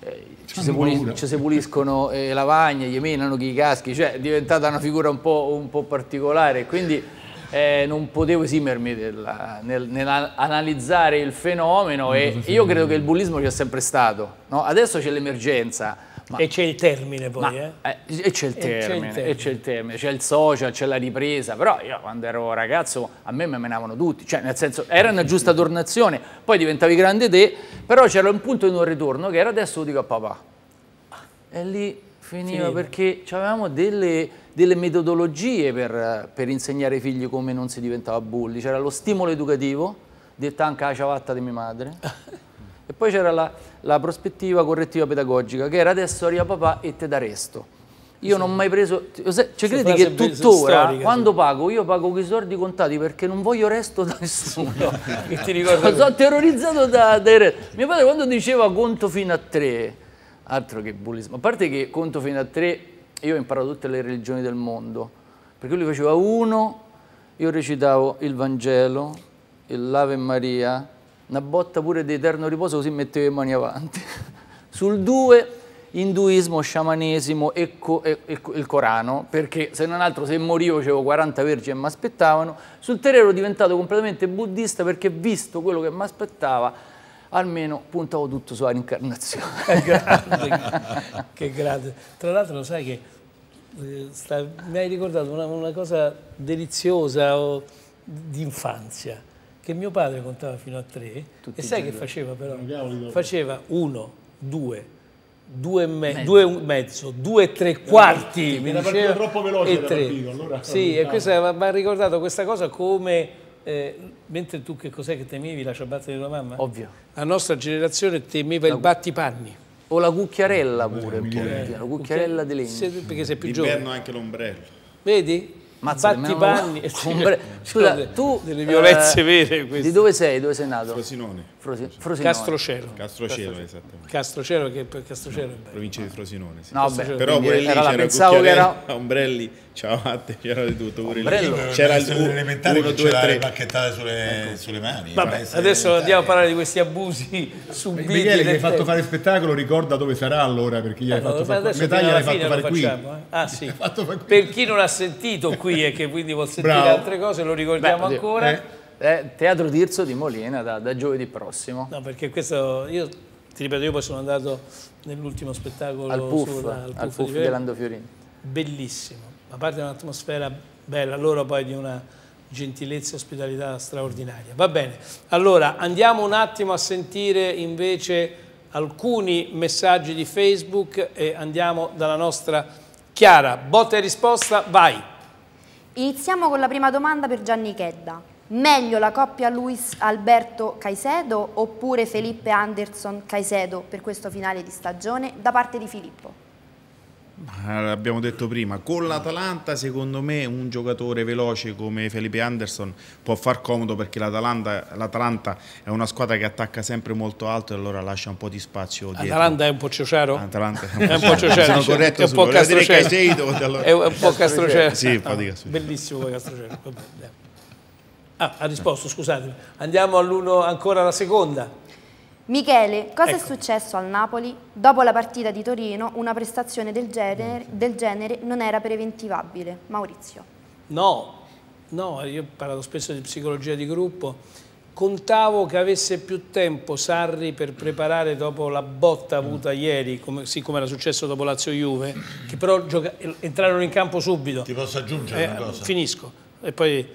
Speaker 2: eh, ci, si
Speaker 3: Hanno
Speaker 2: puli-
Speaker 3: paura.
Speaker 2: ci si puliscono eh, lavagne, gli menano chi i caschi, cioè è diventata una figura un po', un po' particolare, quindi eh, non potevo esimermi della- nel, nell'analizzare il fenomeno e io credo che il bullismo c'è sempre stato, no? adesso c'è l'emergenza. Ma-
Speaker 1: E c'è il termine poi,
Speaker 2: ma-
Speaker 1: eh?
Speaker 2: eh, e c'è il
Speaker 1: il
Speaker 2: termine, e c'è il termine, c'è il social, c'è la ripresa, però io quando ero ragazzo a me mi menavano tutti, cioè nel senso era una giusta tornazione, poi diventavi grande te, però c'era un punto di non ritorno che era adesso lo dico a papà. E lì finiva
Speaker 1: Finiva.
Speaker 2: perché avevamo delle, delle metodologie per, per insegnare ai figli come non si diventava bulli, c'era lo stimolo educativo, detta anche la ciabatta di mia madre, (laughs) e poi c'era la, la prospettiva correttiva pedagogica, che era adesso arriva papà e te da resto. Io non ho mai preso. Ci
Speaker 1: Questa
Speaker 2: credi che tuttora,
Speaker 1: storica,
Speaker 2: quando pago, io pago quei soldi contati perché non voglio resto da nessuno. (laughs)
Speaker 1: Che ti ricorda
Speaker 2: Sono terrorizzato da, dai re- Mio padre quando diceva conto fino a tre, altro che bullismo. A parte che conto fino a tre, io ho imparato tutte le religioni del mondo. Perché lui faceva uno, io recitavo il Vangelo, l'Ave Maria, una botta pure di eterno riposo così mettevo le mani avanti. (laughs) Sul due, induismo, sciamanesimo e, co- e- e co- il Corano, perché se non altro se morivo avevo 40 vergini e mi aspettavano. Sul tre ero diventato completamente buddista perché visto quello che mi aspettava, almeno puntavo tutto sulla rincarnazione. (laughs)
Speaker 1: Che grande, che grande. Tra l'altro sai che eh, sta- mi hai ricordato una, una cosa deliziosa o di infanzia, che mio padre contava fino a tre e sai che faceva però? Faceva uno, due, due e, me-
Speaker 3: Mezzo.
Speaker 1: due e mezzo, due e tre quarti, mi
Speaker 3: Era partito
Speaker 1: diceva,
Speaker 3: troppo veloce,
Speaker 1: e
Speaker 3: era
Speaker 1: tre.
Speaker 3: partito, allora
Speaker 1: sì, e
Speaker 3: non
Speaker 1: questo mi ha ricordato questa cosa come, eh, mentre tu che cos'è che temevi, la ciabatta di tua mamma?
Speaker 2: Ovvio.
Speaker 1: La nostra generazione temeva il battipanni.
Speaker 2: O la cucchiarella pure, un po', la cucchiarella di legno.
Speaker 1: Se- perché sei più
Speaker 11: D'inverno
Speaker 1: giovane.
Speaker 11: anche l'ombrello.
Speaker 1: Vedi?
Speaker 2: Mazza,
Speaker 1: Batti i
Speaker 2: nemmeno-
Speaker 1: panni.
Speaker 2: Ombre- (laughs) Scusa, tu
Speaker 1: Delle violenze
Speaker 2: eh,
Speaker 1: vere queste.
Speaker 2: Di dove sei? Dove sei nato?
Speaker 11: Frosinone.
Speaker 2: Frosi- Frosinone.
Speaker 1: Castrocelo.
Speaker 11: Castrocelo, esattamente.
Speaker 1: Castrocelo, che poi Castrocelo è bello.
Speaker 11: Provincia di Frosinone. Sì.
Speaker 2: No, beh,
Speaker 11: Però pure lì c'era
Speaker 2: pensavo che era- (laughs)
Speaker 11: cucchiarella, ombrelli, ciabatte, c'era di tutto. Pure
Speaker 2: Ombrello?
Speaker 11: lì. C'era il
Speaker 4: essere elementare
Speaker 11: uno,
Speaker 4: che
Speaker 11: due,
Speaker 4: c'era le
Speaker 11: tre.
Speaker 4: bacchettate sulle, sulle mani.
Speaker 1: Vabbè,
Speaker 4: essere
Speaker 1: adesso andiamo a parlare di questi abusi subiti.
Speaker 3: Michele che hai fatto
Speaker 1: tempo.
Speaker 3: fare spettacolo ricorda dove sarà allora perché gli hai
Speaker 1: Eh,
Speaker 3: fatto fare metà gliel'hai
Speaker 1: alla
Speaker 3: fatto
Speaker 1: fine
Speaker 3: fare qui
Speaker 1: facciamo, eh? Ah sì. Per chi non ha sentito qui e che quindi vuol sentire
Speaker 3: Bravo.
Speaker 1: altre cose, lo ricordiamo
Speaker 2: Beh,
Speaker 1: ancora.
Speaker 2: eh, eh, Teatro Tirso di Molina da, da giovedì prossimo.
Speaker 1: No, perché questo, io ti ripeto, io poi sono andato nell'ultimo spettacolo
Speaker 2: Al Puff,
Speaker 1: sulla-
Speaker 2: al
Speaker 1: Puff
Speaker 2: Puff
Speaker 1: di
Speaker 2: Fiorini.
Speaker 1: Bellissimo, a parte un'atmosfera bella, loro poi di una gentilezza e ospitalità straordinaria. Va bene, allora andiamo un attimo a sentire invece alcuni messaggi di Facebook e andiamo dalla nostra Chiara. Botta e risposta, vai.
Speaker 6: Iniziamo con la prima domanda per Gianni Chedda. Meglio la coppia Luis Alberto Caicedo oppure Felipe Anderson Caicedo per questo finale di stagione da parte di Filippo?
Speaker 11: L'abbiamo detto prima, con l'Atalanta secondo me un giocatore veloce come Felipe Anderson può far comodo perché l'Atalanta, l'Atalanta è una squadra che attacca sempre molto alto e allora lascia un po' di spazio dietro.
Speaker 1: Atalanta è un po' ciociaro?
Speaker 11: Atalanta
Speaker 1: è un po' ciociaro.
Speaker 11: Sono corretto
Speaker 1: è un po' castrocero.
Speaker 11: Allora-
Speaker 1: È un po' castrocero.
Speaker 11: Sì, un di castrocero.
Speaker 1: Bellissimo castrocero. Ah, ha risposto, scusatemi. Andiamo all'uno ancora alla seconda.
Speaker 6: Michele, cosa
Speaker 1: Ecco.
Speaker 6: è successo al Napoli? Dopo la partita di Torino, una prestazione del genere, del genere non era preventivabile. Maurizio.
Speaker 1: No, no, io ho parlato spesso di psicologia di gruppo. Contavo che avesse più tempo Sarri per preparare dopo la botta avuta ieri, come, sì, come era successo dopo Lazio-Juve, che però gioca- entrarono in campo subito.
Speaker 4: Ti posso aggiungere
Speaker 1: Eh,
Speaker 4: una cosa?
Speaker 1: Finisco. E, poi,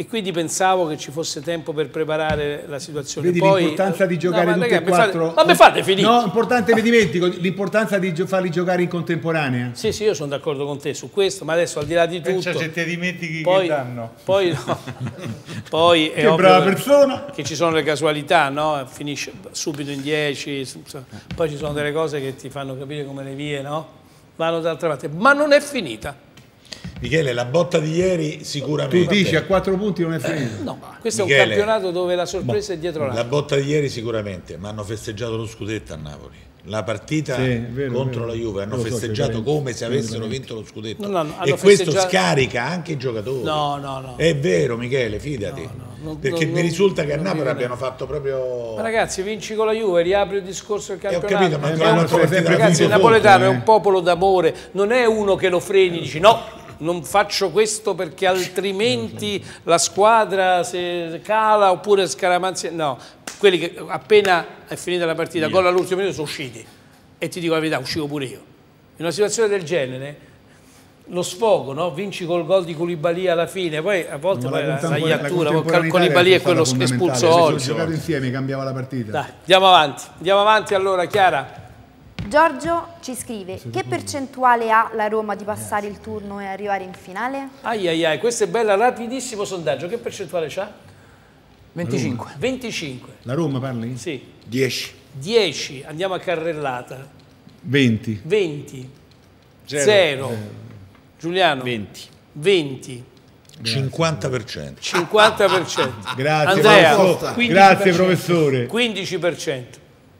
Speaker 1: e quindi pensavo che ci fosse tempo per preparare la situazione.
Speaker 3: Vedi
Speaker 1: Poi-
Speaker 3: l'importanza di
Speaker 1: No,
Speaker 3: giocare
Speaker 1: ma
Speaker 3: tutti e quattro.
Speaker 1: ma mi fate finire?
Speaker 3: No, importante, mi dimentico, l'importanza di farli giocare in contemporanea.
Speaker 1: Sì, sì, io sono d'accordo con te su questo, ma adesso al di là di tutto...
Speaker 7: Pensa se ti dimentichi
Speaker 1: poi,
Speaker 7: che danno.
Speaker 1: Poi, no. (laughs) poi è
Speaker 3: Che brava persona.
Speaker 1: che ci sono le casualità, no? Finisce subito in 10, poi ci sono delle cose che ti fanno capire come le vie, no? Vanno dall'altra parte, ma non è finita.
Speaker 4: Michele, la botta di ieri sicuramente.
Speaker 3: Tu dici a quattro punti non è finito.
Speaker 1: No, questo è un
Speaker 4: Michele,
Speaker 1: campionato dove la sorpresa è dietro
Speaker 4: La
Speaker 1: l'angolo.
Speaker 4: botta di ieri sicuramente, ma hanno festeggiato lo scudetto a Napoli. La partita
Speaker 3: Sì, vero,
Speaker 4: contro
Speaker 3: vero.
Speaker 4: la Juve hanno
Speaker 3: Lo so,
Speaker 4: festeggiato come se avessero vinto lo scudetto.
Speaker 1: No, no, no,
Speaker 4: e
Speaker 1: hanno
Speaker 4: questo
Speaker 1: festeggiato-
Speaker 4: scarica anche i giocatori.
Speaker 1: No, no, no.
Speaker 4: È vero, Michele, fidati.
Speaker 1: non-
Speaker 4: Perché
Speaker 1: non-
Speaker 4: mi risulta che a Napoli abbiano fatto proprio.
Speaker 1: Ma ragazzi, vinci con la Juve, riapri il discorso del
Speaker 4: Eh, ho
Speaker 1: campionato.
Speaker 4: capito, ma partita
Speaker 1: ragazzi, il napoletano è un popolo d'amore, non è uno che lo freni, dici no, non faccio questo perché altrimenti la squadra se cala oppure scaramanzia. No, quelli che appena è finita la partita, gol all'ultimo minuto sono usciti. E ti dico la verità, uscivo pure io. In una situazione del genere, lo sfogo, no? vinci col gol di Koulibaly alla fine, poi a volte poi la, la iattura, Koulibaly è quello
Speaker 3: fondamentale.
Speaker 1: espulso
Speaker 3: Se
Speaker 1: oggi.
Speaker 3: giocato insieme cambiava la partita.
Speaker 1: Dai, andiamo avanti, andiamo avanti allora, Chiara.
Speaker 6: Giorgio ci scrive, che percentuale ha la Roma di passare il turno e arrivare in finale?
Speaker 1: Ai ai ai, questo è bello, rapidissimo sondaggio, che percentuale c'ha?
Speaker 2: 25.
Speaker 1: 25.
Speaker 3: La Roma parli?
Speaker 1: Sì.
Speaker 12: 10.
Speaker 1: 10, andiamo a carrellata.
Speaker 3: 20.
Speaker 1: 20.
Speaker 3: Zero.
Speaker 1: 0. Giuliano.
Speaker 11: 20.
Speaker 1: 20.
Speaker 4: 50%.
Speaker 1: 50%.
Speaker 3: Grazie,
Speaker 1: Andrea,
Speaker 3: professore.
Speaker 1: 15%.
Speaker 3: Grazie, professore.
Speaker 1: 15%.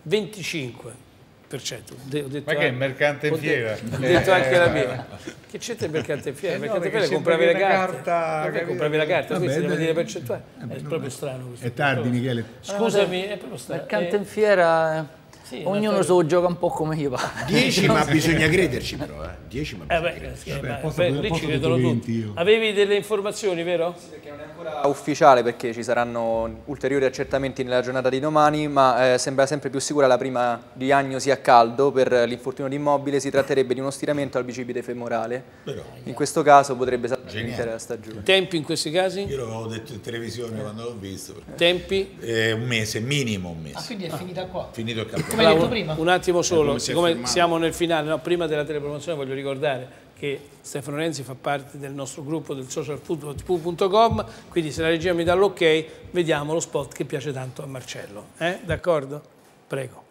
Speaker 1: 25%. De- ho detto
Speaker 7: Ma che è mercante in
Speaker 1: ho de-
Speaker 7: fiera? (laughs)
Speaker 1: Ho detto anche la
Speaker 7: Eh,
Speaker 1: mia. Che c'entra il mercante in fiera?
Speaker 7: Eh
Speaker 1: Il mercante in fiera compravi
Speaker 7: una carta,
Speaker 1: Perché
Speaker 7: capito?
Speaker 1: compravi la carta,
Speaker 3: Vabbè,
Speaker 1: questo deve dire percentuale. È proprio strano questo.
Speaker 3: È tardi, Michele.
Speaker 1: Scusami, è proprio strano.
Speaker 2: Mercante
Speaker 1: Eh,
Speaker 2: in fiera, eh,
Speaker 1: Sì,
Speaker 2: ognuno se lo gioca un po' come gli va.
Speaker 12: 10, ma bisogna crederci però, eh. 10, ma
Speaker 1: Eh
Speaker 12: bisogna
Speaker 1: beh,
Speaker 12: crederci.
Speaker 1: sì, ma-
Speaker 3: posso-
Speaker 1: beh, lì ci credono
Speaker 3: tutti.
Speaker 1: Avevi delle informazioni, vero?
Speaker 17: ufficiale perché ci saranno ulteriori accertamenti nella giornata di domani, ma eh, sembra sempre più sicura la prima diagnosi a caldo per l'infortunio di immobile, si tratterebbe di uno stiramento al bicipite femorale.
Speaker 4: Però,
Speaker 17: In questo caso potrebbe saltare l'intera stagione.
Speaker 1: Tempi in questi casi?
Speaker 4: io l'avevo detto in televisione quando l'ho visto. perché-
Speaker 1: Tempi?
Speaker 4: Eh, un mese, minimo un
Speaker 5: Ah,
Speaker 4: mese.
Speaker 5: quindi è finita qua.
Speaker 4: Finito il campionato.
Speaker 5: Come hai detto
Speaker 1: un,
Speaker 5: prima.
Speaker 1: un attimo solo,
Speaker 11: come si è
Speaker 1: siccome
Speaker 11: fermato.
Speaker 1: siamo nel finale, no, prima della telepromozione voglio ricordare che Stefano Renzi fa parte del nostro gruppo del socialfootball.com, quindi se la regia mi dà l'ok, vediamo lo spot che piace tanto a Marcello. Eh? D'accordo? Prego.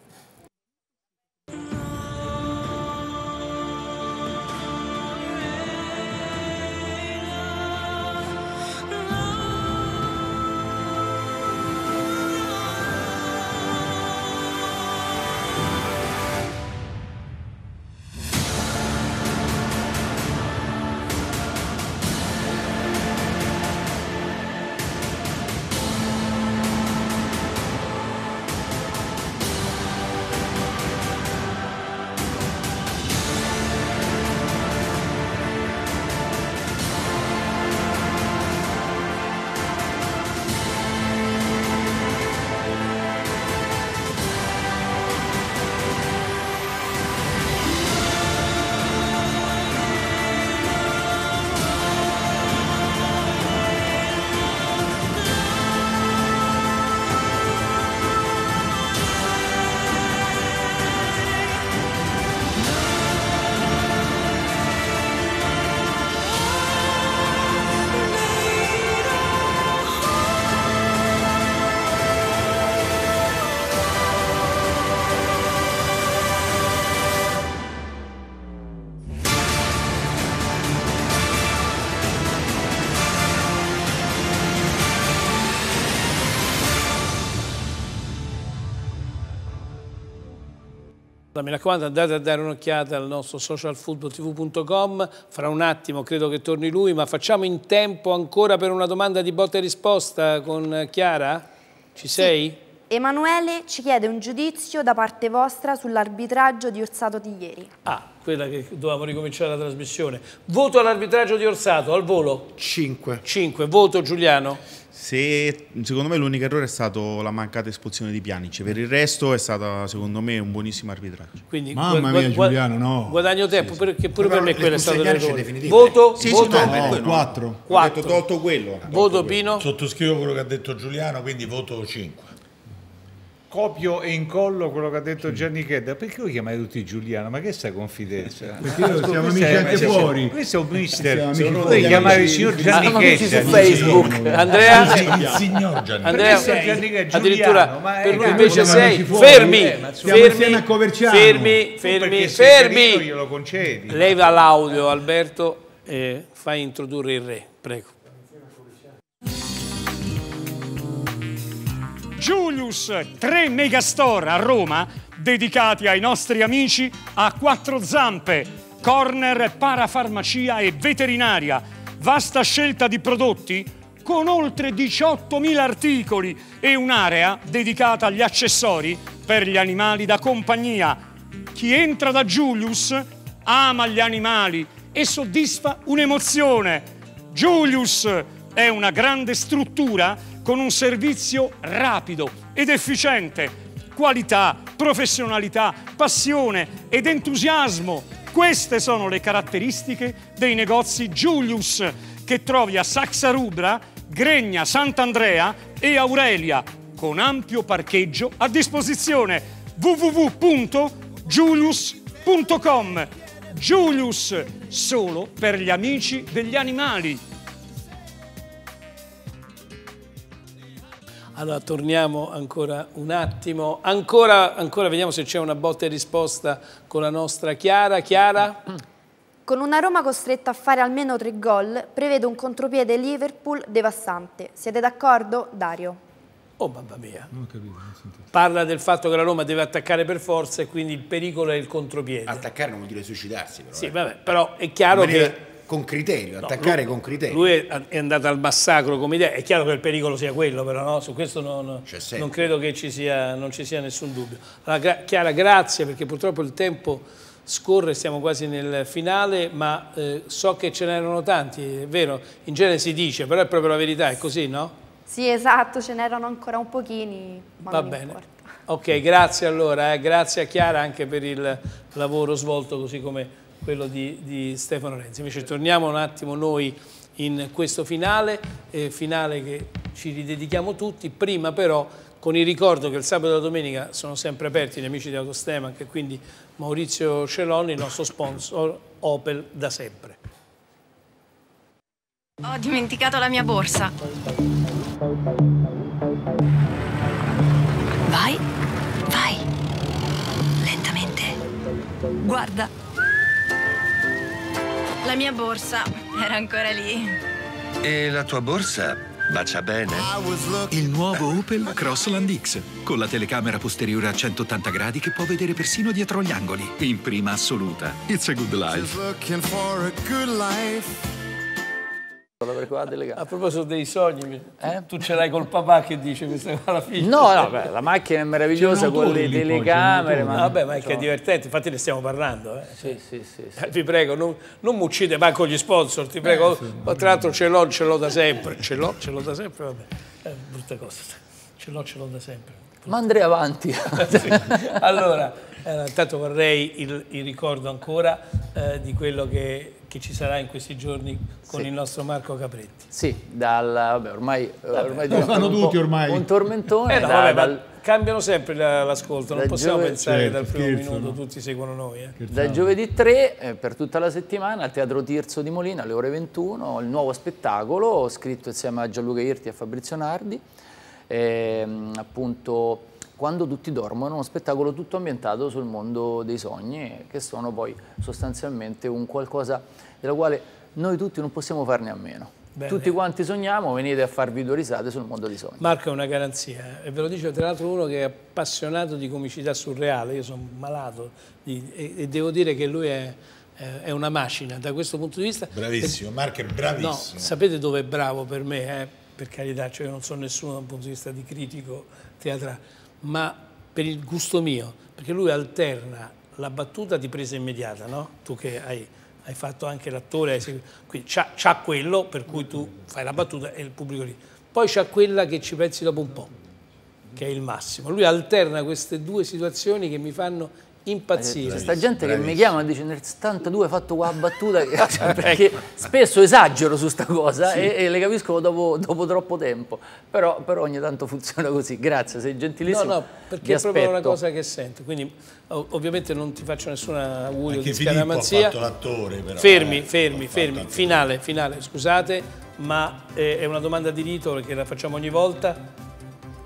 Speaker 1: Mi raccomando, andate a dare un'occhiata al nostro socialfootballtv.com. Fra un attimo credo che torni lui, ma facciamo in tempo ancora per una domanda di botta e risposta con Chiara? Ci sei?
Speaker 6: Emanuele ci chiede un giudizio da parte vostra sull'arbitraggio di Orsato di ieri.
Speaker 1: Ah, quella che dovevamo ricominciare la trasmissione. Voto all'arbitraggio di Orsato, al volo?
Speaker 3: 5.
Speaker 1: 5. Voto Giuliano?
Speaker 11: Se, secondo me l'unico errore è stato la mancata espulsione di Pjanic, per il resto è stato secondo me un buonissimo arbitraggio.
Speaker 1: Quindi,
Speaker 3: Mamma mia Giuliano, no.
Speaker 1: Guadagno tempo, perché pure per me quello è stato l'errore. Voto?
Speaker 11: Sì, sì,
Speaker 1: voto?
Speaker 11: no, no.
Speaker 3: 4.
Speaker 11: Ho detto tolto quello.
Speaker 1: Voto Pino?
Speaker 4: Sottoscrivo quello che ha detto Giuliano, quindi voto 5.
Speaker 7: Copio e incollo quello che ha detto Gianni Chedda. Perché lo chiamate tutti Giuliano? Ma che sta confidenza?
Speaker 3: Perché noi siamo amici anche fuori.
Speaker 7: Questo è un mister.
Speaker 3: Fuori.
Speaker 7: chiamare il signor Gianni Chedda.
Speaker 2: su Facebook.
Speaker 1: Andrea?
Speaker 4: Il signor Gianni.
Speaker 7: Chedda?
Speaker 1: addirittura
Speaker 7: Giuliano, ma è
Speaker 1: per lui invece
Speaker 3: siamo
Speaker 1: sei fermi,
Speaker 7: Eh,
Speaker 1: fermi, fermi, fermi, fermi.
Speaker 7: glielo concedi.
Speaker 1: Leva l'audio Alberto e fai introdurre il re, prego.
Speaker 19: Julius, tre megastore a Roma dedicati ai nostri amici a quattro zampe, corner, parafarmacia e veterinaria. Vasta scelta di prodotti con oltre 18.000 articoli e un'area dedicata agli accessori per gli animali da compagnia. Chi entra da Julius ama gli animali e soddisfa un'emozione. Julius è una grande struttura con un servizio rapido ed efficiente. Qualità, professionalità, passione ed entusiasmo. Queste sono le caratteristiche dei negozi Julius che trovi a Saxa Rubra, Gregna, Sant'Andrea e Aurelia con ampio parcheggio a disposizione www.julius.com Julius solo per gli amici degli animali.
Speaker 1: Allora torniamo ancora un attimo, ancora, ancora vediamo se c'è una botta e risposta con la nostra Chiara. Chiara?
Speaker 6: Con una Roma costretta a fare almeno tre gol, prevede un contropiede Liverpool devastante. Siete d'accordo? Dario.
Speaker 1: Oh mamma mia. Parla del fatto che la Roma deve attaccare per forza e quindi il pericolo è il contropiede.
Speaker 12: Attaccare non vuol dire suicidarsi, però.
Speaker 1: Sì,
Speaker 12: eh.
Speaker 1: vabbè, però è chiaro
Speaker 12: maniera-
Speaker 1: che...
Speaker 12: Con criterio,
Speaker 1: No,
Speaker 12: attaccare
Speaker 1: lui-
Speaker 12: con criterio.
Speaker 1: Lui è andato al massacro come idea, è chiaro che il pericolo sia quello, però no? su questo non, non credo che ci sia, non ci sia nessun dubbio. Allora, gra- Chiara, grazie perché purtroppo il tempo scorre, siamo quasi nel finale, ma eh, so che ce n'erano tanti, è vero? In genere si dice, però è proprio la verità, è così, no?
Speaker 6: Sì, esatto, ce n'erano ancora un pochini, ma
Speaker 1: Va
Speaker 6: non
Speaker 1: bene.
Speaker 6: importa.
Speaker 1: Ok, grazie allora, eh, grazie a Chiara anche per il lavoro svolto così come quello di, di Stefano Renzi. Invece torniamo un attimo noi in questo finale, eh, finale che ci ridedichiamo tutti, prima però con il ricordo che il sabato e la domenica sono sempre aperti gli amici di Autostem, che quindi Maurizio Celoni, il nostro sponsor Opel da sempre.
Speaker 8: Ho dimenticato la mia borsa.
Speaker 20: Vai, vai. Lentamente. Guarda.
Speaker 8: La mia borsa era ancora lì.
Speaker 9: E la tua borsa bacia bene?
Speaker 10: Il nuovo Opel Crossland X, con la telecamera posteriore a 180 gradi che può vedere persino dietro gli angoli. In prima assoluta. It's a good life.
Speaker 1: A proposito dei sogni, mi- tu ce l'hai col papà che dice questa cosa alla figlia?
Speaker 2: No, no, beh, la macchina è meravigliosa con le telecamere. Ma
Speaker 1: Vabbè, ma è che è divertente, infatti ne stiamo parlando. Eh.
Speaker 2: Sì, sì, sì.
Speaker 1: Eh, (laughs) Vi prego, non, non mi uccide manco gli sponsor, ti prego. Oh, Tra l'altro ce l'ho, ce l'ho da sempre. Ce l'ho, ce l'ho da sempre, vabbè. È brutta cosa. Ce l'ho, ce l'ho da sempre.
Speaker 2: Ma andrei avanti. (laughs)
Speaker 1: Sì. Allora, eh, intanto vorrei il, il ricordo ancora eh, di quello che, che ci sarà in questi giorni con
Speaker 2: Sì.
Speaker 1: il nostro Marco Capretti.
Speaker 2: Sì, dal, vabbè, ormai, ormai
Speaker 1: lo fanno tutti ormai.
Speaker 2: Un tormentone.
Speaker 1: Eh no,
Speaker 2: da-
Speaker 1: vabbè,
Speaker 2: dal-
Speaker 1: cambiano sempre la- l'ascolto, non possiamo
Speaker 2: giove-
Speaker 1: pensare che
Speaker 2: Certo,
Speaker 1: dal primo
Speaker 2: scherzano.
Speaker 1: minuto tutti seguono noi. eh.
Speaker 2: Da giovedì 3 eh, per tutta la settimana al Teatro Tirso di Molina alle ore 21 il nuovo spettacolo scritto insieme a Gianluca Irti e a Fabrizio Nardi ehm, appunto Quando tutti dormono, uno spettacolo tutto ambientato sul mondo dei sogni che sono poi sostanzialmente un qualcosa della quale noi tutti non possiamo farne a meno.
Speaker 1: Bene.
Speaker 2: tutti quanti sogniamo, venite a farvi due risate sul mondo di sogni.
Speaker 1: Marco è una garanzia eh, e ve lo dice tra l'altro uno che è appassionato di comicità surreale, io sono malato di- e, e devo dire che lui è, è- è una macina da questo punto di vista.
Speaker 4: Bravissimo, Marco è
Speaker 1: No,
Speaker 4: bravissimo.
Speaker 1: sapete dove è bravo per me? eh? Per carità, cioè io non sono nessuno da un punto di vista di critico teatrale, ma per il gusto mio, perché lui alterna la battuta di presa immediata, no? Tu che hai, hai fatto anche l'attore, quindi c'ha quello per cui tu fai la battuta e il pubblico lì. Poi c'ha quella che ci pensi dopo un po', che è il massimo. Lui alterna queste due situazioni che mi fanno impazzire.
Speaker 2: C'è sta gente che mi chiama e dice nel 72 hai fatto quella battuta che- (laughs) cioè, perché spesso esagero su sta cosa
Speaker 1: Sì.
Speaker 2: e, e le capisco dopo, dopo troppo tempo però, però ogni tanto funziona così grazie sei gentilissimo
Speaker 1: No, no, perché è proprio una cosa che sento. Quindi ov- ovviamente non ti faccio nessun augurio di
Speaker 4: Filippo ha
Speaker 1: scaramanzia.
Speaker 4: fatto l'attore, però,
Speaker 1: Fermi,
Speaker 4: eh,
Speaker 1: fermi, fermi. Finale, finale, scusate, ma eh, è una domanda di rito perché la facciamo ogni volta.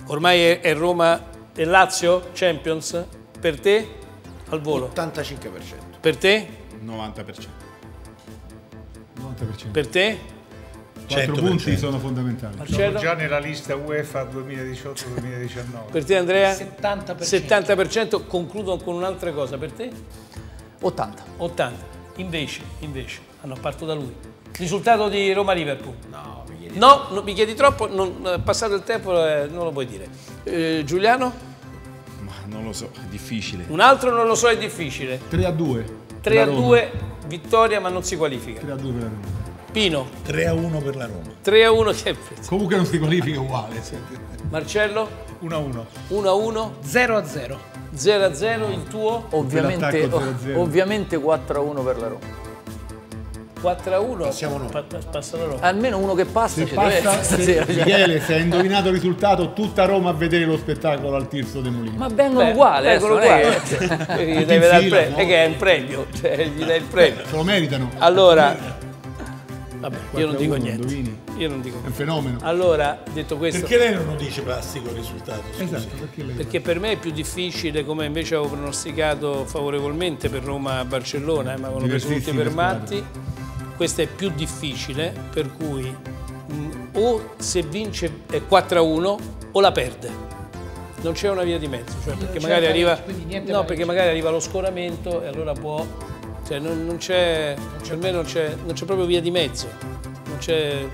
Speaker 1: Ormai è, è Roma e Lazio Champions per te al volo.
Speaker 12: 85%.
Speaker 1: Per te?
Speaker 11: 90%.
Speaker 3: 90%.
Speaker 1: Per te?
Speaker 3: 4 punti sono fondamentali.
Speaker 1: Marcello?
Speaker 7: Sono già nella lista UEFA 2018-2019.
Speaker 1: Per te Andrea?
Speaker 5: 70%.
Speaker 1: 70%. Concludo con un'altra cosa. Per te?
Speaker 2: 80.
Speaker 1: 80. Invece, invece, hanno parto da lui. Risultato di Roma-Liverpool? No, mi chiedi No, non mi chiedi troppo, non, eh, passato il tempo eh, non lo puoi dire. Eh, Giuliano?
Speaker 11: Non lo so, è difficile.
Speaker 1: Un altro non lo so, è difficile.
Speaker 3: 3 a 2.
Speaker 1: 3 a 2, vittoria ma non si qualifica.
Speaker 3: 3 a 2 per la Roma.
Speaker 1: Pino?
Speaker 4: 3 a 1 per la Roma.
Speaker 1: 3 a 1 che
Speaker 3: Comunque non si qualifica uguale.
Speaker 1: Marcello?
Speaker 7: 1 a 1.
Speaker 1: 1 a 1?
Speaker 5: 0 a 0.
Speaker 1: 0 a 0 il tuo?
Speaker 2: ovviamente,
Speaker 3: Quell'attacco 0-0.
Speaker 2: ovviamente 4 a 1 per la Roma
Speaker 1: 4 a 1?
Speaker 12: Passiamo noi.
Speaker 1: Pa- pa- passa la Roma.
Speaker 2: almeno uno che passa
Speaker 3: Se passa, se. Michele, (laughs) se hai indovinato il risultato, tutta Roma a vedere lo spettacolo al Tirso dei Mulini.
Speaker 2: ma vengono uguali
Speaker 1: vengono
Speaker 2: adesso, non è che- (laughs)
Speaker 1: gli dare il premio. è un premio, (laughs) cioè gli dai il premio.
Speaker 3: Se lo meritano.
Speaker 1: Allora, vabbè, io non
Speaker 3: 4 a
Speaker 1: dico
Speaker 3: 1,
Speaker 1: niente.
Speaker 3: indovini.
Speaker 1: Io non dico
Speaker 3: È un
Speaker 1: niente.
Speaker 3: fenomeno.
Speaker 1: Allora, detto questo,
Speaker 4: Perché lei non lo dice plastico il risultato? Scusi.
Speaker 3: Esatto, perché lei-
Speaker 1: perché per me è più difficile, come invece avevo pronosticato favorevolmente per Roma-Barcellona, eh, ma avevano preso tutti per matti, questo è più difficile, per cui mh, o se vince è 4 a 1 o la perde. Non c'è una via di mezzo, cioè perché magari arriva, no, perché magari arriva lo scoramento e allora può, cioè non, non c'è, per me non c'è, non c'è proprio via di mezzo, non c'è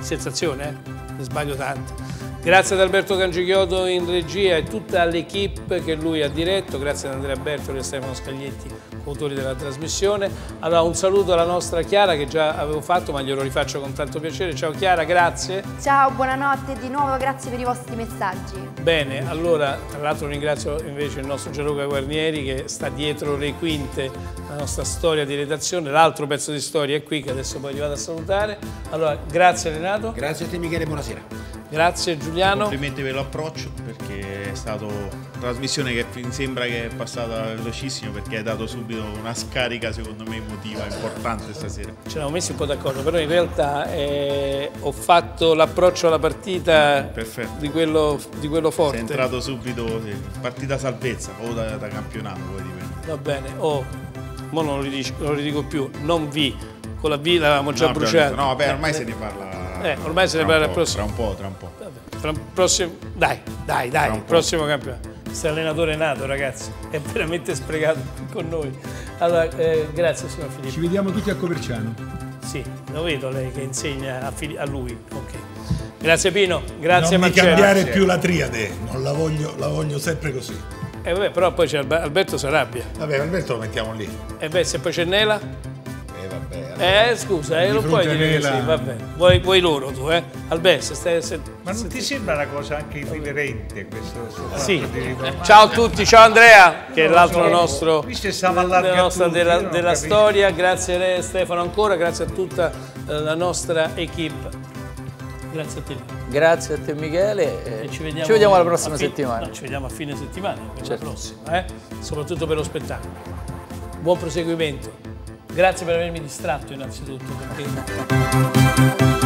Speaker 1: sensazione, eh? ne sbaglio tante. Grazie ad Alberto Cangichiodo in regia e tutta l'equipe che lui ha diretto, grazie ad Andrea Bertoli e Stefano Scaglietti, autori della trasmissione. Allora un saluto alla nostra Chiara che già avevo fatto ma glielo rifaccio con tanto piacere. Ciao Chiara, grazie.
Speaker 6: Ciao, buonanotte di nuovo, grazie per i vostri messaggi.
Speaker 1: Bene, allora tra l'altro ringrazio invece il nostro Gianluca Guarnieri che sta dietro le quinte, la nostra storia di redazione, l'altro pezzo di storia è qui che adesso poi vi vado a salutare. Allora, grazie Renato,
Speaker 12: Grazie a te Michele, buonasera.
Speaker 1: Grazie Giuliano.
Speaker 11: Complimenti per l'approccio perché è stata una trasmissione che mi sembra che è passata velocissimo perché hai dato subito una scarica secondo me emotiva importante stasera.
Speaker 1: Ci eravamo messi un po' d'accordo, però in realtà eh, ho fatto l'approccio alla partita di quello, di quello forte.
Speaker 11: Sei entrato subito, sì, partita salvezza o da, da campionato, poi dipende.
Speaker 1: Va bene, oh, mo non lo, ridico, non lo ridico più, non vi, con la V l'avevamo già
Speaker 11: No,
Speaker 1: bruciata.
Speaker 11: No, vabbè, ormai
Speaker 1: Eh,
Speaker 11: se ne parla.
Speaker 1: Eh, ormai se ne
Speaker 11: tra
Speaker 1: parla
Speaker 11: un
Speaker 1: al
Speaker 11: po',
Speaker 1: prossimo.
Speaker 11: Tra un po', tra un po'.
Speaker 1: Tra il prossimo, dai, dai, dai,
Speaker 11: un
Speaker 1: il
Speaker 11: po'.
Speaker 1: prossimo campionato. Questo allenatore è nato, ragazzi, è veramente sprecato con noi. Allora, eh, grazie signor
Speaker 3: Ci
Speaker 1: Filippo.
Speaker 3: vediamo tutti a Coverciano.
Speaker 1: Sì, lo vedo lei che insegna a, Fili- a lui. Ok. Grazie Pino, grazie
Speaker 4: non mi
Speaker 1: Marcello.
Speaker 4: cambiare più la triade, non la voglio, la voglio sempre così.
Speaker 1: Eh, vabbè, però poi c'è Alberto Sarabia.
Speaker 4: Vabbè, Alberto lo mettiamo lì.
Speaker 1: E beh, se poi c'è Nela?
Speaker 4: Eh
Speaker 1: scusa, eh, non puoi
Speaker 3: a
Speaker 1: dire così,
Speaker 3: Nela-
Speaker 1: vabbè. Vuoi, vuoi loro tu, eh? Alberto, se stai... Se,
Speaker 7: Ma non ti sembra una cosa anche irriverente questo,
Speaker 1: Sì. Ciao a tutti, ciao Andrea, che è l'altro
Speaker 7: so.
Speaker 1: nostro
Speaker 7: Qui se stiamo
Speaker 1: della,
Speaker 7: allargando
Speaker 1: nostra-
Speaker 7: tutti,
Speaker 1: della- della storia, grazie a Stefano ancora, grazie a tutta eh, la nostra equipe. Grazie a te.
Speaker 2: grazie a te Michele e
Speaker 1: ci vediamo,
Speaker 2: ci vediamo la prossima
Speaker 1: a fi-
Speaker 2: settimana
Speaker 1: no, ci vediamo a fine settimana,
Speaker 2: Certo.
Speaker 1: la prossima, eh? soprattutto per lo spettacolo. Buon proseguimento. Grazie per avermi distratto innanzitutto. Perché...